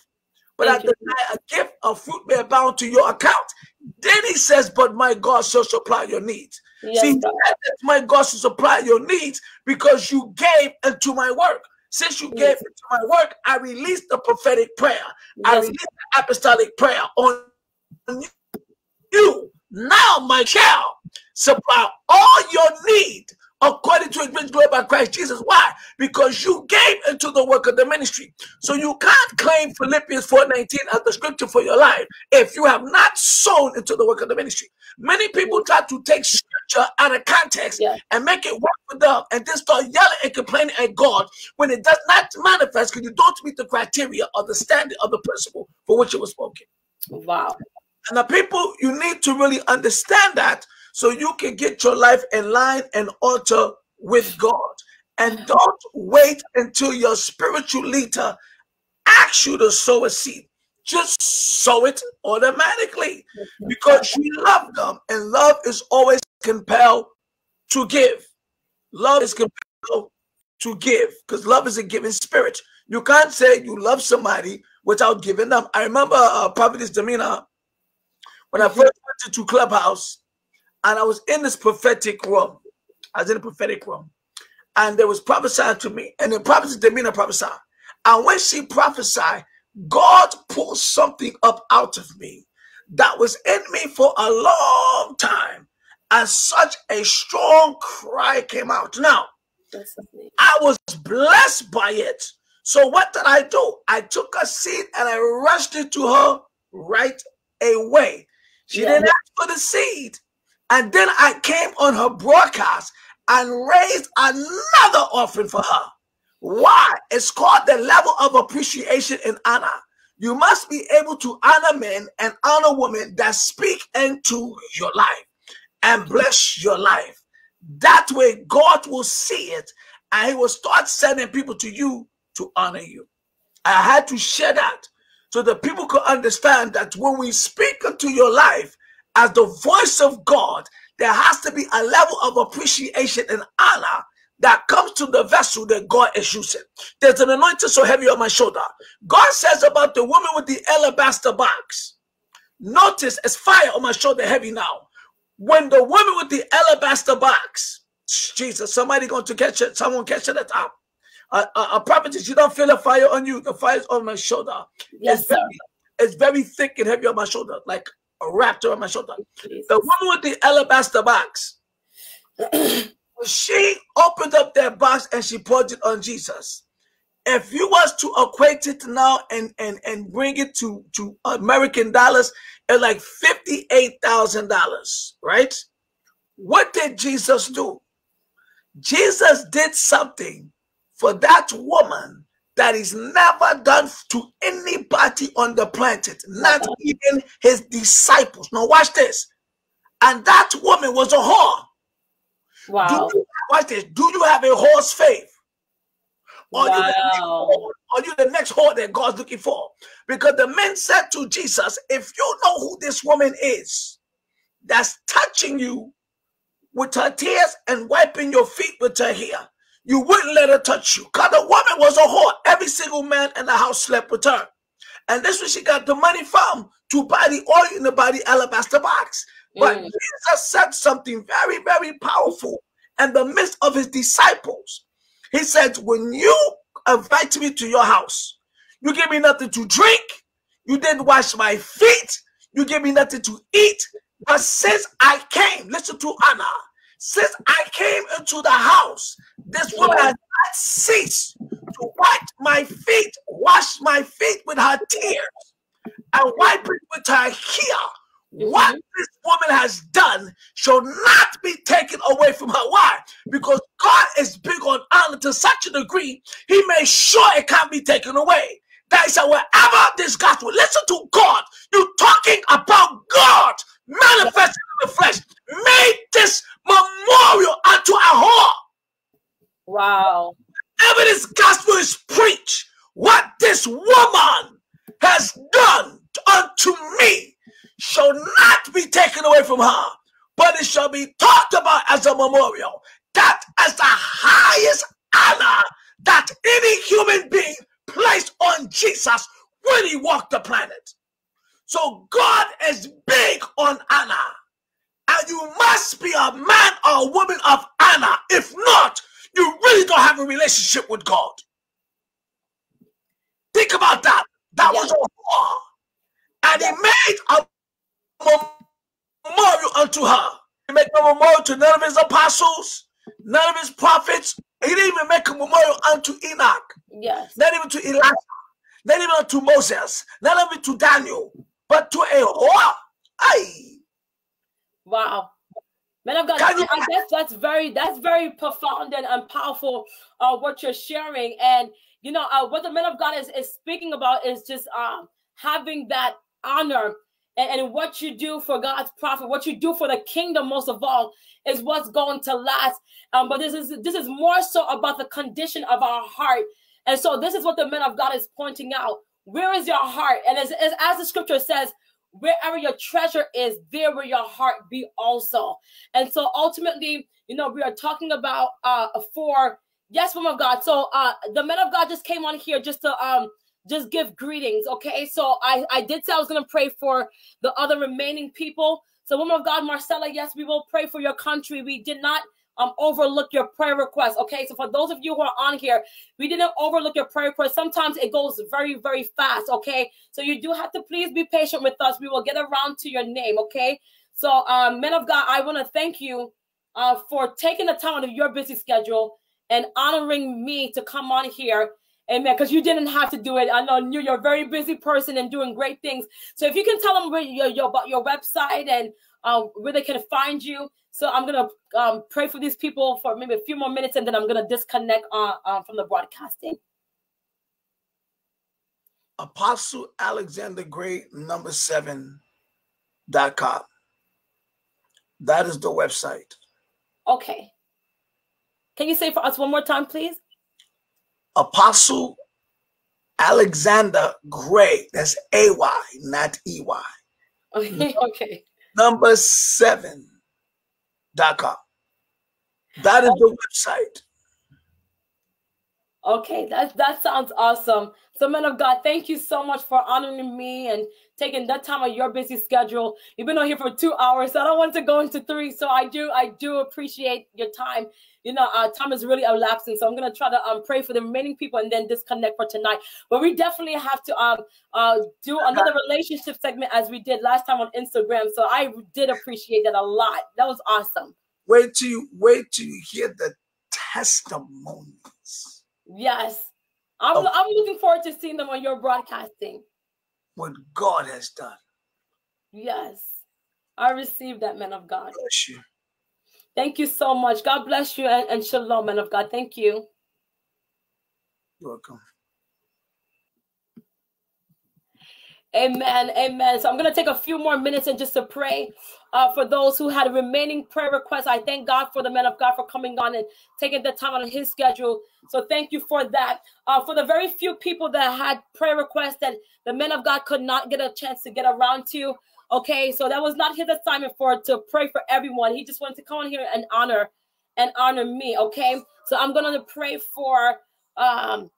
but Thank I you. desire a gift of fruit may bound to your account. Then he says, But my God shall supply your needs. Yes, See, my God shall supply your needs because you gave into my work. Since you yes. gave into my work, I released the prophetic prayer. Yes. I released the apostolic prayer on you now, my child, supply all your need according to his rich glory by Christ Jesus. Why? Because you gave into the work of the ministry. So you can't claim Philippians 4.19 as the scripture for your life if you have not sown into the work of the ministry. Many people try to take scripture out of context yeah. and make it work for them and then start yelling and complaining at God when it does not manifest because you don't meet the criteria or the standard of the principle for which it was spoken. Wow. And the people, you need to really understand that so you can get your life in line and alter with God. And don't wait until your spiritual leader asks you to sow a seed. Just sow it automatically because you love them. And love is always compelled to give. Love is compelled to give because love is a giving spirit. You can't say you love somebody without giving them. I remember uh, Prophetess Dihima when I first went to Clubhouse and I was in this prophetic room. I was in a prophetic room and there was prophesied to me, and the prophet Damina prophesied. And when she prophesied, God pulled something up out of me that was in me for a long time, and such a strong cry came out. Now, I was blessed by it. So what did I do? I took a seed and I rushed it to her right away. She yeah. didn't ask for the seed. And then I came on her broadcast and raised another offering for her. Why? It's called the level of appreciation and honor. You must be able to honor men and honor women that speak into your life and bless your life. That way, God will see it and He will start sending people to you to honor you. I had to share that so that people could understand that when we speak into your life as the voice of God, there has to be a level of appreciation and honor that comes to the vessel that God is using. There's an anointing so heavy on my shoulder. God says about the woman with the alabaster box. Notice it's fire on my shoulder heavy now. When the woman with the alabaster box, Jesus, somebody going to catch it, someone catch it at the top. A, a, a prophetess, you don't feel a fire on you. The fire is on my shoulder. Yes, it's very, it's very thick and heavy on my shoulder, like a raptor on my shoulder. The woman with the alabaster box, she opened up that box and she poured it on Jesus. If you was to equate it now and and and bring it to to American dollars, it's like fifty eight thousand dollars, right? What did Jesus do? Jesus did something for that woman that is never done to anybody on the planet, not even his disciples. Now, watch this. And that woman was a whore. Wow. Do you, watch this. Do you have a horse faith? Or wow. you are you the next whore that God's looking for? Because the men said to Jesus, if you know who this woman is that's touching you with her tears and wiping your feet with her hair, you wouldn't let her touch you. Because the woman was a whore. Every single man in the house slept with her. And that's where she got the money from to buy the oil in the body alabaster box. But mm. Jesus said something very, very powerful in the midst of his disciples. He said, When you invite me to your house, you give me nothing to drink, you didn't wash my feet, you give me nothing to eat. But since I came, listen to Anna, since I came into the house, this woman has not ceased to wipe my feet, wash my feet with her tears, and wipe it with her hair. What mm-hmm. this woman has done shall not be taken away from her. Why? Because God is big on honor to such a degree, He made sure it can't be taken away. That is wherever this gospel, listen to God. You're talking about God manifested in the flesh, made this memorial unto our whore. Wow. Whenever this gospel is preached, what this woman has done unto me shall not be taken away from her, but it shall be talked about as a memorial. That as the highest honor that any human being placed on Jesus when he walked the planet. So God is big on honor. And you must be a man or a woman of honor. If not, you really don't have a relationship with God. Think about that. That yeah. was a war. And yeah. he made a memorial unto her. He made a memorial to none of his apostles, none of his prophets. He didn't even make a memorial unto Enoch. Yes. Not even to Elijah. Not even to Moses. Not even to Daniel. But to a whore. Aye. Wow. Man of God, I guess that's that's very that's very profound and, and powerful uh, what you're sharing. And you know, uh, what the man of God is, is speaking about is just um having that honor and, and what you do for God's prophet, what you do for the kingdom most of all, is what's going to last. Um, but this is this is more so about the condition of our heart. And so this is what the man of God is pointing out. Where is your heart? And as, as, as the scripture says, wherever your treasure is, there will your heart be also. And so ultimately, you know, we are talking about uh for yes, woman of God. So uh the men of God just came on here just to um just give greetings. Okay. So I, I did say I was gonna pray for the other remaining people. So, woman of God, Marcella, yes, we will pray for your country. We did not um overlook your prayer request. Okay, so for those of you who are on here, we didn't overlook your prayer request. Sometimes it goes very, very fast. Okay, so you do have to please be patient with us. We will get around to your name. Okay, so um, men of God, I want to thank you uh for taking the time out of your busy schedule and honoring me to come on here Amen. Because you didn't have to do it. I know you're, a very busy person and doing great things. So if you can tell them where your your, your website and uh, where they can find you. So I'm gonna um, pray for these people for maybe a few more minutes, and then I'm gonna disconnect uh, uh, from the broadcasting. Apostle Alexander Gray number seven dot com. That is the website. Okay. Can you say for us one more time, please? Apostle Alexander Gray. That's A Y, not E Y. Okay, okay. Number seven com. That is the website. Okay, that that sounds awesome. So, man of God, thank you so much for honoring me and taking that time of your busy schedule. You've been on here for two hours, so I don't want to go into three. So I do, I do appreciate your time. You know, uh, time is really elapsing, so I'm gonna try to um, pray for the remaining people and then disconnect for tonight. But we definitely have to um uh do another relationship segment as we did last time on Instagram. So I did appreciate that a lot. That was awesome. Wait till you wait till you hear the testimonies. Yes. I'm, oh. I'm looking forward to seeing them on your broadcasting. What God has done. Yes. I received that, man of God. Bless you. Thank you so much. God bless you and, and shalom, man of God. Thank you. You're welcome. Amen. Amen. So I'm going to take a few more minutes and just to pray uh, for those who had remaining prayer requests. I thank God for the men of God for coming on and taking the time on his schedule. So thank you for that. Uh, for the very few people that had prayer requests that the men of God could not get a chance to get around to. Okay, so that was not his assignment for to pray for everyone. He just wanted to come on here and honor and honor me. Okay, so I'm gonna pray for. Um,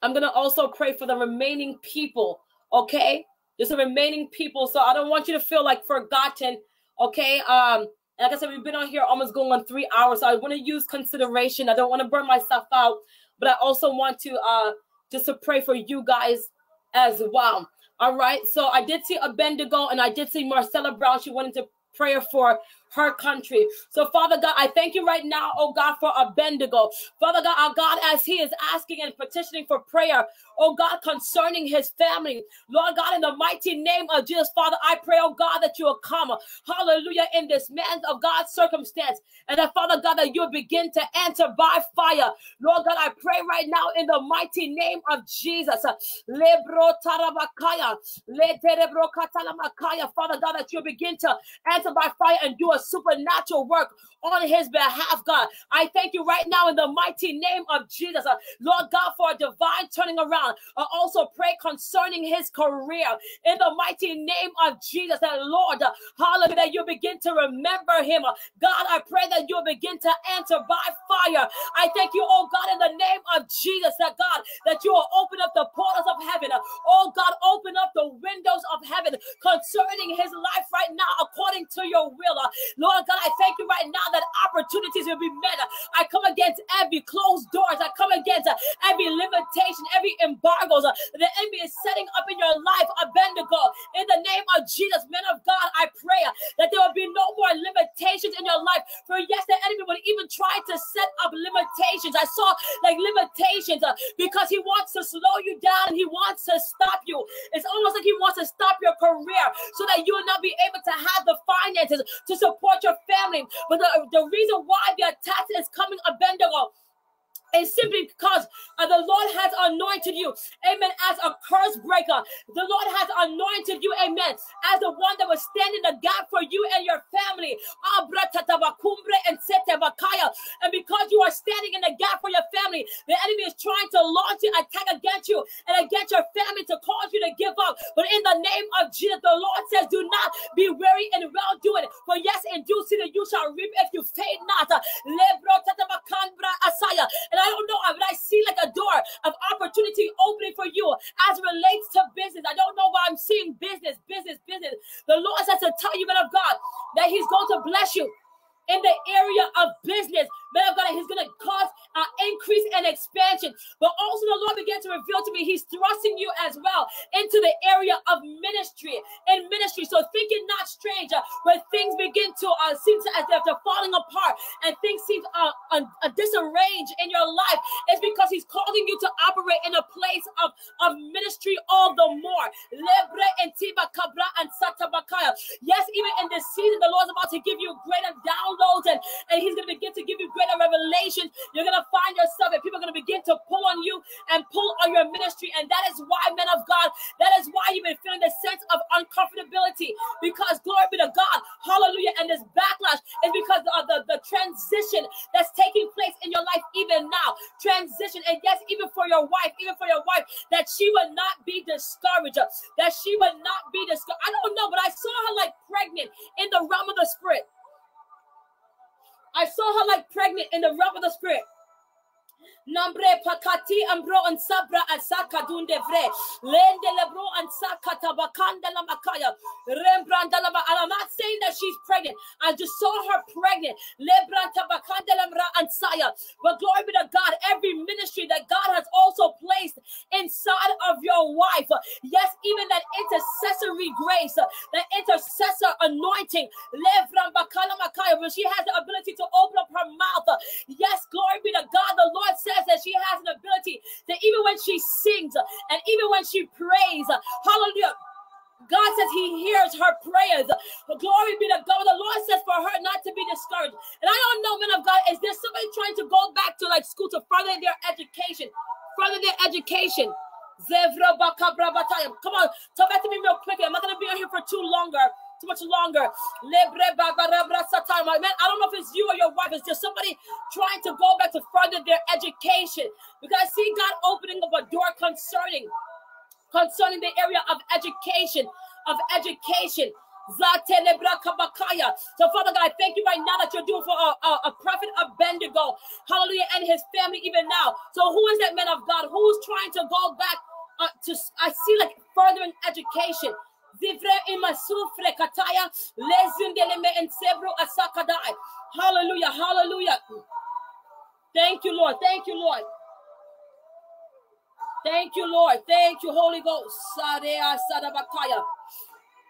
I'm gonna also pray for the remaining people. Okay, there's the remaining people. So I don't want you to feel like forgotten. Okay. Um, like I said, we've been on here almost going on three hours. So I want to use consideration. I don't want to burn myself out, but I also want to uh just to pray for you guys as well. All right. So I did see Abednego and I did see Marcella Brown. She wanted to prayer for her country. So, Father God, I thank you right now, oh God, for Abednego. Father God, our God, as he is asking and petitioning for prayer, oh God, concerning his family. Lord God, in the mighty name of Jesus, Father, I pray, oh God, that you will come, hallelujah, in this man of God's circumstance. And that, Father God, that you will begin to answer by fire. Lord God, I pray right now in the mighty name of Jesus. Father God, that you begin to answer by fire and do a supernatural work on his behalf, God. I thank you right now in the mighty name of Jesus, uh, Lord God, for a divine turning around. I also pray concerning his career in the mighty name of Jesus, that Lord, uh, hallelujah, that you begin to remember him. Uh, God, I pray that you'll begin to answer by fire. I thank you, oh God, in the name of Jesus, that God, that you will open up the portals of heaven. Uh, oh God, open up the windows of heaven concerning his life right now, according to your will. Lord God, I thank you right now that opportunities will be met. I come against every closed doors. I come against every limitation, every embargoes the enemy is setting up in your life. Abednego, in the name of Jesus, men of God, I pray that there will be no more limitations in your life. For yes, the enemy would even try to set up limitations. I saw like limitations uh, because he wants to slow you down and he wants to stop you. It's almost like he wants to stop your career so that you will not be able to have the finances to support your family. But the, the reason why the attack is coming, Abednego, And simply because uh, the Lord has anointed you, amen, as a curse breaker. The Lord has anointed you, amen, as the one that was standing the gap for you and your family. And because you are standing in the gap for your family, the enemy is trying to launch an attack against you and against your family to cause you to give up. But in the name of Jesus, the Lord says, Do not be weary and well doing. For yes, in due season you shall reap if you faint not. And I don't know, but I see like a door of opportunity opening for you as relates to business. I don't know why I'm seeing business, business, business. The Lord says to tell you, man of God, that He's going to bless you in the area of business. Man of God, He's going to cause an increase and expansion. But also, the Lord began to reveal to me, He's thrusting you as well into the area of ministry and ministry. So, think it not strange uh, when things begin to uh, seem to, as if they're falling apart and things seem uh, uh, uh, disarranged in your life. It's because He's calling you to operate in a place of, of ministry all the more. Yes, even in this season, the Lord's about to give you greater downloads and, and He's going to begin to give you greater revelations. You're going to find yourself and people are going to begin to pull on you and pull on your ministry. And that is why, men of God, that is why you've been feeling the sense of uncomfortability because glory be to God. Hallelujah. And this backlash is because of the, the transition that's taking place in your life even now. Transition. And yes, even for your wife, even for your wife, that she would not be discouraged, that she would not be discouraged. I don't know, but I saw her like pregnant in the realm of the spirit. I saw her like pregnant in the realm of the spirit. Nambre pakati ambro and sabra asaka dunde vre. Lende lebro and sakata bakanda la makaya. Rembrandt la I'm not saying that she's pregnant. I just saw her pregnant. Lebranta bakanda lamra and saya. But glory be to God, every ministry that God has also placed inside of your wife. Yes, even that intercessory grace, that intercessor anointing. Lebram bakala makaya. But she has the ability to open up her mouth. Yes, glory be to God. The Lord says says that she has an ability that even when she sings and even when she prays, hallelujah. God says He hears her prayers. Glory be to God. The Lord says for her not to be discouraged. And I don't know, men of God, is there somebody trying to go back to like school to further their education? Further their education. Come on, talk back to me real quickly. I'm not going to be on here for too longer too much longer. Man, I don't know if it's you or your wife. It's just somebody trying to go back to further their education. Because I see God opening up a door concerning concerning the area of education, of education. So, Father God, I thank you right now that you're doing for a, a, a prophet Abednego, hallelujah, and his family even now. So, who is that man of God? Who's trying to go back uh, to? I see like further in education. Zivre imasufre kataya lezindeleme and sebro asakadai. Hallelujah, hallelujah. Thank you, Lord. Thank you, Lord. Thank you, Lord. Thank you, Holy Ghost.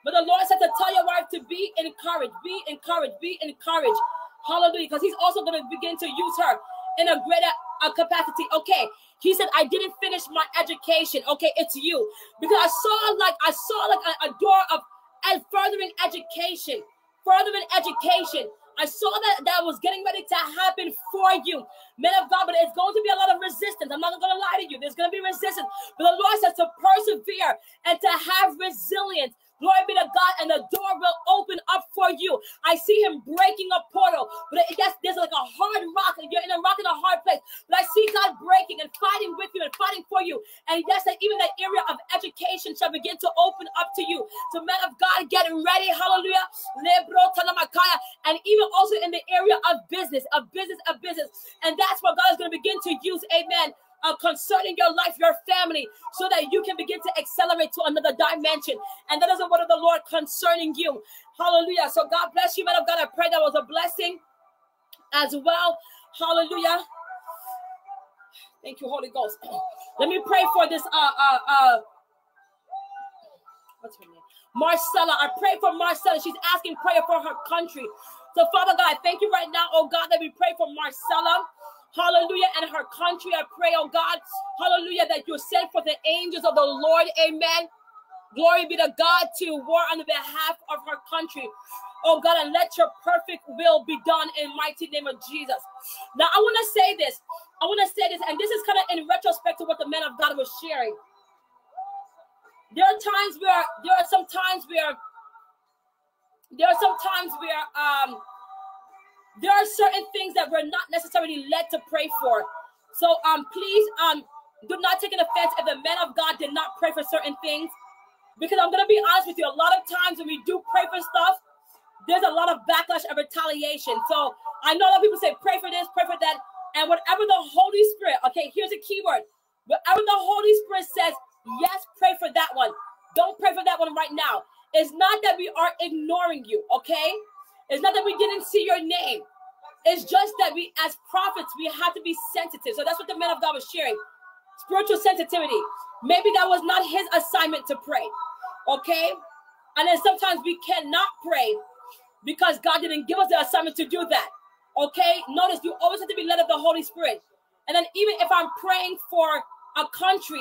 But the Lord said to tell your wife to be encouraged, be encouraged, be encouraged. Hallelujah. Because He's also going to begin to use her in a greater uh, capacity. Okay, he said, I didn't finish my education. Okay, it's you. Because I saw like I saw like a, a door of and furthering education, furthering education. I saw that that was getting ready to happen for you, men of God, but it's going to be a lot of resistance. I'm not going to lie to you. There's going to be resistance, but the Lord says to persevere and to have resilience Glory be to God, and the door will open up for you. I see him breaking a portal, but yes, there's like a hard rock, and you're in a rock in a hard place. But I see God breaking and fighting with you and fighting for you. And yes, that even that area of education shall begin to open up to you. So, men of God, getting ready, hallelujah. And even also in the area of business, of business, of business. And that's what God is going to begin to use, amen uh, concerning your life, your family, so that you can begin to accelerate to another dimension. And that is the word of the Lord concerning you. Hallelujah. So God bless you, man of God. I pray that was a blessing as well. Hallelujah. Thank you, Holy Ghost. Let me pray for this. Uh, uh, uh, what's her name? Marcella. I pray for Marcella. She's asking prayer for her country. So, Father God, thank you right now, oh God, that we pray for Marcella. Hallelujah. And her country, I pray, oh God. Hallelujah. That you send for the angels of the Lord. Amen. Glory be to God to war on behalf of her country. Oh God, and let your perfect will be done in mighty name of Jesus. Now I want to say this. I want to say this, and this is kind of in retrospect to what the man of God was sharing. There are times where there are some times where there are some times where um there are certain things that we're not necessarily led to pray for. So um please um do not take an offense if the men of God did not pray for certain things. Because I'm gonna be honest with you, a lot of times when we do pray for stuff, there's a lot of backlash and retaliation. So I know that people say pray for this, pray for that, and whatever the Holy Spirit, okay, here's a key word. Whatever the Holy Spirit says, yes, pray for that one. Don't pray for that one right now. It's not that we are ignoring you, okay? It's not that we didn't see your name. It's just that we, as prophets, we have to be sensitive. So that's what the man of God was sharing spiritual sensitivity. Maybe that was not his assignment to pray, okay? And then sometimes we cannot pray because God didn't give us the assignment to do that. Okay, notice you always have to be led of the Holy Spirit. And then, even if I'm praying for a country,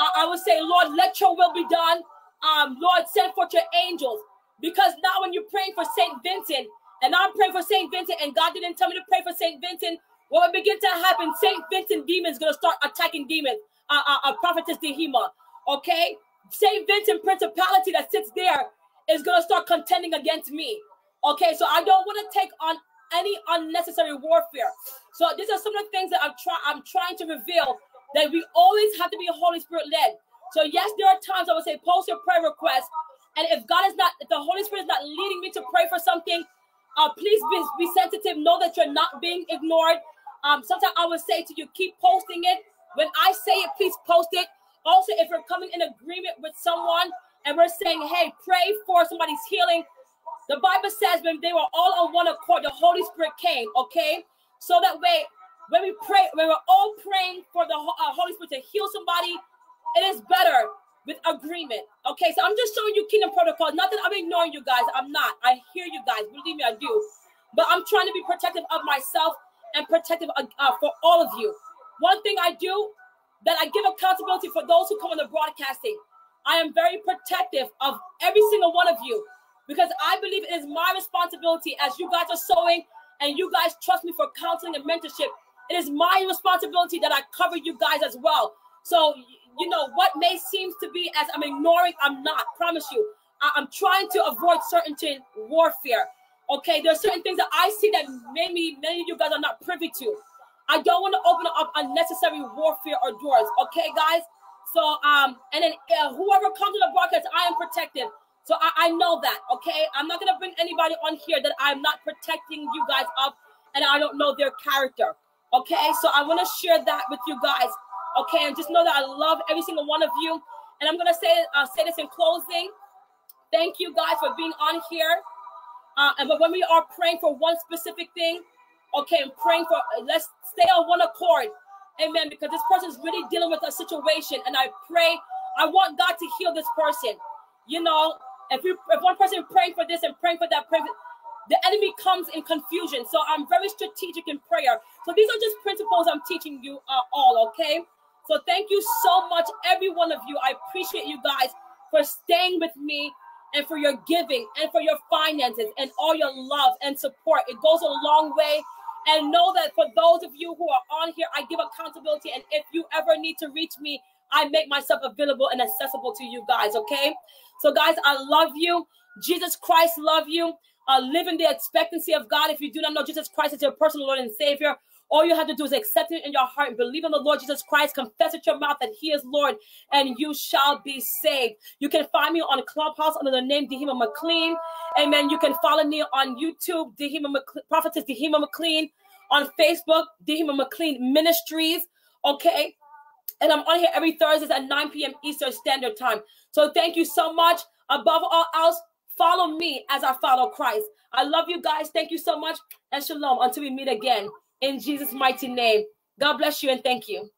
I, I would say, Lord, let your will be done. Um, Lord, send forth your angels. Because now, when you're praying for Saint Vincent, and I'm praying for Saint Vincent, and God didn't tell me to pray for Saint Vincent, what will begin to happen? Saint Vincent demons gonna start attacking demons. Uh, uh, uh prophetess Dihima. Okay, Saint Vincent principality that sits there is gonna start contending against me. Okay, so I don't want to take on any unnecessary warfare. So these are some of the things that I'm trying I'm trying to reveal that we always have to be Holy Spirit led. So yes, there are times I would say post your prayer request, and if God is not, if the Holy Spirit is not leading me to pray for something, uh, please be, be sensitive. Know that you're not being ignored. Um, sometimes I would say to you, keep posting it. When I say it, please post it. Also, if we're coming in agreement with someone and we're saying, hey, pray for somebody's healing, the Bible says when they were all on one accord, the Holy Spirit came, okay? So that way, when we pray, when we're all praying for the uh, Holy Spirit to heal somebody, it is better with agreement. Okay, so I'm just showing you kingdom protocol. Not that I'm ignoring you guys. I'm not. I hear you guys. Believe me, I do. But I'm trying to be protective of myself and protective uh, uh, for all of you. One thing I do that I give accountability for those who come on the broadcasting. I am very protective of every single one of you because I believe it is my responsibility as you guys are sowing and you guys trust me for counseling and mentorship. It is my responsibility that I cover you guys as well. So, you know, what may seems to be as I'm ignoring, I'm not, promise you. I- am trying to avoid certain warfare. Okay, there are certain things that I see that maybe many of you guys are not privy to. I don't want to open up unnecessary warfare or doors. Okay, guys. So, um, and then uh, whoever comes to the broadcast, I am protected. So I, I know that, okay? I'm not gonna bring anybody on here that I'm not protecting you guys up and I don't know their character. Okay, so I want to share that with you guys. Okay, and just know that I love every single one of you. And I'm gonna say uh, say this in closing. Thank you guys for being on here. Uh, and but when we are praying for one specific thing, okay, I'm praying for let's stay on one accord, amen. Because this person is really dealing with a situation, and I pray I want God to heal this person. You know, if you if one person praying for this and praying for that, the enemy comes in confusion. So I'm very strategic in prayer. So these are just principles I'm teaching you uh, all, okay? So thank you so much, every one of you. I appreciate you guys for staying with me and for your giving and for your finances and all your love and support. It goes a long way. And know that for those of you who are on here, I give accountability. And if you ever need to reach me, I make myself available and accessible to you guys, okay? So, guys, I love you. Jesus Christ love you. Uh, live in the expectancy of God. If you do not know Jesus Christ as your personal Lord and Savior, all you have to do is accept it in your heart believe in the Lord Jesus Christ. Confess with your mouth that He is Lord, and you shall be saved. You can find me on Clubhouse under the name Dihima McLean. Amen. You can follow me on YouTube, Dihima McLean, Prophetess Dihima McLean. On Facebook, Dihima McLean Ministries. Okay. And I'm on here every Thursdays at 9 p.m. Eastern Standard Time. So thank you so much. Above all else, follow me as I follow Christ. I love you guys. Thank you so much. And shalom until we meet again in Jesus' mighty name. God bless you and thank you.